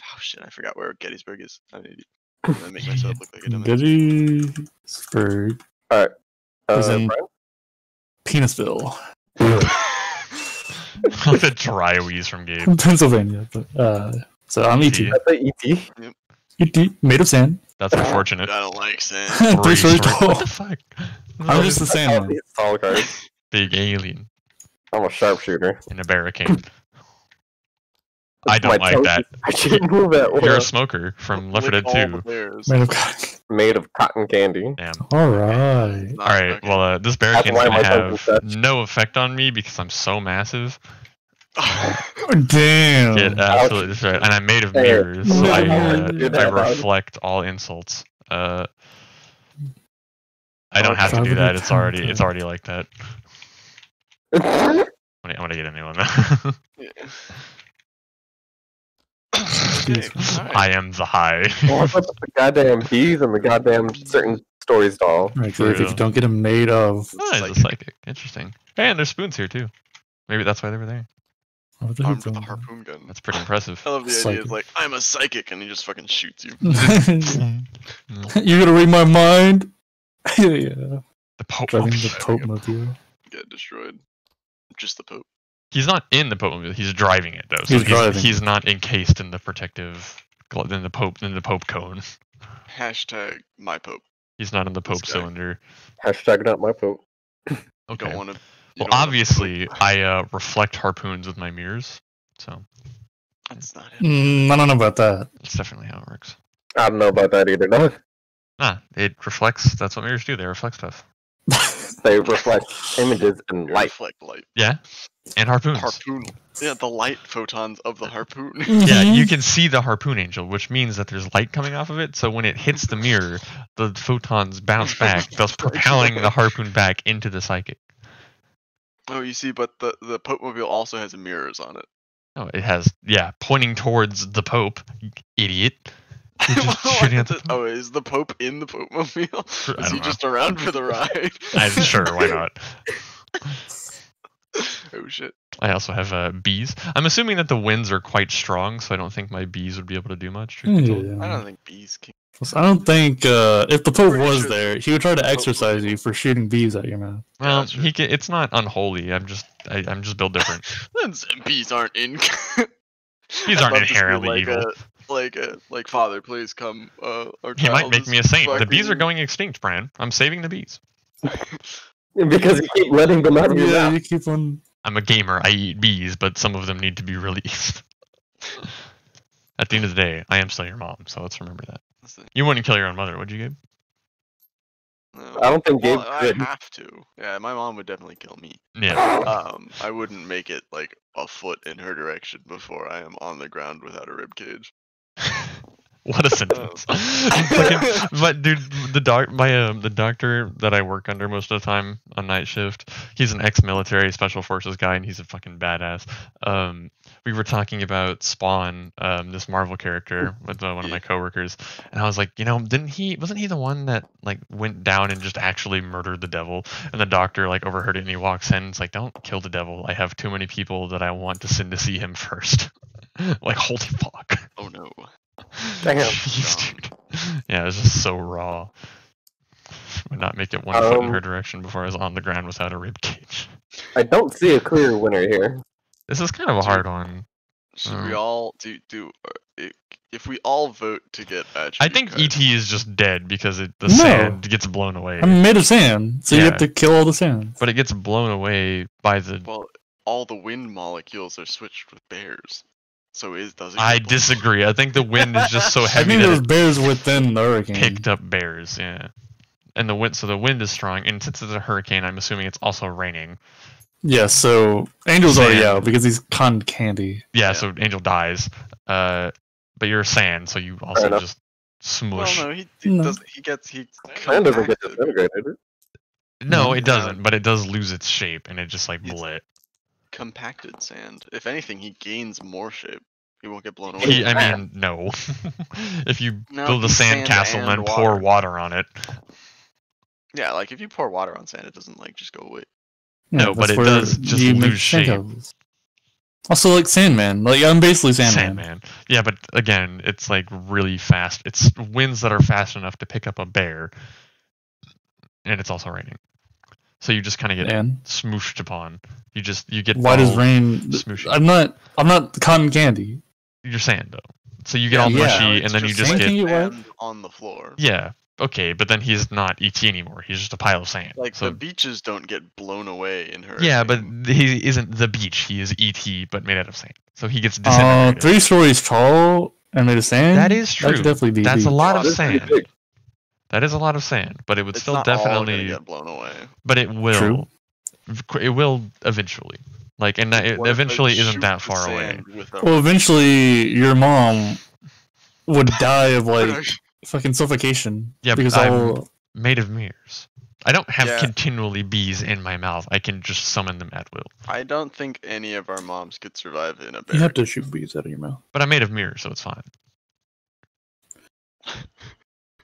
Oh shit, I forgot where Gettysburg is. I'm an idiot. I'm gonna make myself look like a dumbass. Gettysburg, Alright. Uh, As in- Penisville, like the dry wheeze from Gabe. Pennsylvania. But, uh, so I'm ET. ET. That's a E.T. ET, made of sand. That's unfortunate. I don't like sand. Three Three stories stories- tall. What the fuck? I'm just the All Sandman. these tall guys. big alien I'm a sharpshooter. in a barricade. I don't like toes- that. I shouldn't move that You're a smoker from Left 4 Dead 2. bears. Man of God. Made of cotton candy. Damn. All right. All right. Well, uh, this barricade's why gonna have no effect on me because I'm so massive. Damn. Get absolutely destroyed, and I'm made of mirrors, so I, uh, I reflect all insults. Uh, I don't Oh, have to do that. It's already it's already like that. I'm gonna, I'm gonna get anyone. okay, alright. I am the high. What's up with the goddamn bees and the goddamn certain stories doll? Right, 'cause if you don't get him made of. Oh, he's a psychic. Interesting. Hey, and there's spoons here too. Maybe that's why they were there. What the Armed with a harpoon gun. That's pretty impressive. I love the idea. Psychic. It's like I'm a psychic, and he just fucking shoots you. You're gonna read my mind? yeah. The Pope. Driving the Driving Pope a- mobile. Get destroyed. Just the Pope. He's not in the Pope mobile. He's driving it though. So He's he's, driving. he's not encased in the protective, gl- in the Pope, in the Pope cone. Hashtag my Pope. He's not in the Pope guy. cylinder. Hashtag not my Pope. Okay. don't want to. Well, obviously, I uh, reflect harpoons with my mirrors, so That's not it. Mm, I don't know about that. that's definitely how it works. I don't know about that either. No, Ah, it reflects. That's what mirrors do. They reflect stuff. they reflect images and light. Reflect light. Yeah, and harpoons. Harpoon. Yeah, the light photons of the harpoon. Yeah, Mhm. you can see the harpoon angel, which means that there's light coming off of it. So when it hits the mirror, the photons bounce back, thus propelling the harpoon back into the psychic. oh, you see, but the the Pope mobile also has mirrors on it. Oh, it has yeah, pointing towards the Pope. Idiot. You're just shooting at the- the oh, is the Pope in the Pope mobile? Is he know. just around for the ride? I'm sure. Why not? oh shit. I also have uh, bees. I'm assuming that the winds are quite strong, so I don't think my bees would be able to do much. truth be told. Yeah. I don't think bees can. I don't think uh, if the Pope was sure there, he would try to Pope would exercise you for shooting bees at your mouth. Well, that's he can, it's not unholy. I'm just I, I'm just built different. Then bees aren't in. Bees aren't love to see, inherently like evil. A, like a like Father, please come. Uh, our He might child make is me a saint. The bees are fucking- going extinct, Brian. I'm saving the bees. Because you keep letting them out of your Yeah, mouth. you keep on. I'm a gamer. I eat bees, but some of them need to be released. At the end of the day, I am still your mom, so let's remember that. Listen, You wouldn't kill your own mother, would you, Gabe? no. I don't think Gabe Well, I could. have to. Yeah, my mom would definitely kill me. Yeah. Um, I wouldn't make it like a foot in her direction before I am on the ground without a rib cage. what a sentence. Fucking- but dude, the doc, my um, the doctor that I work under most of the time on night shift, he's an ex-military special forces guy, and he's a fucking badass. Um, we were talking about Spawn, um, this Marvel character, with uh, one of my coworkers, and I was like, you know, didn't he? Wasn't he the one that like went down and just actually murdered the devil? And the doctor like overheard it, and he walks in, and it's like, don't kill the devil. I have too many people that I want to send to see him first. like, holy fuck. Oh no. Damn. Jeez, dude. Yeah, it was just so raw. Would not make it one foot in Um, her direction before I was on the ground without a rib cage. I don't see a clear winner here. This is kind of a hard one. Should we Um, all do do? Uh, if we all vote to get badge, I think ET is just dead because it, the No. sand gets blown away. I'm made of sand, so you have to kill all the sand. but it gets blown away by the. Well, all the wind molecules are switched with bears. So is does it? I get disagree. I think the wind is just so I heavy think that there's bears within the hurricane. picked up bears. Yeah. And the wind, so the wind is strong, and since it's a hurricane, I'm assuming it's also raining. Yeah, so Angel's already Sand. out because he's cotton candy. Yeah, Yeah. so Angel dies. Uh, but you're sand, so you also enough. just Well, smush. no, he, he No. doesn't. He gets he. Sand doesn't get compacted. disintegrated. No, No. it doesn't, but it does lose its shape and it just like It's- blit. Compacted sand. If anything, he gains more shape. He won't get blown away. He, I mean, no. if you No, build a he's sand sand castle and then and pour water. water on it, yeah, like if you pour water on sand, it doesn't like just go away. No, Yeah, but it does just you lose shape. sandcastles. Also, like Sandman. Like I'm basically Sandman. Sandman. Yeah, but again, it's like really fast. It's winds that are fast enough to pick up a bear, and it's also raining. So you just kind of get And smooshed upon. You just you get why does rain? smooshy. I'm not. I'm not cotton candy. You're sand though, so you get Yeah, all yeah. mushy, No, and it's then you just get can get wet. sand on the floor. yeah. okay, but then he's not ET anymore. He's just a pile of sand. Like so the beaches don't get blown away in her. yeah, but he isn't the beach. He is ET, but made out of sand. So he gets Uh, three stories tall and made of sand. That is That true. could definitely be. That's a beach. lot of this is pretty sand. Big. That is a lot of sand, but it would it's still not all definitely. get blown away. But it will. True. It will eventually. Like, and that, it What eventually isn't that far away. sand with a- Well, eventually, your mom would die of like fucking suffocation. Yeah, because I'm- all Made of mirrors. I don't have Yeah. continually bees in my mouth. I can just summon them at will. I don't think any of our moms could survive in a you have to shoot bees out of your mouth. But I'm made of mirrors, so it's fine.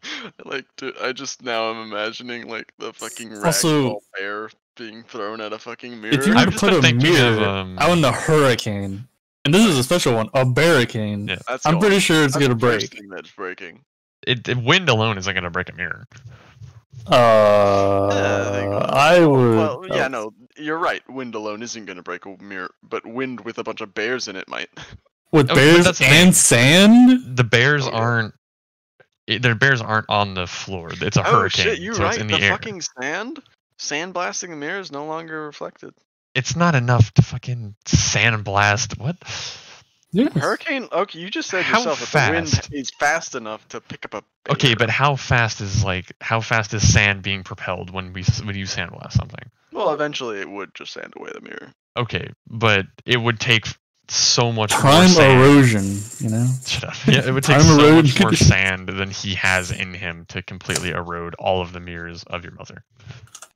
like, dude, I just now I'm imagining like the fucking Also- ragdoll bear being thrown at a fucking mirror. If you were I've to put a thinking of, mirror um, out in a hurricane, and this is a special one, a barricane, Yeah. I'm going- pretty sure it's that's gonna break. thing that's breaking. It, it wind alone isn't gonna break a mirror. Uh, there. I would. Well, yeah, no, you're right. Wind alone isn't going to break a mirror, but wind with a bunch of bears in it might. With Oh, bears that's the and sand. The bears Oh, yeah. aren't. It, their bears aren't on the floor. It's a oh hurricane, shit, you're so right. it's in the the, air. fucking sand, sand blasting the mirror is no longer reflected. It's not enough to fucking sandblast. What? Yes. Hurricane. Okay, you just said How yourself that the wind fast? is fast enough to pick up a. Bear. Okay, but how fast is like how fast is sand being propelled when we s- when you sandblast something? well, eventually it would just sand away the mirror. Okay, but it would take so much more Time sand. erosion. You know. Shut up. Yeah, it would take Time so erosion. much more sand than he has in him to completely erode all of the mirrors of your mother.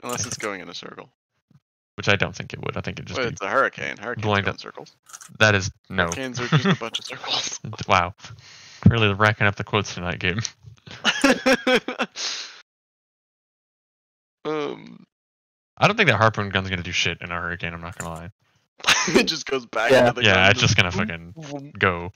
Unless it's going in a circle. Which I don't think it would. I think it just But be it's a hurricane. Hurricanes Blowing go in circles. that is no. Hurricanes are just a bunch of circles. Wow, really racking up the quotes tonight, Gabe. um, I don't think that harpoon gun's gonna do shit in a hurricane. I'm not gonna lie. it just goes back Yeah. into the Yeah, gun. it's just gonna fucking boom. go.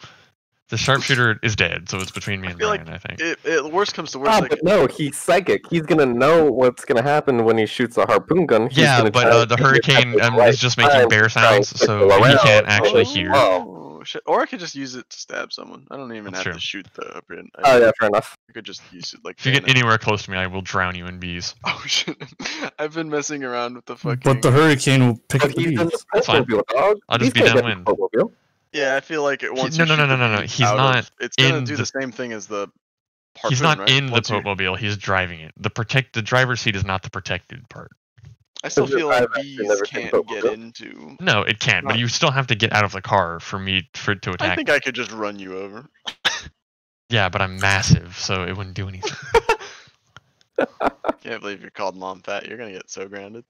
The sharpshooter is dead, so it's between me I and feel like I think. It, it worst comes to worst. Ah, like, but no, he's psychic. He's gonna know what's gonna happen when he shoots a harpoon gun. He's yeah, but uh, the hurricane um, right is just making bear to try and sounds, so he can't actually Oh, hear. Oh, shit. Or I could just use it to stab someone. I don't even That's have true. to shoot the harpoon. I, Oh yeah, fair enough. I could just use it like. If you get anywhere close to me, I will drown you in bees. Oh shit! I've been messing around with the fucking. But the hurricane will pick But up the bees. the That's fine. Dog. I'll just He's be gonna downwind. Yeah, I feel like it once. no, no, no, no, no, no, he's out of- not It's gonna in do the- the same thing as the. he's not right? in the Once you- Popemobile. He's driving it. The protect the driver's seat is not the protected part. I still feel like bees can't get Popemobile. into. No, it can't. But you still have to get out of the car for me for it to I think I could just run you over. Yeah, but I'm massive, so it wouldn't do anything. Can't believe you're called mom fat. You're gonna get so grounded.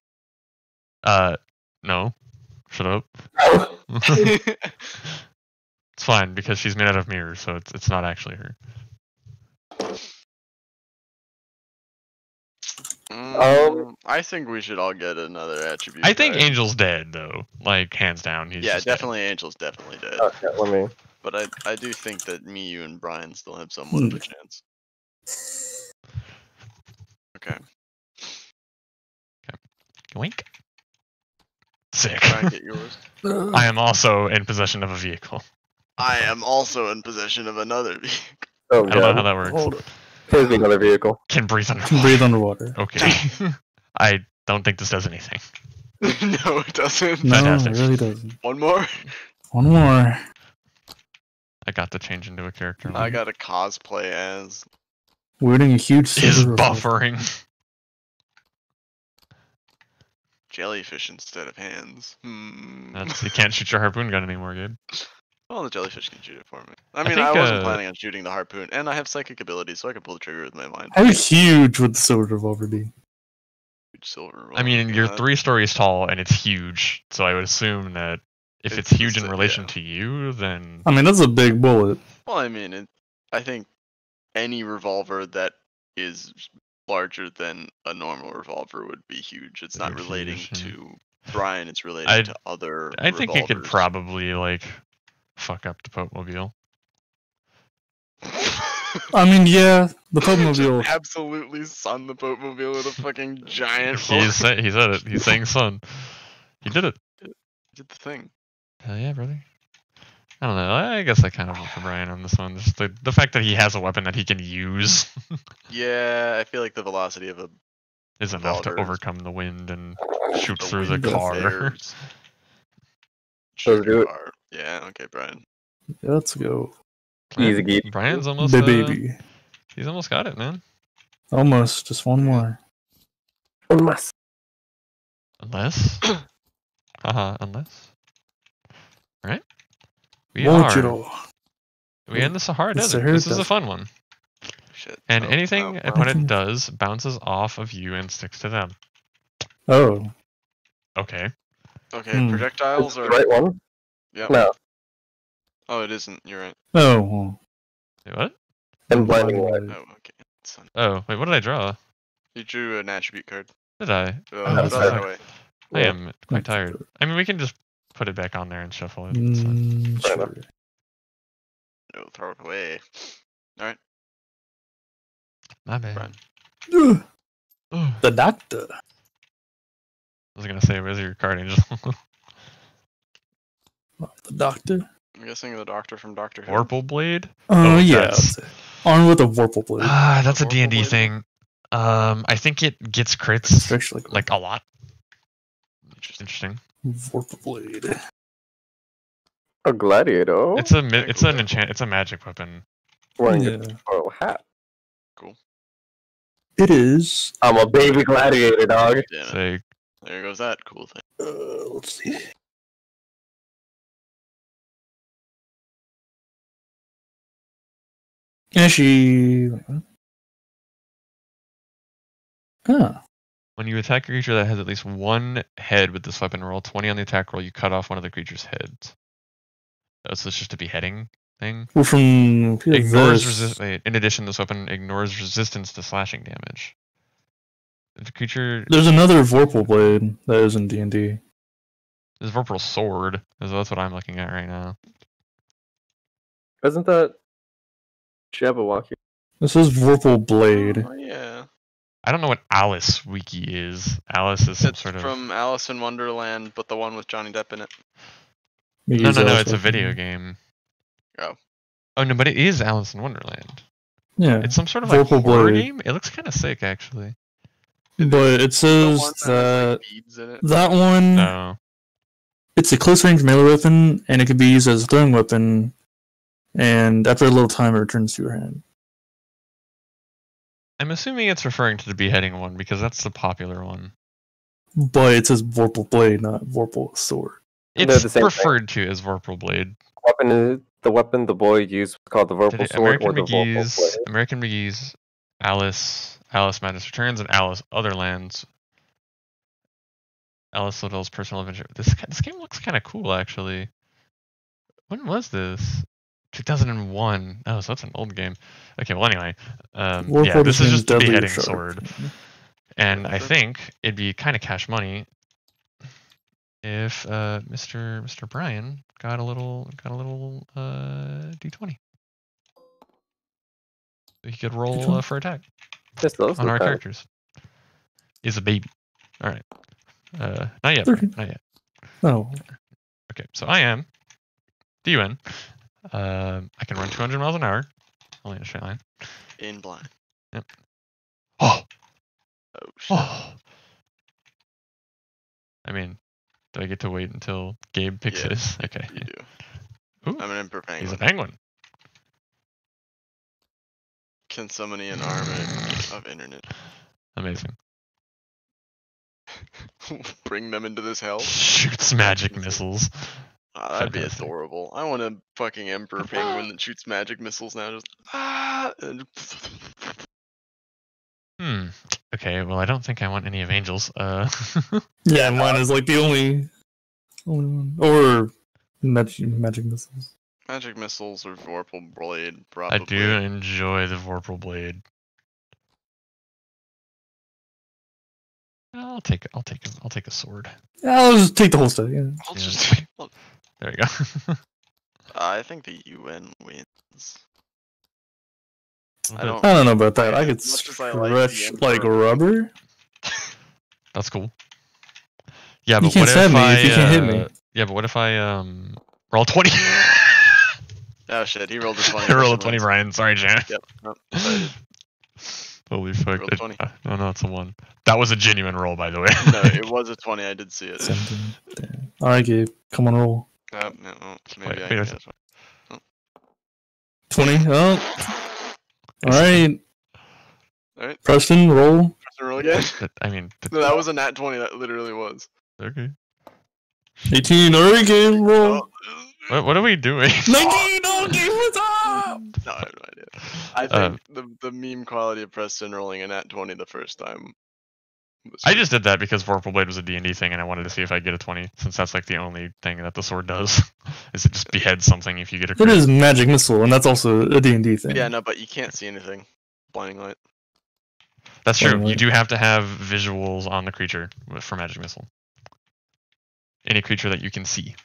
Uh, no, shut up. it's fine because she's made out of mirrors, so it's it's not actually her. Um, I think we should all get another attribute. I think card. Angel's dead though, like hands down. He's Yeah, just dead. definitely. Angel's definitely dead. Okay, let me. But I, I do think that me, you, and Brian still have somewhat of a Hmm. chance. Okay, Okay. Wink. Sick. Brian, get yours. I am also in possession of a vehicle. I am also in possession of another vehicle. Oh I don't know how that works. Hold it. Here's me another vehicle. Can breathe under. Can breathe underwater. Okay. I don't think this does anything. no, it doesn't. No, Fantastic. it really doesn't. One more. One more. I got to change into a character. I got to cosplay as. Wielding a huge is silver revolver. buffering. jellyfish instead of hands. Hmm. That's you can't shoot your harpoon gun anymore, Gabe. Well, the jellyfish can shoot it for me. I I mean, I, think, wasn't uh, planning on shooting the harpoon, and I have psychic abilities, so I can pull the trigger with my mind. How huge would the silver revolver be? Huge silver. I mean, you're three stories tall and it's huge, so I would assume that if it's, It's huge in relation yeah. to you, then I mean, that's a big bullet. Well, I mean, it, I think any revolver that is larger than a normal revolver would be huge. It's not Would be relating huge, to Brian. It's relating I'd- to other. I think it could probably like fuck up the Popemobile. I mean, yeah, the Just Popemobile. absolutely sun the Popemobile with a fucking giant. He bullet. said he said it. He's saying son. He did it. He did the thing. Hell yeah, brother. I don't know. I guess I kind of vote for Brian on this one. Just the the fact that he has a weapon that he can use Yeah, I feel like the velocity of a is enough to overcome the wind and shoot the through the wind of car. theirs. Let's do the it. car. Yeah, okay, Brian. Let's go. Easy Brian- geek. Brian's almost The uh, baby. he's almost got it, man. Almost. Just one more. Unless Unless, haha, unless. All right. We Want are. We in the Sahara The Desert. Sahara this is a fun one. Shit. And Oh, anything oh, an opponent does bounces off of you and sticks to them. Oh. Okay. Okay, Hmm. projectiles the are. right one. Yep. No, Oh, it isn't. You're right. Oh. well. Wait, what? and blinding light. Oh, okay. Son. Oh, wait, what did I draw? You drew an attribute card. Did I? Oh, throw that fuck. away. I am quite That's tired. I mean, we can just put it back on there and shuffle it. It's fine. Mm, Fair enough. sure. No, throw it away. Alright. My bad. Brian. Ugh, Ugh. The doctor. I was gonna say, where's your card, Angel? The doctor. I'm guessing the doctor from Doctor Who. Vorpal Blade? Oh, Oh, yeah. that's- that's it. Armed with a Vorpal blade. Ah, that's a D&D Blade? thing. Um, I think it gets crits, Stretch like, like a lot. Interesting. Interesting. Vorpal blade. A gladiator. It's a it's an enchant. It's a magic weapon. wearing Yeah. a royal hat. Cool. It is. I'm a baby gladiator, dog. Damn it. Say, There goes that cool thing. Uh, let's see. Actually, wait, what? Huh. when you attack a creature that has at least one head with this weapon, roll 20 on the attack roll. You cut off one of the creature's heads. Oh, so it's just a beheading thing. Well, from Ignores this- resist. Wait, in addition, this weapon ignores resistance to slashing damage. If the creature There's another Vorpal blade that is in D and D. is Vorpal Sword, is that's what I'm looking at right now. Isn't that Jabberwocky? This is Vorpal blade. Oh, yeah. I don't know what Alice Wiki is. Alice is some It's sort of from Alice in Wonderland, but the one with Johnny Depp in it. We no, use no, no. Alice It's a video game. Oh. Oh no, but it is Alice in Wonderland. Yeah, It's some sort of like Vorpal horror Blade. game. It looks kind of sick, actually. but it says that that like, beads in it. that one No. it's a close range melee weapon, and it can be used as a throwing weapon. And after a little time, it returns to your hand. I'm assuming it's referring to the beheading one because that's the popular one. But it says Vorpal blade, not Vorpal sword. It's the same thing. referred to as Vorpal Blade. Weapon is the weapon the boy used was called the Did Vorpal it- Sword American or the Vorpal McGee's, Blade. American McGee's, Alice, Alice Madness Returns, and Alice Otherlands. Alice Little's Personal Adventure. This this game looks kind of cool, actually. When was this? 2001. Oh, so that's an old game. Okay, well, anyway, um, yeah, this is just the deadly beheading sharp. sword, and I think it'd be kind of cash money if uh, Mr. Mr. Brian got a little got a little uh, d20. He could roll uh, for attack Just on our bad. characters. Is a baby. All right. Uh, not yet. Thirteen. Not yet. Oh, Okay, so I am DUN. Um, I can run 200 miles an hour, only in a straight line. In blind. Yep. Oh, Oh shit. oh. I mean, do I get to wait until Gabe picks Yeah, his? Okay. You do. Ooh, I'm an emperor he's a penguin. penguin. Can summon an army of internet. Amazing. Bring them into this hell. Shoots magic missiles. Ah, that'd be Fantastic. adorable. I want a fucking emperor penguin that shoots magic missiles now. Just ah. and- Hmm. Okay. Well, I don't think I want any of Angel's. Uh. yeah, mine is like the only, only one. Or magic, magic missiles. Magic missiles or Vorpal blade, Probably. I do enjoy the Vorpal Blade. I'll take I'll take a, I'll take a sword. Yeah, I'll just take the whole stuff. Yeah. I'll Yeah. just. There you go. I think the UN wins. I don't. I don't know about that. I could As much as I like stretch like rubber. That's cool. Yeah, You but can't what if me I if you can't hit me. uh, yeah, but what if I um roll twenty? Oh shit, he rolled a 20. I rolled a 20, wins. Brian. Sorry, Jan. Yep. Nope. excited. Holy fuck. rolled It- 20. uh, no, no, it's a 1. That was a genuine roll, by the way. no, it was a 20. I did see it. Something. Damn. All right, Gabe. Come on, roll. Oh, no, oh, maybe Wait, I can wait. guess one. Twenty. Oh. All right. All right. Preston, roll. Preston, roll again. I mean, No, that was a nat 20. That literally was. okay. Eighteen. All right, Gabe, roll. Oh, What, what are we doing? Nineteen. Oh, Gabe, what's up? no, I have no idea. I Uh, think the the meme quality of Preston rolling a nat 20 the first time. Was I just did that because Vorpal Blade was a D&D thing, and I wanted to see if I get a 20, since that's like the only thing that the sword does, is it just beheads something if you get a It crit. is magic missile, and that's also a D and D thing. Yeah, no, but you can't see anything. Blinding light. That's true. You Anyway. do have to have visuals on the creature for Magic Missile. Any creature that you can see.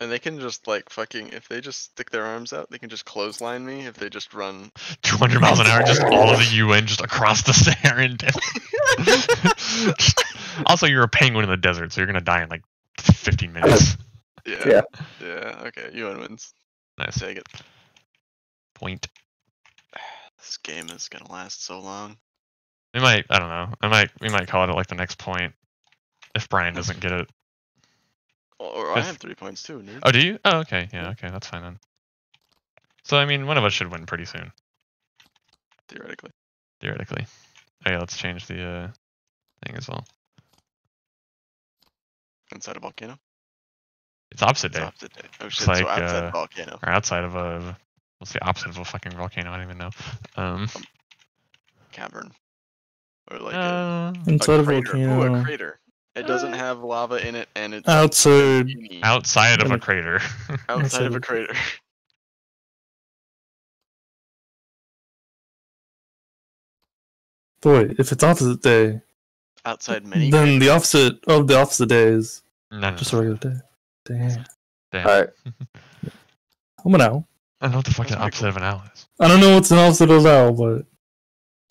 And they can just like fucking if they just stick their arms out, they can just clothesline me if they just run 200 miles an hour, just all of the UN just across the Saharan desert. also, you're a penguin in the desert, so you're gonna die in like 15 minutes. Yeah. Yeah. Yeah, okay. UN wins. Nice Take it. point. This game is gonna last so long. We might. I don't know. I might. We might call it like the next point if Brian doesn't get it. Or, or I have three points too, nerd. Oh, do you? Oh, okay. Yeah. Okay, that's fine then. So I mean, one of us should win pretty soon, Theoretically. theoretically. Okay, let's change the uh, thing as well. Inside a volcano? It's opposite It's day. opposite day. Oh It's shit, like, so outside uh, volcano. or outside of a what's the opposite of a fucking volcano? I don't even know. Um, Cavern. Or like a, uh, a Inside a crater. Ooh, volcano. a crater. It doesn't have lava in it and it's Outside. outside of a crater. outside of a crater. Boy, if it's opposite day, outside many then the opposite of the opposite day is no, no, just a regular day. Damn. damn. Alright. I'm an owl. I don't know what the fuck That's the pretty opposite of an owl is. I don't know what's an opposite of owl, but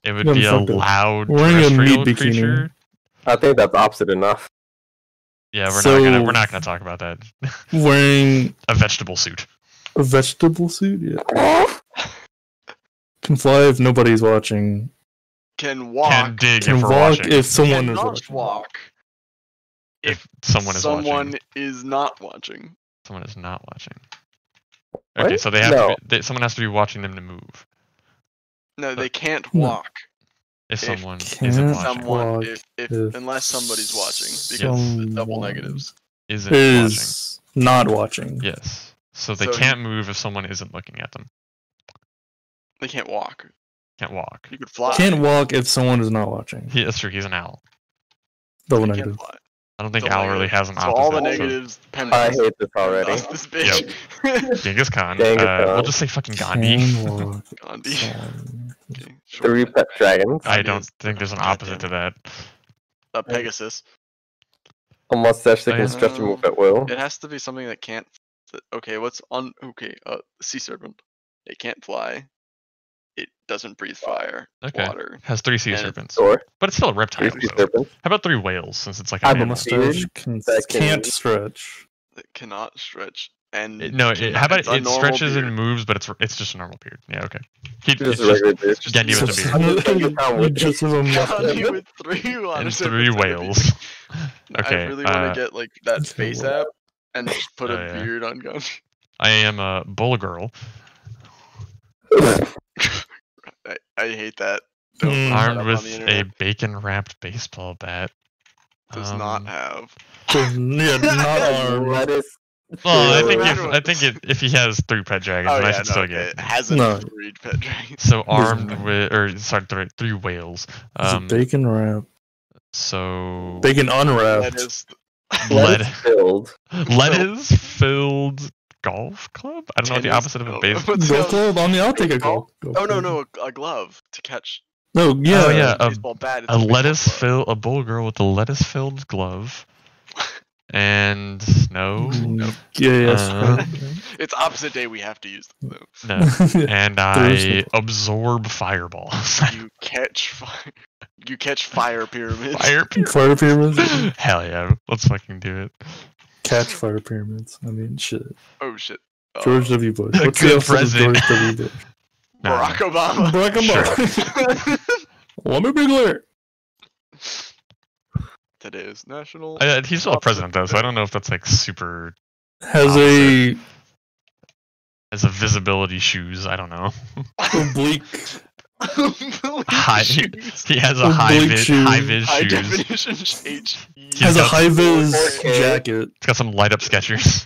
It would be a loud Wearing a meat terrestrial bikini. creature. I think that's opposite enough. Yeah, we're So- not gonna we're not gonna talk about that. wearing a vegetable suit. a vegetable suit, yeah. Can fly if nobody's watching. can walk. Can dig Can if walk watching. if someone is cannot watching. walk. if someone is someone watching. is not watching. Someone is not watching. What? Okay, so they have No. to be, they, someone has to be watching them to move. No, they can't No. walk. If If someone can't isn't watching, Someone, walk if, if, if unless somebody's watching, because the double negatives. isn't watching. Not watching. Yes. So they So can't move if someone isn't looking at them. They can't walk. Can't walk. You could fly. Can't walk if someone is not watching. He, that's true. He's an owl. Double You negative. can't fly. I don't think Al owl really has an So opposite. all the so negatives. I hate this already. Lost this bitch. Genghis Khan. Genghis uh, we'll just say fucking Gandhi. Gandhi. Okay, sure. Three pet dragons. I don't think there's an opposite to that. A Pegasus. A mustache that can stretch and move at will. It has to be something that can't. that- Okay, what's on? Okay, uh, sea serpent. It can't fly. It doesn't breathe fire, Okay. water. Has three sea And serpents, Or but it's still a reptile. three sea so- serpents. How about three whales? Since it's like I a have a mustache. Can, that can- can't stretch. That cannot stretch. And It- no, it, how about it's it stretches beard. and moves, but it's it's just a normal beard. Yeah, okay. He, Just it's a just beard. just Gandhi with just- the beard. just have a Gandhi mustache. with three water and three and a beard. whales. Okay, I really want uh, to get like that Let's face app and just put a Oh, yeah. beard on Gandhi. I am a bull girl, I, I hate that. Don't Hmm. armed with a bacon wrapped baseball bat. Does Um, not have. Does- yeah, not armed. Lettuce. Well, I think if I think it, if he has three pet dragons, Oh then I should no, still get. It hasn't No. three pet dragons. So armed with, or sorry, three, three whales. It's a Um, bacon wrap. so Bacon That unwrapped. is Lettuce filled. lettuce filled golf club. I don't know what the opposite of a baseball. What's Golf the- club? I mean, I'll take a golf. golf Oh no, no, a, a glove to catch. No, yeah. Oh, yeah. a- baseball bat. it's A lettuce glove. fill a bull girl with a lettuce filled glove. And no, Mm, Yeah, yes. Uh, It's opposite day. We have to use them. Though. no. And I absorb fireballs. You catch fire. You catch fire pyramids. Fire Fire pyramids? Hell yeah, let's fucking do it. Catch fire pyramids. I mean, shit. Oh shit. Uh, George W. Bush. A What's the good of president. George W. Bush? No, Barack Obama. Barack Obama. Let me be clear. Today is National. I- uh, he's still a president though, so I don't know if that's like super Has a as a visibility shoes. I don't know. oblique. High, Shoes. he has a high vis, shoes. high vis High shoes. definition H. He's Has a high vis 4K. jacket. It's got some light up Skechers.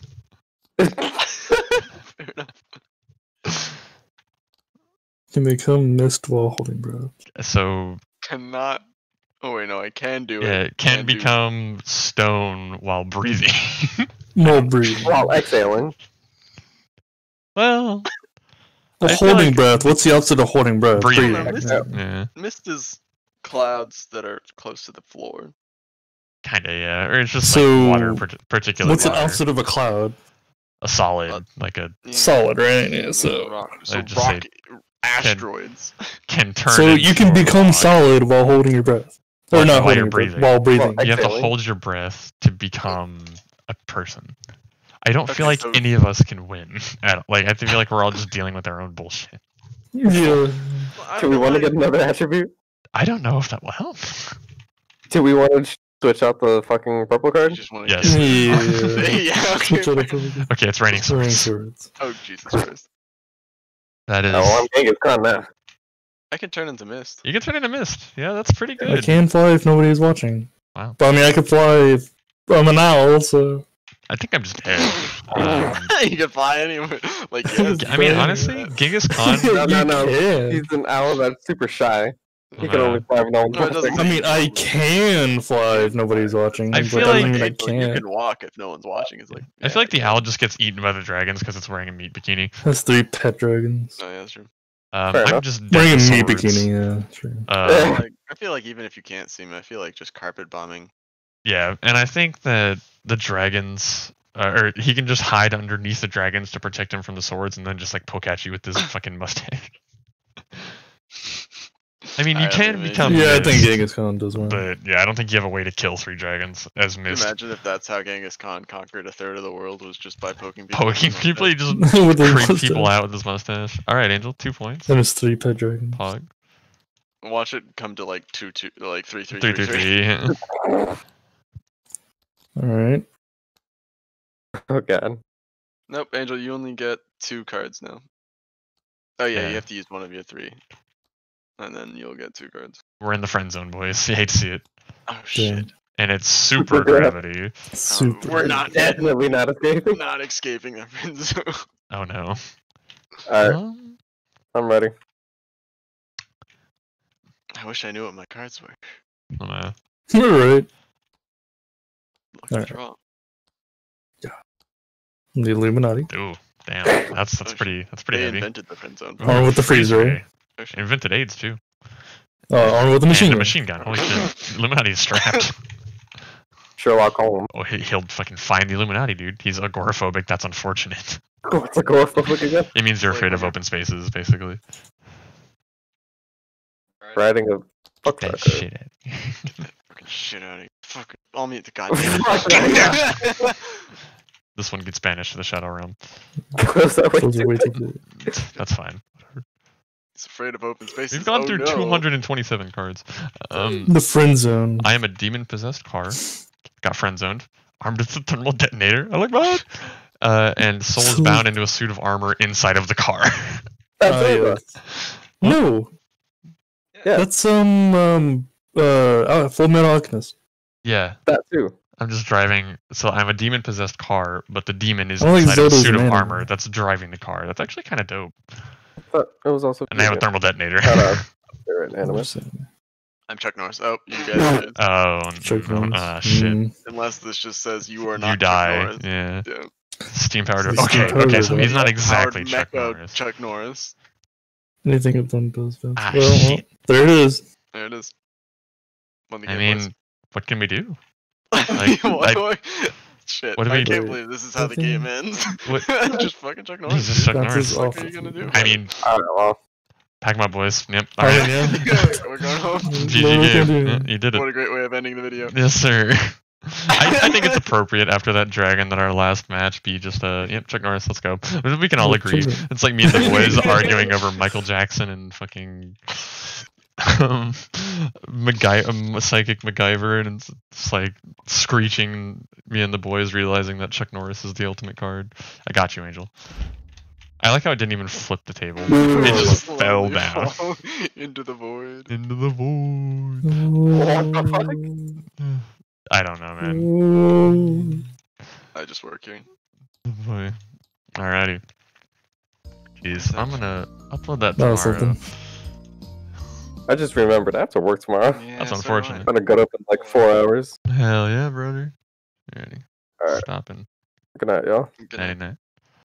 Fair enough. Can become mist while holding breath. So Cannot. Oh wait, no, I can do yeah, it. it can do- become stone while breathing. While breathing. While exhaling. well, Well, I holding like- breath. What's the opposite of holding breath? Breathing. Breathing. yeah, Mist is clouds that are close to the floor. kind of yeah, or it's just So, like water, parti- particular What's the opposite of a cloud? A solid, Uh, like a Yeah. Solid, right? Yeah. So, rock, so just say rock asteroids. can turn. so you can become rock. solid while holding your breath, or While- not while you're holding your breath, while breathing. Well, You have to hold your breath to become a person. I don't feel like so- any of us can win. At, like I feel like we're all just dealing with our own bullshit. yeah. I Do we want to get another attribute? I don't know if that will help. Do we want to switch out the fucking purple card? just want Yes. Yeah. yeah. Okay. Switch out of fine. Okay, it's raining Throwing swords. swords. Oh Jesus Christ! That is. Oh, I'm Genghis Khan now. I can turn into mist. You can turn into mist. Yeah, that's pretty good. I can fly if nobody is watching. Wow. But I mean, I could fly if I'm an owl, so. I think I'm just dead. Um, you can fly anywhere. Like yes. I mean, Fair. honestly, Genghis Khan. No, no, no. can. He's an owl that's super shy. He can only fly when no one's No, watching. I mean, I can fly if nobody's watching. I feel that doesn't like- mean I Like, You can't. can walk if no one's watching. It's like I feel like the owl just gets eaten by the dragons because it's wearing a meat bikini. That's three pet dragons. Oh yeah, that's true. Um, Fair I'm enough. just Wearing a meat bikini, yeah, true. Uh, Like, I feel like even if you can't see me, I feel like just carpet bombing. yeah, and I think that the dragons, uh, or he can just hide underneath the dragons to protect him from the swords, and then just like poke at you with this fucking mustache. I mean, you I can become. Yeah, I think Genghis Khan does one. But yeah, I don't think you have a way to kill three dragons as Can mist. Imagine if that's how Genghis Khan conquered a third of the world was just by poking people. Poking people, he just With creep people out with his mustache. All right, Angel, two points. Then it's three pet dragons. Pog. Watch it come to like two two like three three Three, three three, three. three. All right. Oh god. Nope, Angel, you only get two cards now. Oh yeah, Yeah. you have to use one of your three, and then you'll get two cards. We're in the friend zone, boys. You hate to see it. Oh Damn. shit! And it's super gravity. Super. we're not. Definitely not escaping. Not escaping that friend zone. Oh no. Alright, Um, I'm ready. I wish I knew what my cards were. I'm gonna- All right. Lucky Alright. draw. The Illuminati. Ooh, damn. That's that's Oh, pretty. That's pretty They heavy. invented the friend zone. Armed with the freezer. ray. Oh. Invented AIDS too. Uh, armed with a machine and a gun. machine gun. Holy shit. Illuminati is strapped. Sherlock Holmes. Oh, he, he'll fucking find the Illuminati, dude. He's agoraphobic. That's unfortunate. What's agoraphobic again? It means you're afraid of open spaces, basically. Riding a fuck That that. shit. at- Fucking shit out of you. Fucking, I'll meet the goddamn. this one gets banished to the Shadow Realm. Was that way Those are too way too good? good. That's fine. He's afraid of open spaces. We've gone oh, through no. 227 cards. Um, The friend zone. I am a demon possessed car. Got friend zoned. Armed with a thermal detonator. I like that. Uh, and soul is bound into a suit of armor inside of the car. That's Uh, yeah. No. Yeah. That's um um uh uh, Full Metal Alchemist. yeah. That too. I'm just driving. So I'm a demon possessed car, but the demon is I don't think inside of a suit of armor that's driving the car. That's actually kind of dope. But it was also. And they have a thermal detonator. They're an. I'm Chuck Norris. Oh, you guys did. oh, Chuck no. Norris. Ah, shit. Mm. Unless this just says you are not You Chuck die. Norris. Yeah. Yeah. Steam powered. Steam Okay, powered okay, so he's not exactly Chuck Norris. Chuck Norris. Anything I've done goes bad. Ah, well, well, shit. there it is. There it is. Won the I game, boys. mean, what can we do? Like, I- Shit, what do I we- can't believe this is how the game ends. What- just fucking Chuck Norris. Just Chuck Norris. his What are you gonna do? I mean, Alright, well. pack my boys. Yep. Alright. yeah. We're going home. GG What are we gonna game. Yeah, you did it. What a great way of ending the video. Yes, sir. I, I think it's appropriate after that dragon that our last match be just a yep Chuck Norris. Let's go. We can all agree. It's like me and the boys arguing over Michael Jackson and fucking um, MacGy- um, psychic MacGyver, and it's, it's like screeching. Me and the boys realizing that Chuck Norris is the ultimate card. I got you, Angel. I like how it didn't even flip the table. It just fell down into the void. into the void. What the fuck? I don't know, man. I just working. Boy. Alrighty. Jeez, I'm gonna upload that That was tomorrow. something. I just remembered I have to work tomorrow. Yeah, That's so unfortunate. I'm gonna get up in like four hours. Hell yeah, brother. Alrighty. Alright. Stopping. Good night, y'all. Good night. night.